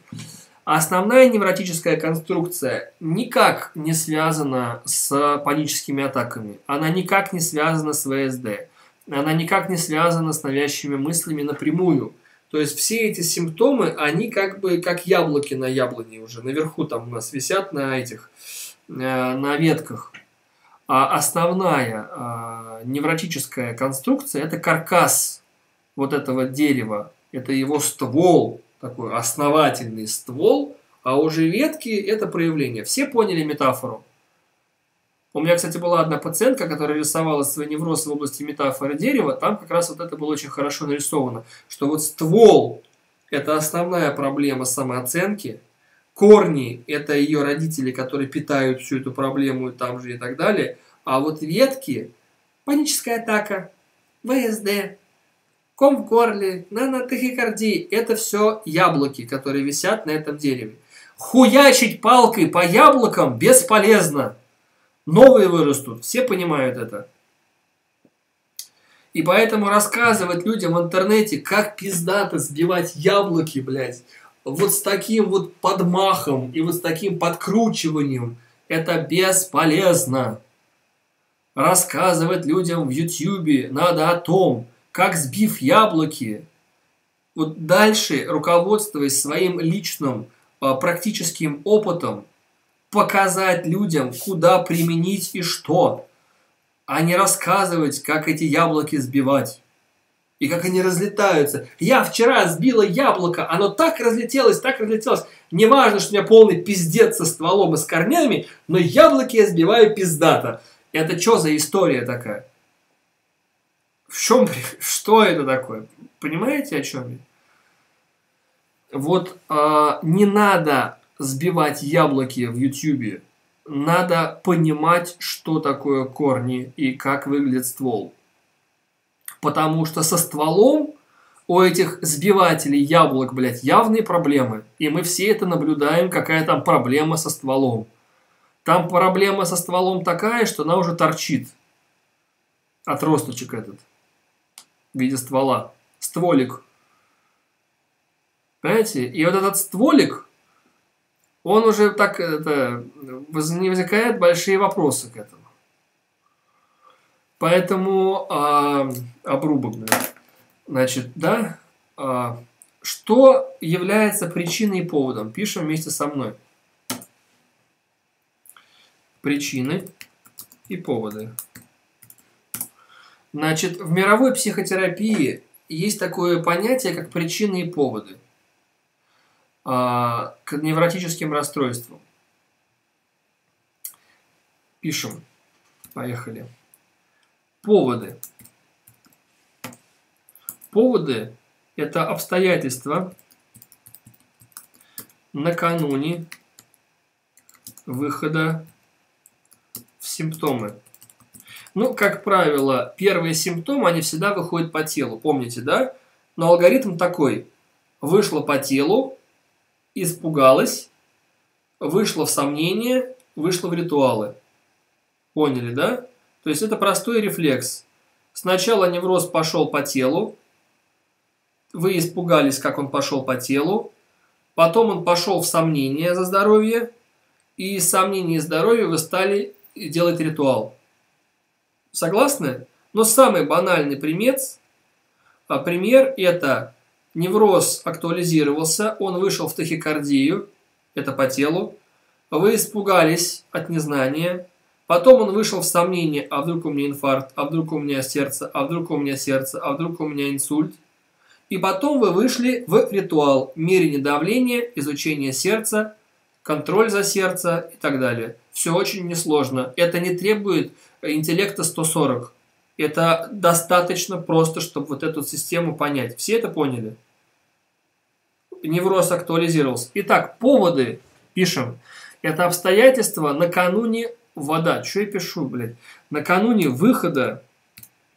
Основная невротическая конструкция никак не связана с паническими атаками. Она никак не связана с ВСД. Она никак не связана с навязчивыми мыслями напрямую. То есть все эти симптомы, они как бы как яблоки на яблоне уже. Наверху там у нас висят на этих, э, на ветках. А основная а, невротическая конструкция – это каркас вот этого дерева. Это его ствол, такой основательный ствол, а уже ветки – это проявление. Все поняли метафору? У меня, кстати, была одна пациентка, которая рисовала свои неврозы в области метафоры дерева. Там как раз вот это было очень хорошо нарисовано, что вот ствол – это основная проблема самооценки, корни – это ее родители, которые питают всю эту проблему там же и так далее, а вот ветки – паническая атака, ВСД, ком в горле, нанотахикардия – это все яблоки, которые висят на этом дереве. Хуячить палкой по яблокам бесполезно. Новые вырастут, все понимают это. И поэтому рассказывать людям в интернете, как пиздато сбивать яблоки, блядь, вот с таким вот подмахом и вот с таким подкручиванием, это бесполезно. Рассказывать людям в Ютьюбе надо о том, как сбив яблоки, вот дальше, руководствуясь своим личным а, практическим опытом, показать людям, куда применить и что, а не рассказывать, как эти яблоки сбивать. И как они разлетаются. Я вчера сбила яблоко, оно так разлетелось, так разлетелось. Неважно, что у меня полный пиздец со стволом и с корнями, но яблоки я сбиваю пиздато. Это что за история такая? В чем, что это такое? Понимаете, о чем я? Вот э, не надо сбивать яблоки в YouTube. Надо понимать, что такое корни и как выглядит ствол. Потому что со стволом у этих сбивателей яблок, блядь, явные проблемы. И мы все это наблюдаем, какая там проблема со стволом. Там проблема со стволом такая, что она уже торчит. Отросточек этот. В виде ствола. Стволик. Понимаете? И вот этот стволик, он уже так, это, не возникает большие вопросы к этому. Поэтому э, обрубок, значит, да, э, что является причиной и поводом? Пишем вместе со мной. Причины и поводы. Значит, в мировой психотерапии есть такое понятие, как причины и поводы а, к невротическим расстройствам. Пишем. Поехали. Поводы. Поводы – это обстоятельства накануне выхода в симптомы. Ну, как правило, первые симптомы, они всегда выходят по телу, помните, да? Но алгоритм такой. Вышло по телу, испугалась, вышла в сомнение, вышла в ритуалы. Поняли, да? То есть это простой рефлекс. Сначала невроз пошел по телу, вы испугались, как он пошел по телу, потом он пошел в сомнение за здоровье, и из сомнения и здоровья вы стали делать ритуал. Согласны? Но самый банальный пример, а, пример это невроз актуализировался, он вышел в тахикардию, это по телу, вы испугались от незнания, потом он вышел в сомнение, а вдруг у меня инфаркт, а вдруг у меня сердце, а вдруг у меня сердце, а вдруг у меня инсульт. И потом вы вышли в ритуал мерение давления, изучение сердца, контроль за сердце и так далее. Все очень несложно. Это не требует интеллекта 140. Это достаточно просто, чтобы вот эту систему понять. Все это поняли? Невроз актуализировался. Итак, поводы пишем. Это обстоятельства накануне вода. Что я пишу, блядь? Накануне выхода,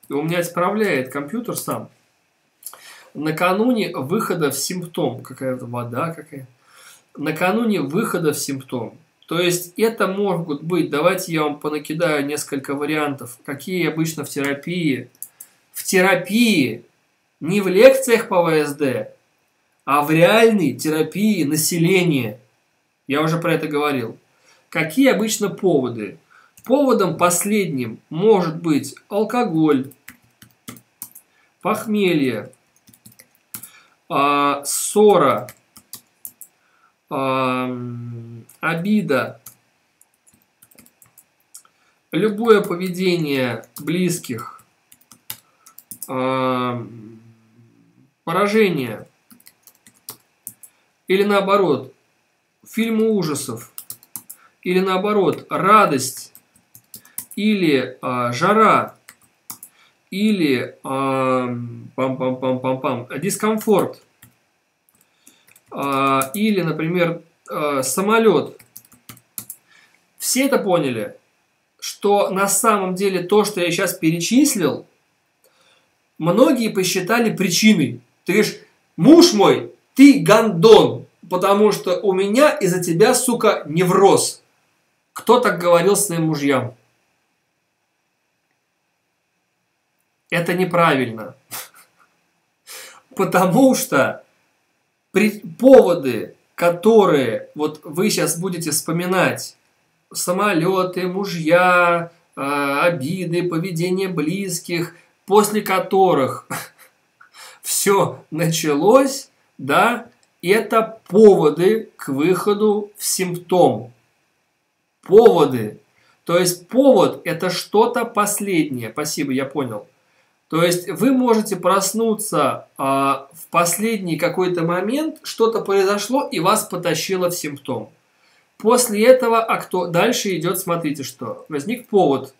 у меня исправляет компьютер сам. Накануне выхода в симптом. Какая-то вода какая накануне выхода в симптом. То есть это могут быть, давайте я вам понакидаю несколько вариантов, какие обычно в терапии. В терапии, не в лекциях по ВСД, а в реальной терапии населения. Я уже про это говорил. Какие обычно поводы? Поводом последним может быть алкоголь, похмелье, а, ссора, а, обида, любое поведение близких, а, поражение. Или наоборот фильмы ужасов. Или наоборот радость. Или а, жара. Или пам-пам-пам-пам-пам, дискомфорт, а, или, например, а, самолет. Все это поняли, что на самом деле то, что я сейчас перечислил, многие посчитали причиной. Ты говоришь, муж мой, ты гандон, потому что у меня из-за тебя, сука, невроз. Кто так говорил своим мужьям? Это неправильно. Потому что поводы, которые вот вы сейчас будете вспоминать, самолеты, мужья, а, обиды, поведение близких, после которых все началось, да, это поводы к выходу в симптом. Поводы. То есть повод – это что-то последнее. Спасибо, я понял. То есть вы можете проснуться а, в последний какой-то момент, что-то произошло и вас потащило в симптом. После этого а кто дальше идет, смотрите что. Возник повод.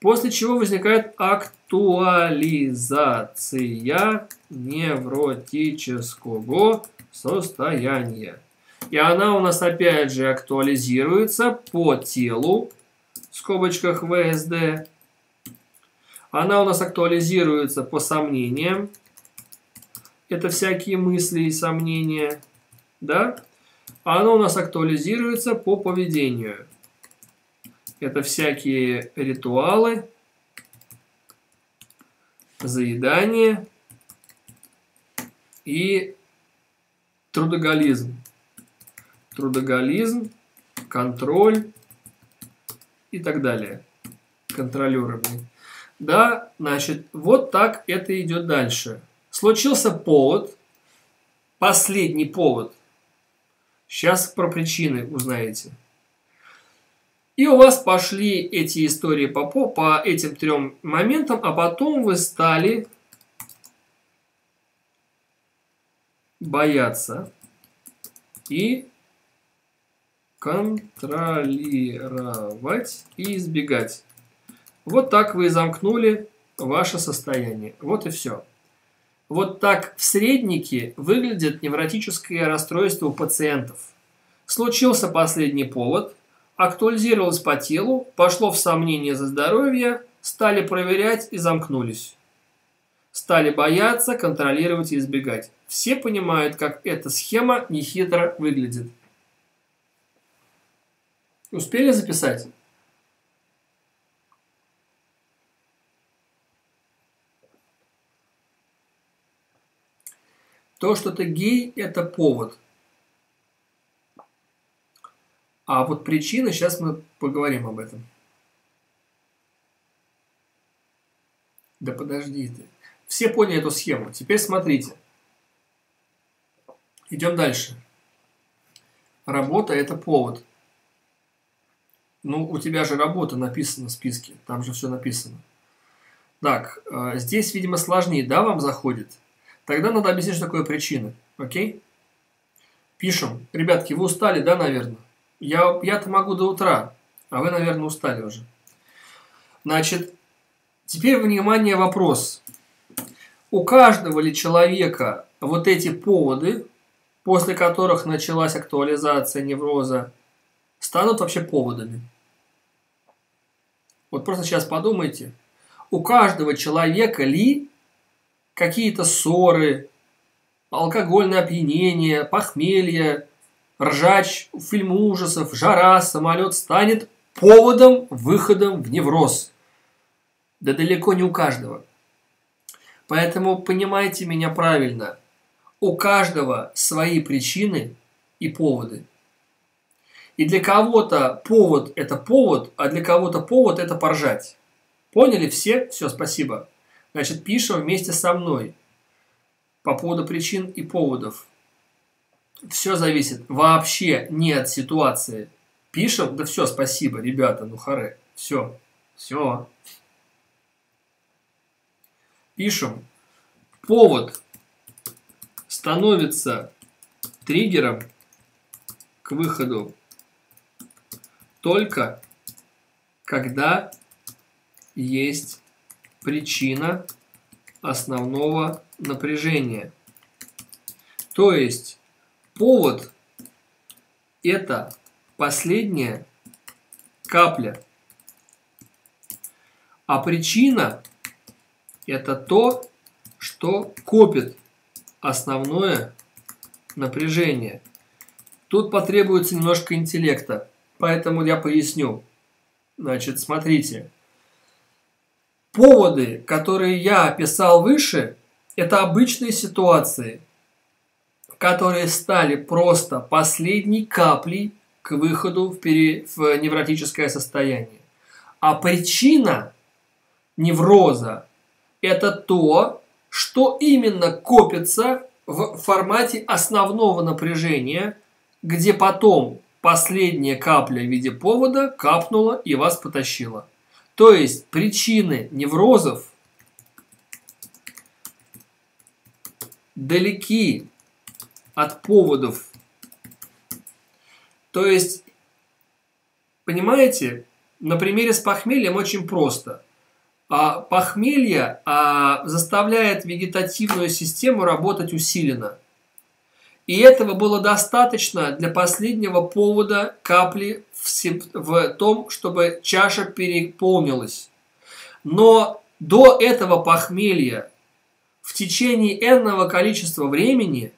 После чего возникает актуализация невротического состояния. И она у нас опять же актуализируется по телу, в скобочках ВСД, она у нас актуализируется по сомнениям. Это всякие мысли и сомнения. Да? Она у нас актуализируется по поведению. Это всякие ритуалы, заедание и трудоголизм. Трудоголизм, контроль и так далее. Контролируемый. Да, значит, вот так это идет дальше. Случился повод, последний повод. Сейчас про причины узнаете. И у вас пошли эти истории по, по, по этим трем моментам, а потом вы стали бояться и контролировать и избегать. Вот так вы замкнули ваше состояние. Вот и все. Вот так в среднике выглядит невротическое расстройство у пациентов. Случился последний повод, актуализировалось по телу, пошло в сомнение за здоровье, стали проверять и замкнулись. Стали бояться, контролировать и избегать. Все понимают, как эта схема нехитро выглядит. Успели записать? То, что ты гей, это повод. А вот причина, сейчас мы поговорим об этом. Да подожди ты. Все поняли эту схему. Теперь смотрите. Идем дальше. Работа – это повод. Ну, у тебя же работа написана в списке. Там же все написано. Так, э, здесь, видимо, сложнее, да, вам заходит? Тогда надо объяснить, что такое причина. Окей? Пишем. Ребятки, вы устали, да, наверное? Я, я-то могу до утра, а вы, наверное, устали уже. Значит, теперь, внимание, вопрос. У каждого ли человека вот эти поводы, после которых началась актуализация невроза, станут вообще поводами? Вот просто сейчас подумайте. У каждого человека ли какие-то ссоры, алкогольное опьянение, похмелье, ржач, фильм ужасов, жара, самолет станет поводом, выходом в невроз. Да далеко не у каждого. Поэтому понимайте меня правильно. У каждого свои причины и поводы. И для кого-то повод – это повод, а для кого-то повод – это поржать. Поняли все? Все, спасибо. Значит, пишем вместе со мной по поводу причин и поводов. Все зависит вообще не от ситуации. Пишем, да все, спасибо, ребята, ну харе. Все, все. Пишем. Повод становится триггером к выходу только когда есть причина основного напряжения. То есть повод – это последняя капля, а причина – это то, что копит основное напряжение. Тут потребуется немножко интеллекта, поэтому я поясню. Значит, смотрите – Поводы, которые я описал выше, это обычные ситуации, которые стали просто последней каплей к выходу в, пере... в невротическое состояние. А причина невроза – это то, что именно копится в формате основного напряжения, где потом последняя капля в виде повода капнула и вас потащила. То есть причины неврозов далеки от поводов. То есть, понимаете, на примере с похмельем очень просто. А похмелье а, заставляет вегетативную систему работать усиленно. И этого было достаточно для последнего повода капли в, том, чтобы чаша переполнилась. Но до этого похмелья в течение энного количества времени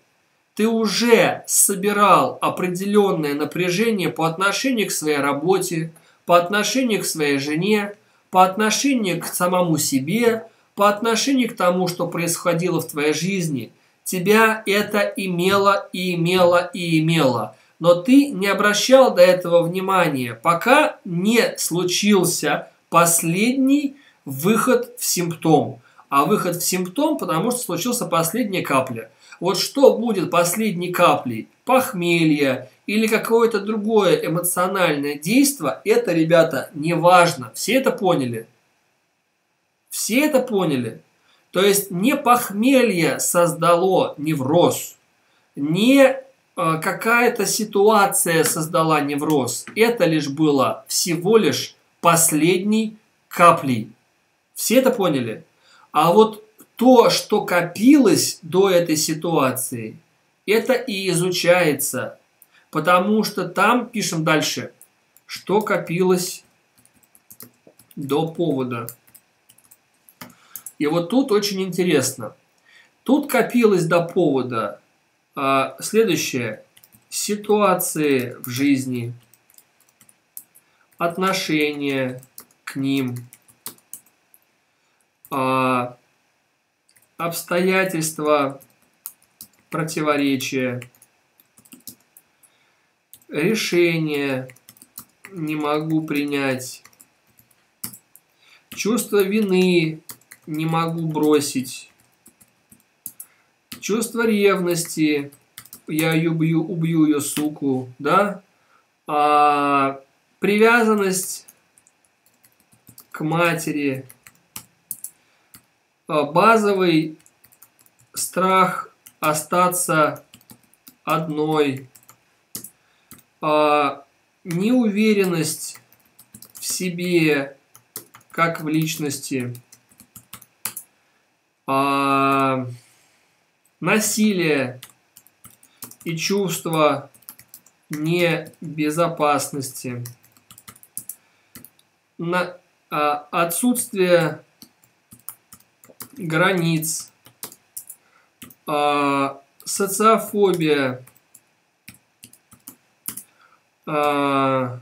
ты уже собирал определенное напряжение по отношению к своей работе, по отношению к своей жене, по отношению к самому себе, по отношению к тому, что происходило в твоей жизни – тебя это имело и имело и имело. Но ты не обращал до этого внимания, пока не случился последний выход в симптом. А выход в симптом, потому что случился последняя капля. Вот что будет последней каплей? Похмелье или какое-то другое эмоциональное действие, это, ребята, не важно. Все это поняли? Все это поняли? То есть не похмелье создало невроз, не э, какая-то ситуация создала невроз. Это лишь было всего лишь последней каплей. Все это поняли? А вот то, что копилось до этой ситуации, это и изучается. Потому что там, пишем дальше, что копилось до повода. И вот тут очень интересно. Тут копилось до повода а, следующее. Ситуации в жизни, отношения к ним, а, обстоятельства, противоречия, решение не могу принять, чувство вины не могу бросить. Чувство ревности, я ее убью, убью ее, суку, да? А, привязанность к матери, а, базовый страх остаться одной, а, неуверенность в себе, как в личности – а, насилие и чувство небезопасности, на, а, отсутствие границ, а, социофобия, А,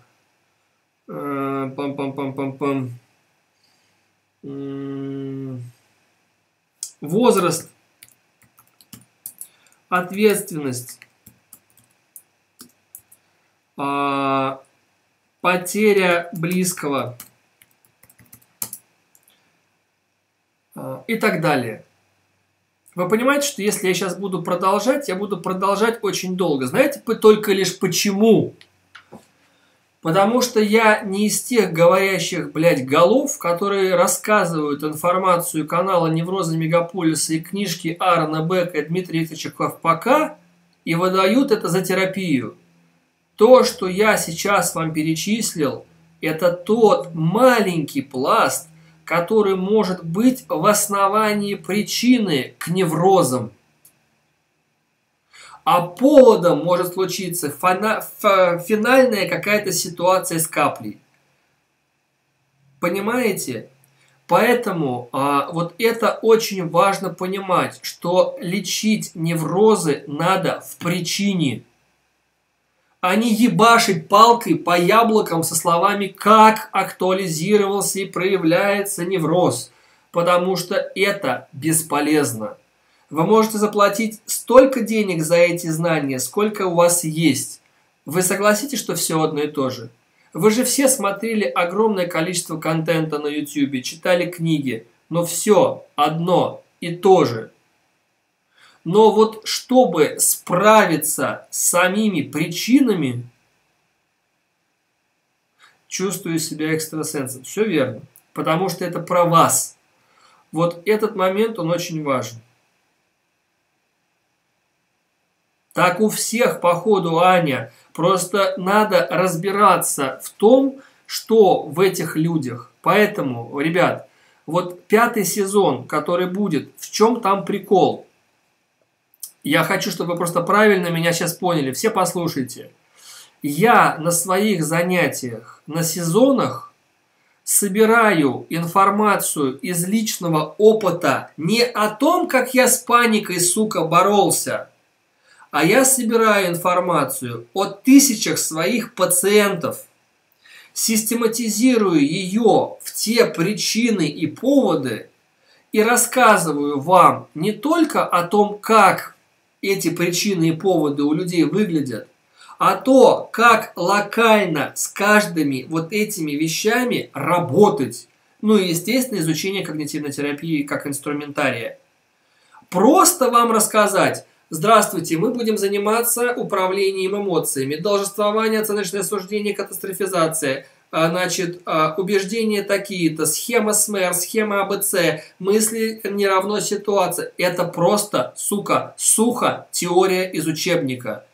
а, пам-пам-пам-пам-пам. Возраст, ответственность, а, потеря близкого а, и так далее. Вы понимаете, что если я сейчас буду продолжать, я буду продолжать очень долго. Знаете только лишь почему? Потому что я не из тех говорящих, блядь, голов, которые рассказывают информацию канала Невроза Мегаполиса и книжки Аарона Бека и Дмитрия Викторовича Ковпака и выдают это за терапию. То, что я сейчас вам перечислил, это тот маленький пласт, который может быть в основании причины к неврозам. А поводом может случиться финальная какая-то ситуация с каплей. Понимаете? Поэтому а, вот это очень важно понимать, что лечить неврозы надо в причине – а не ебашить палкой по яблокам со словами «как актуализировался и проявляется невроз», потому что это бесполезно. Вы можете заплатить столько денег за эти знания, сколько у вас есть. Вы согласитесь, что все одно и то же? Вы же все смотрели огромное количество контента на YouTube, читали книги, но все одно и то же. Но вот чтобы справиться с самими причинами, чувствую себя экстрасенсом. Все верно. Потому что это про вас. Вот этот момент, он очень важен. Так у всех, по ходу, Аня. Просто надо разбираться в том, что в этих людях. Поэтому, ребят, вот пятый сезон, который будет, в чем там прикол? Я хочу, чтобы вы просто правильно меня сейчас поняли. Все послушайте. Я на своих занятиях, на сезонах собираю информацию из личного опыта не о том, как я с паникой, сука, боролся, а я собираю информацию о тысячах своих пациентов, систематизирую ее в те причины и поводы и рассказываю вам не только о том, как эти причины и поводы у людей выглядят, а то, как локально с каждыми вот этими вещами работать. Ну и, естественно, изучение когнитивной терапии как инструментария. Просто вам рассказать, здравствуйте, мы будем заниматься управлением эмоциями, должествование, оценочное суждение, катастрофизация – а, значит, а, убеждения такие-то, схема СМР, схема АБЦ, мысли не равно ситуация. Это просто, сука, сухо теория из учебника.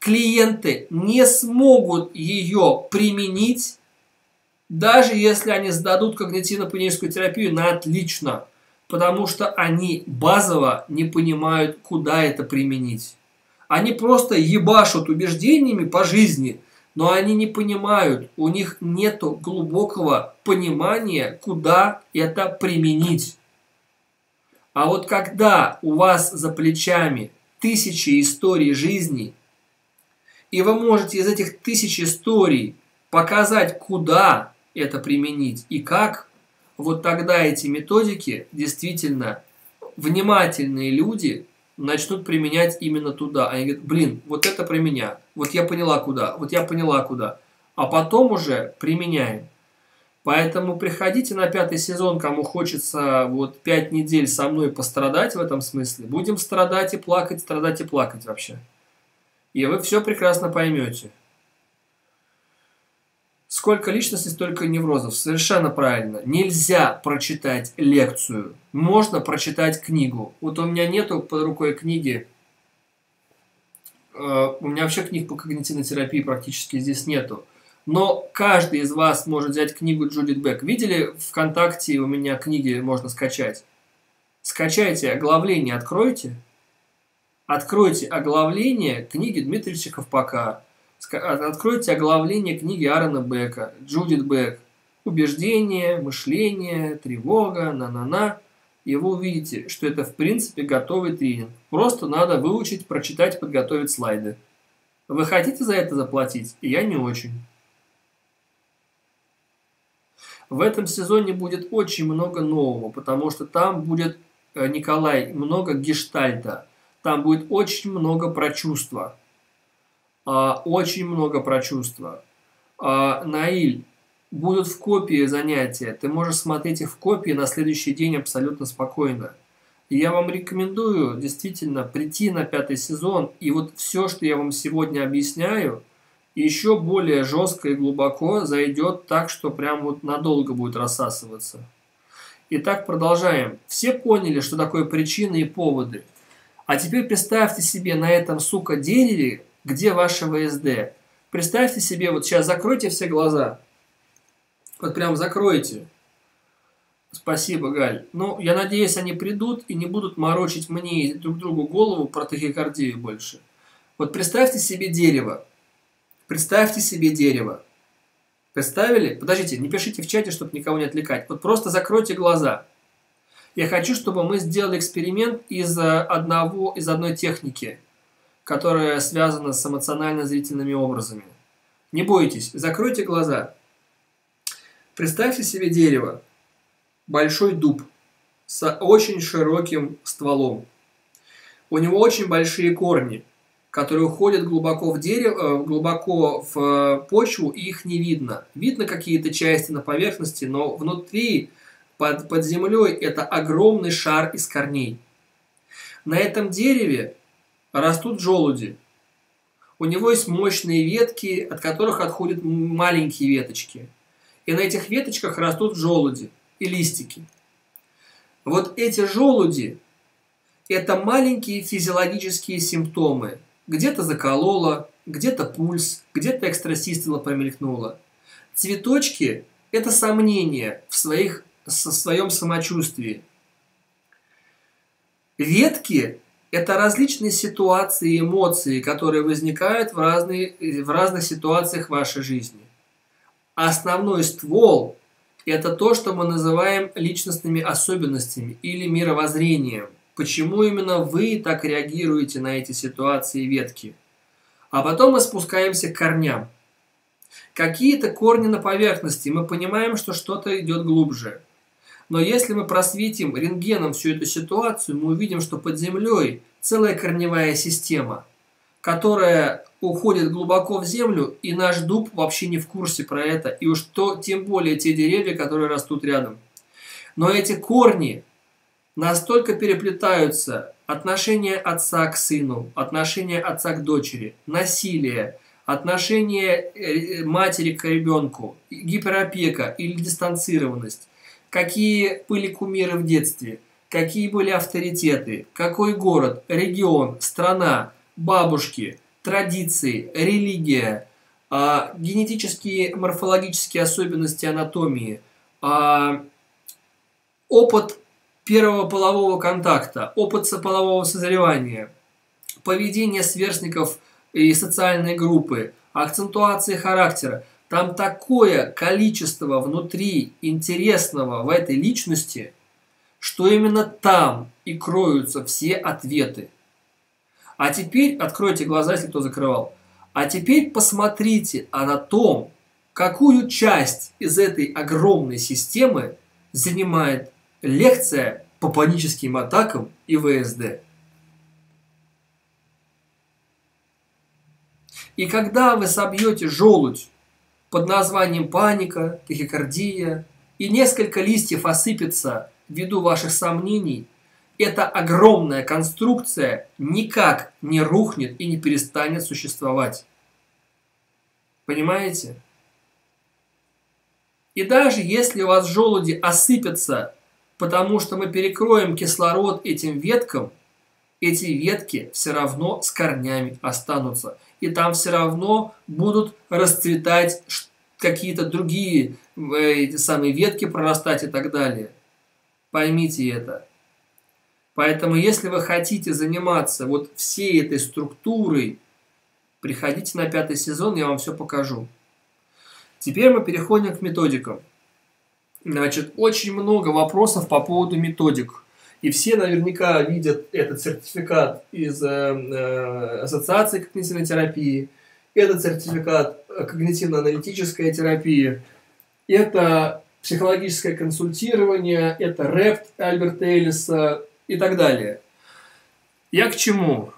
Клиенты не смогут ее применить, даже если они сдадут когнитивно-поведенческую терапию на отлично, потому что они базово не понимают, куда это применить. Они просто ебашут убеждениями по жизни – но они не понимают, у них нет глубокого понимания, куда это применить. А вот когда у вас за плечами тысячи историй жизни, и вы можете из этих тысяч историй показать, куда это применить и как, вот тогда эти методики действительно внимательные люди начнут применять именно туда. Они говорят, блин, вот это про меня, вот я поняла куда, вот я поняла куда. А потом уже применяем. Поэтому приходите на пятый сезон, кому хочется вот пять недель со мной пострадать в этом смысле. Будем страдать и плакать, страдать и плакать вообще. И вы все прекрасно поймете. Сколько личностей, столько неврозов. Совершенно правильно. Нельзя прочитать лекцию. Можно прочитать книгу. Вот у меня нету под рукой книги. Э, у меня вообще книг по когнитивной терапии практически здесь нету. Но каждый из вас может взять книгу Джудит Бек. Видели ВКонтакте у меня книги можно скачать? Скачайте оглавление, откройте. Откройте оглавление книги Дмитрия Ковпака. Откройте оглавление книги Аарона Бека, Джудит Бек. Убеждение, мышление, тревога, на-на-на. И вы увидите, что это в принципе готовый тренинг. Просто надо выучить, прочитать, подготовить слайды. Вы хотите за это заплатить? Я не очень. В этом сезоне будет очень много нового, потому что там будет, э, Николай, много гештальта. Там будет очень много про чувства. А, очень много про чувства. А, Наиль, будут в копии занятия. Ты можешь смотреть их в копии на следующий день абсолютно спокойно. И я вам рекомендую действительно прийти на пятый сезон, и вот все, что я вам сегодня объясняю, еще более жестко и глубоко зайдет так, что прям вот надолго будет рассасываться. Итак, продолжаем. Все поняли, что такое причины и поводы. А теперь представьте себе на этом, сука, дереве, где ваше ВСД. Представьте себе, вот сейчас закройте все глаза. Вот прям закройте. Спасибо, Галь. Ну, я надеюсь, они придут и не будут морочить мне и друг другу голову про тахикардию больше. Вот представьте себе дерево. Представьте себе дерево. Представили? Подождите, не пишите в чате, чтобы никого не отвлекать. Вот просто закройте глаза. Я хочу, чтобы мы сделали эксперимент из одного, из одной техники, которая связана с эмоционально-зрительными образами. Не бойтесь, закройте глаза. Представьте себе дерево большой дуб с очень широким стволом. У него очень большие корни, которые уходят глубоко в дерево, э, глубоко в э, почву, и их не видно. Видно какие-то части на поверхности, но внутри, под, под землей, это огромный шар из корней. На этом дереве растут желуди. У него есть мощные ветки, от которых отходят маленькие веточки. И на этих веточках растут желуди и листики. Вот эти желуди – это маленькие физиологические симптомы. Где-то закололо, где-то пульс, где-то экстрасистела промелькнула. Цветочки – это сомнения в, своих, в своем самочувствии. Ветки – это различные ситуации и эмоции, которые возникают в, разные, в разных ситуациях вашей жизни. основной ствол это то, что мы называем личностными особенностями или мировоззрением. Почему именно вы так реагируете на эти ситуации и ветки? А потом мы спускаемся к корням. Какие-то корни на поверхности, мы понимаем, что что-то идет глубже. Но если мы просветим рентгеном всю эту ситуацию, мы увидим, что под землей целая корневая система, которая уходит глубоко в землю, и наш дуб вообще не в курсе про это, и уж то, тем более те деревья, которые растут рядом. Но эти корни настолько переплетаются, отношение отца к сыну, отношение отца к дочери, насилие, отношение э, матери к ребенку, гиперопека или дистанцированность, какие были кумиры в детстве, какие были авторитеты, какой город, регион, страна, бабушки – традиции, религия, а, генетические морфологические особенности анатомии, а, опыт первого полового контакта, опыт полового созревания, поведение сверстников и социальной группы, акцентуация характера. Там такое количество внутри интересного в этой личности, что именно там и кроются все ответы. А теперь откройте глаза, если кто закрывал. А теперь посмотрите а на том, какую часть из этой огромной системы занимает лекция по паническим атакам и ВСД. И когда вы собьете желудь под названием паника, тахикардия, и несколько листьев осыпется ввиду ваших сомнений – эта огромная конструкция никак не рухнет и не перестанет существовать. Понимаете? И даже если у вас желуди осыпятся, потому что мы перекроем кислород этим веткам, эти ветки все равно с корнями останутся. И там все равно будут расцветать какие-то другие э, эти самые ветки прорастать и так далее. Поймите это. Поэтому, если вы хотите заниматься вот всей этой структурой, приходите на пятый сезон, я вам все покажу. Теперь мы переходим к методикам. Значит, очень много вопросов по поводу методик. И все наверняка видят этот сертификат из э, э, Ассоциации когнитивной терапии, это сертификат когнитивно-аналитическая терапия, это психологическое консультирование, это рэп Альберта Эллиса и так далее. Я к чему?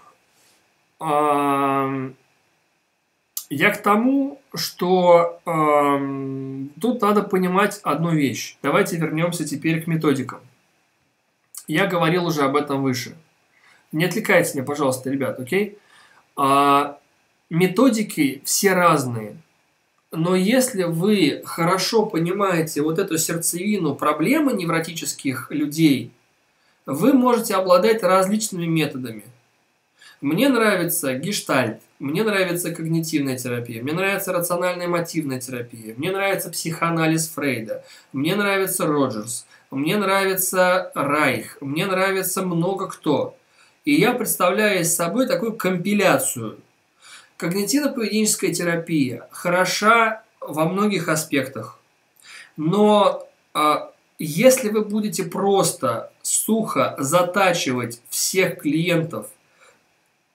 Я к тому, что э, тут надо понимать одну вещь. Давайте вернемся теперь к методикам. Я говорил уже об этом выше. Не отвлекайтесь мне, пожалуйста, ребят, окей? А, методики все разные. Но если вы хорошо понимаете вот эту сердцевину проблемы невротических людей, вы можете обладать различными методами. Мне нравится гештальт, мне нравится когнитивная терапия, мне нравится рациональная мотивная терапия, мне нравится психоанализ Фрейда, мне нравится Роджерс, мне нравится Райх, мне нравится много кто. И я представляю из собой такую компиляцию. Когнитивно-поведенческая терапия хороша во многих аспектах, но а, если вы будете просто сухо затачивать всех клиентов –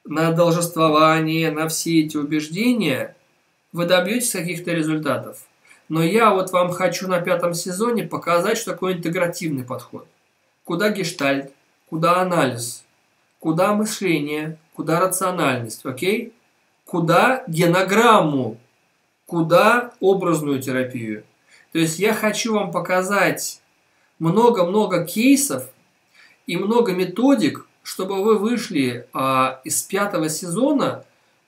на должествование, на все эти убеждения, вы добьетесь каких-то результатов. Но я вот вам хочу на пятом сезоне показать, что такое интегративный подход. Куда гештальт, куда анализ, куда мышление, куда рациональность, окей? Куда генограмму, куда образную терапию. То есть я хочу вам показать много-много кейсов и много методик, чтобы вы вышли а, из пятого сезона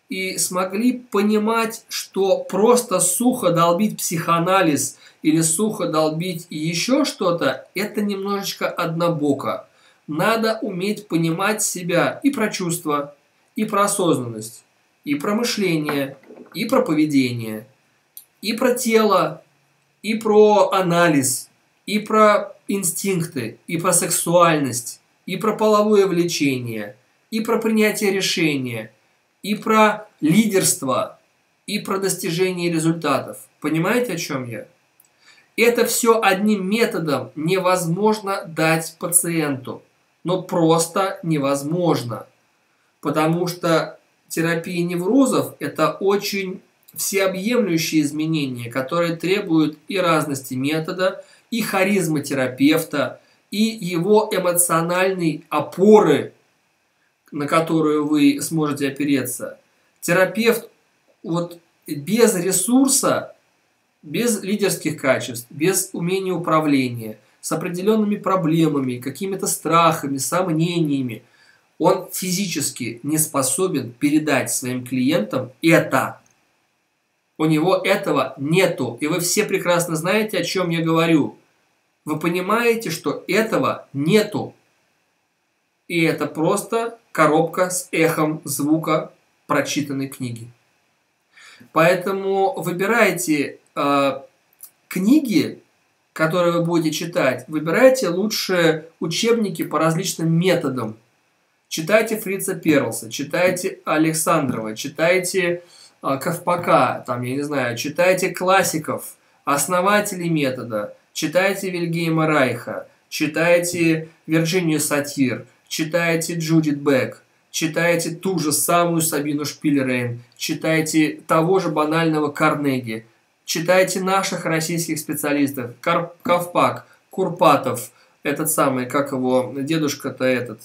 и смогли понимать, что просто сухо долбить психоанализ или сухо долбить еще что-то, это немножечко однобоко. Надо уметь понимать себя и про чувства, и про осознанность, и про мышление, и про поведение, и про тело, и про анализ, и про инстинкты, и про сексуальность, и про половое влечение, и про принятие решения, и про лидерство, и про достижение результатов. Понимаете, о чем я? Это все одним методом невозможно дать пациенту. Но просто невозможно. Потому что терапия неврозов – это очень всеобъемлющие изменения, которые требуют и разности метода, и харизмы терапевта, и его эмоциональной опоры, на которую вы сможете опереться. Терапевт вот без ресурса, без лидерских качеств, без умения управления, с определенными проблемами, какими-то страхами, сомнениями, он физически не способен передать своим клиентам это. У него этого нету. И вы все прекрасно знаете, о чем я говорю. Вы понимаете, что этого нету. И это просто коробка с эхом звука прочитанной книги. Поэтому выбирайте э, книги, которые вы будете читать, выбирайте лучше учебники по различным методам. Читайте Фрица Перлса, читайте Александрова, читайте э, Ковпака, там, я не знаю, читайте классиков, основателей метода, читайте Вильгейма Райха, читайте Вирджинию Сатир, читайте Джудит Бек, читайте ту же самую Сабину Шпильрейн, читайте того же банального Карнеги, читайте наших российских специалистов, Кар Ковпак, Курпатов, этот самый, как его, дедушка-то этот,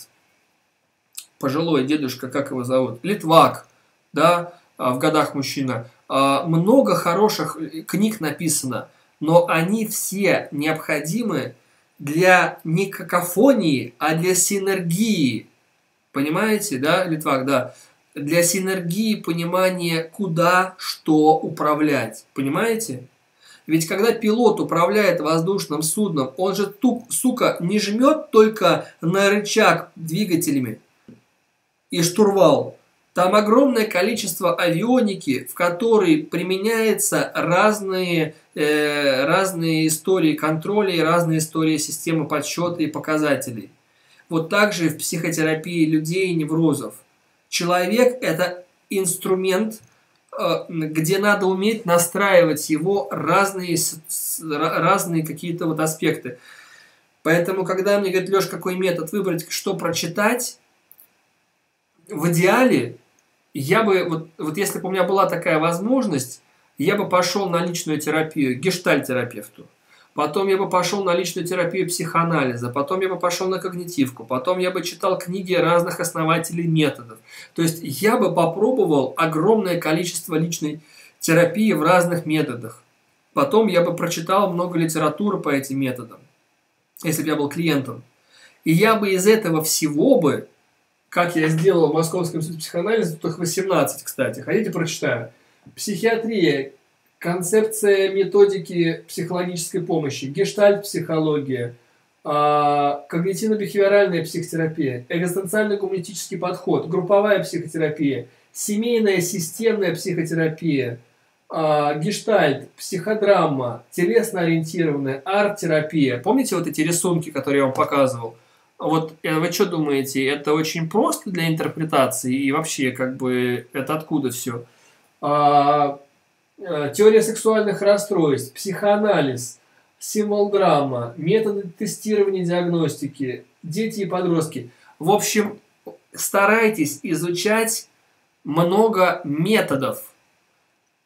пожилой дедушка, как его зовут, Литвак, да, а, в годах мужчина. А, много хороших книг написано – но они все необходимы для не какофонии, а для синергии. Понимаете, да, Литвак, да? Для синергии понимания, куда что управлять. Понимаете? Ведь когда пилот управляет воздушным судном, он же, тук, сука, не жмет только на рычаг двигателями и штурвал. Там огромное количество авионики, в которой применяются разные, э, разные истории контроля и разные истории системы подсчета и показателей. Вот так же в психотерапии людей и неврозов. Человек – это инструмент, э, где надо уметь настраивать его разные, разные какие-то вот аспекты. Поэтому, когда мне говорят, Леш, какой метод выбрать, что прочитать, в идеале я бы, вот, вот если бы у меня была такая возможность, я бы пошел на личную терапию, гештальтерапевту. Потом я бы пошел на личную терапию психоанализа, потом я бы пошел на когнитивку, потом я бы читал книги разных основателей методов. То есть я бы попробовал огромное количество личной терапии в разных методах. Потом я бы прочитал много литературы по этим методам, если бы я был клиентом. И я бы из этого всего бы, как я сделал в Московском институте психоанализа, тут их 18, кстати, хотите прочитаю. Психиатрия, концепция методики психологической помощи, гештальт-психология, а, когнитивно-бихевиоральная психотерапия, экзистенциально-гуманистический подход, групповая психотерапия, семейная системная психотерапия, а, гештальт, психодрама, телесно-ориентированная, арт-терапия. Помните вот эти рисунки, которые я вам показывал? Вот э, вы что думаете, это очень просто для интерпретации и вообще как бы это откуда все? А, Э, теория сексуальных расстройств, психоанализ, символ-драма, методы тестирования диагностики, дети и подростки. В общем, старайтесь изучать много методов,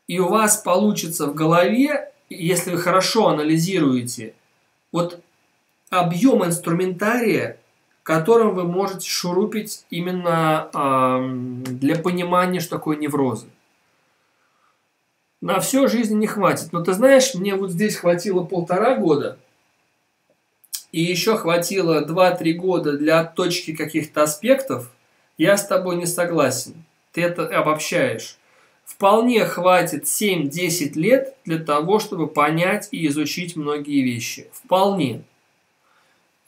и у вас получится в голове, если вы хорошо анализируете, вот объем инструментария, которым вы можете шурупить именно э, для понимания, что такое неврозы. На всю жизнь не хватит. Но ты знаешь, мне вот здесь хватило полтора года, и еще хватило 2-3 года для точки каких-то аспектов, я с тобой не согласен. Ты это обобщаешь. Вполне хватит 7-10 лет для того, чтобы понять и изучить многие вещи. Вполне.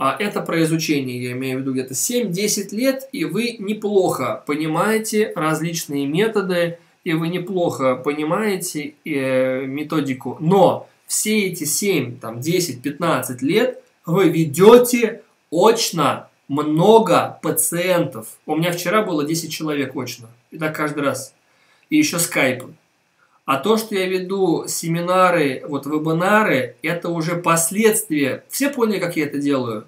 А это про изучение, я имею в виду где-то 7-10 лет, и вы неплохо понимаете различные методы, и вы неплохо понимаете э, методику, но все эти 7, там, 10, 15 лет вы ведете очно много пациентов. У меня вчера было 10 человек очно. И так каждый раз. И еще скайпы. А то, что я веду семинары, вот вебинары, это уже последствия. Все поняли, как я это делаю?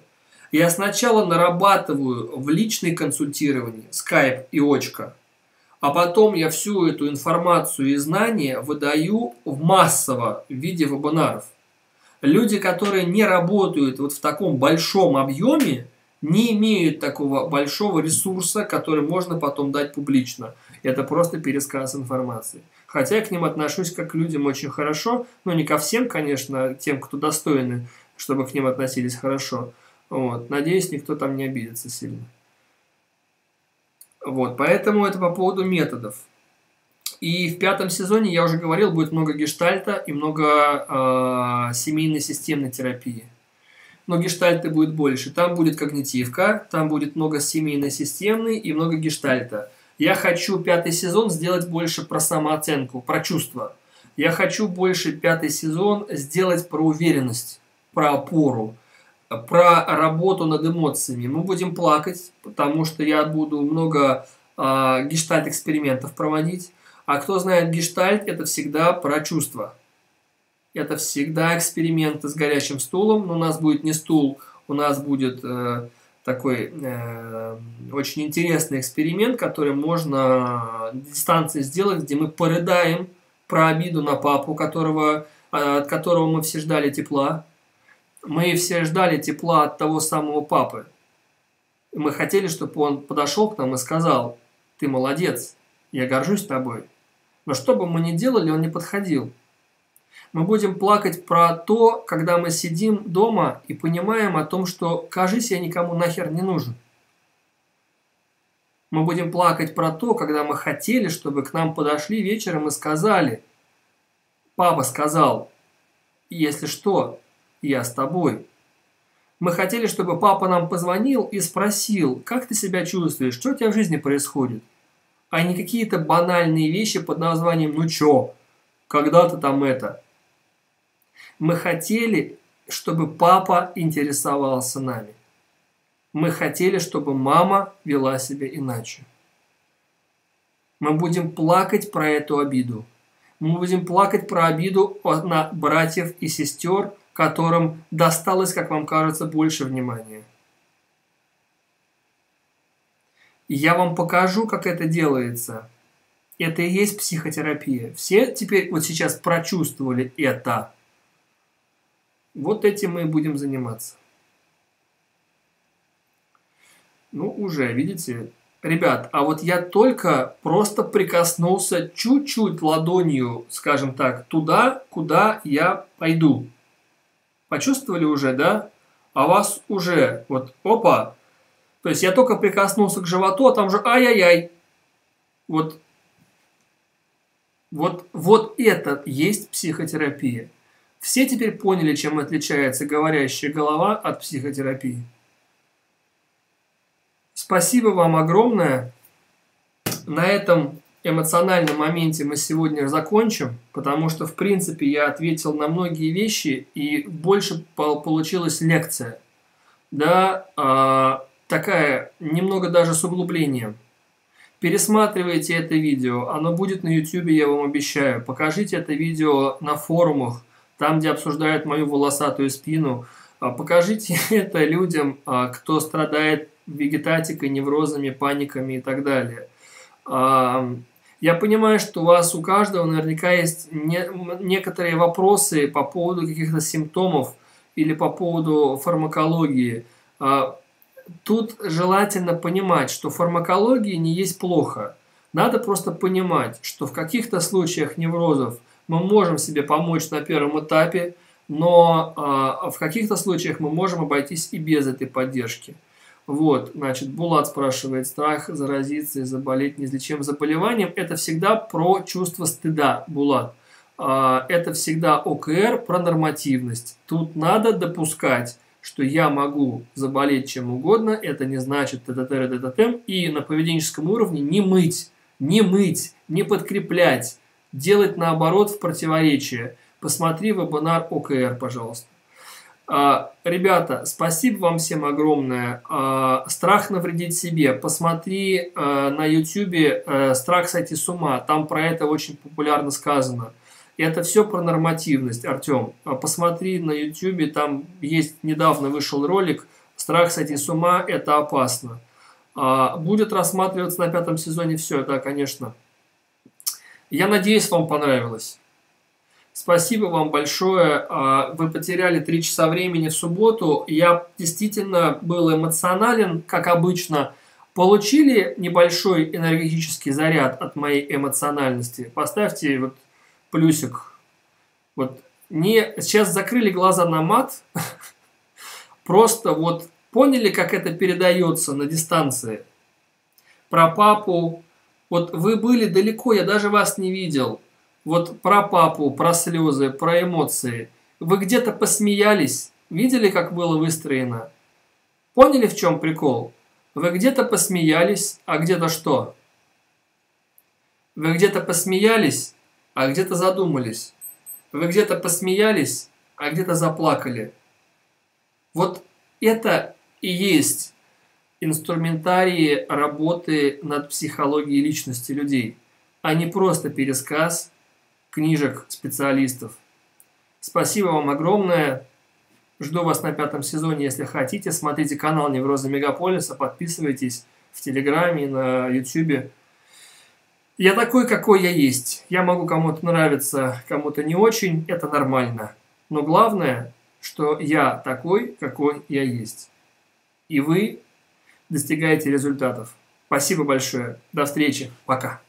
Я сначала нарабатываю в личной консультировании скайп и очка – а потом я всю эту информацию и знания выдаю в массово в виде вебинаров. Люди, которые не работают вот в таком большом объеме, не имеют такого большого ресурса, который можно потом дать публично. Это просто пересказ информации. Хотя я к ним отношусь как к людям очень хорошо, но не ко всем, конечно, тем, кто достойны, чтобы к ним относились хорошо. Вот. Надеюсь, никто там не обидится сильно. Вот, поэтому это по поводу методов. И в пятом сезоне, я уже говорил, будет много гештальта и много э, семейной системной терапии. Но гештальта будет больше. Там будет когнитивка, там будет много семейной системной и много гештальта. Я хочу пятый сезон сделать больше про самооценку, про чувства. Я хочу больше пятый сезон сделать про уверенность, про опору про работу над эмоциями. Мы будем плакать, потому что я буду много э, гештальт-экспериментов проводить. А кто знает гештальт, это всегда про чувства. Это всегда эксперименты с горящим стулом, но у нас будет не стул, у нас будет э, такой э, очень интересный эксперимент, который можно дистанции сделать, где мы порыдаем про обиду на папу, которого, от которого мы все ждали тепла, мы все ждали тепла от того самого папы. Мы хотели, чтобы он подошел к нам и сказал, ты молодец, я горжусь тобой. Но что бы мы ни делали, он не подходил. Мы будем плакать про то, когда мы сидим дома и понимаем о том, что, кажись, я никому нахер не нужен. Мы будем плакать про то, когда мы хотели, чтобы к нам подошли вечером и сказали, папа сказал, если что, я с тобой. Мы хотели, чтобы папа нам позвонил и спросил, как ты себя чувствуешь, что у тебя в жизни происходит. А не какие-то банальные вещи под названием «ну чё», «когда-то там это». Мы хотели, чтобы папа интересовался нами. Мы хотели, чтобы мама вела себя иначе. Мы будем плакать про эту обиду. Мы будем плакать про обиду на братьев и сестер, которым досталось, как вам кажется, больше внимания. я вам покажу, как это делается. Это и есть психотерапия. Все теперь вот сейчас прочувствовали это. Вот этим мы и будем заниматься. Ну, уже, видите, ребят, а вот я только просто прикоснулся чуть-чуть ладонью, скажем так, туда, куда я пойду. Почувствовали уже, да? А вас уже, вот, опа. То есть я только прикоснулся к животу, а там же ай-яй-яй. Вот, вот, вот это есть психотерапия. Все теперь поняли, чем отличается говорящая голова от психотерапии. Спасибо вам огромное. На этом эмоциональном моменте мы сегодня закончим, потому что, в принципе, я ответил на многие вещи, и больше получилась лекция. Да, а, такая, немного даже с углублением. Пересматривайте это видео, оно будет на YouTube, я вам обещаю. Покажите это видео на форумах, там, где обсуждают мою волосатую спину. А, покажите это людям, а, кто страдает вегетатикой, неврозами, паниками и так далее. Я понимаю, что у вас у каждого наверняка есть не, некоторые вопросы по поводу каких-то симптомов или по поводу фармакологии. А, тут желательно понимать, что фармакология не есть плохо. Надо просто понимать, что в каких-то случаях неврозов мы можем себе помочь на первом этапе, но э, в каких-то случаях мы можем обойтись и без этой поддержки. Вот, значит, Булат спрашивает, страх заразиться и заболеть неизлечимым заболеванием, это всегда про чувство стыда, Булат. А, это всегда ОКР про нормативность. Тут надо допускать, что я могу заболеть чем угодно, это не значит т и на поведенческом уровне не мыть, не мыть, не подкреплять, делать наоборот в противоречие. Посмотри вебинар ОКР, пожалуйста. А, ребята, спасибо вам всем огромное. А, страх навредить себе. Посмотри а, на YouTube «Страх сойти с ума». Там про это очень популярно сказано. Это все про нормативность, Артем. Посмотри на YouTube, там есть недавно вышел ролик «Страх сойти с ума – это опасно». Будет рассматриваться на пятом сезоне все, да, конечно. Я надеюсь, вам понравилось. Спасибо вам большое. А, вы потеряли три часа времени в субботу. Я действительно был эмоционален, как обычно. Получили небольшой энергетический заряд от моей эмоциональности? Поставьте вот плюсик. Вот не сейчас закрыли глаза на мат. Просто вот поняли, как это передается на дистанции. Про папу. Вот вы были далеко, я даже вас не видел вот про папу, про слезы, про эмоции. Вы где-то посмеялись, видели, как было выстроено? Поняли, в чем прикол? Вы где-то посмеялись, а где-то что? Вы где-то посмеялись, а где-то задумались. Вы где-то посмеялись, а где-то заплакали. Вот это и есть инструментарии работы над психологией личности людей, а не просто пересказ книжек специалистов. Спасибо вам огромное. Жду вас на пятом сезоне, если хотите. Смотрите канал Невроза Мегаполиса, подписывайтесь в Телеграме, на Ютубе. Я такой, какой я есть. Я могу кому-то нравиться, кому-то не очень. Это нормально. Но главное, что я такой, какой я есть. И вы достигаете результатов. Спасибо большое. До встречи. Пока.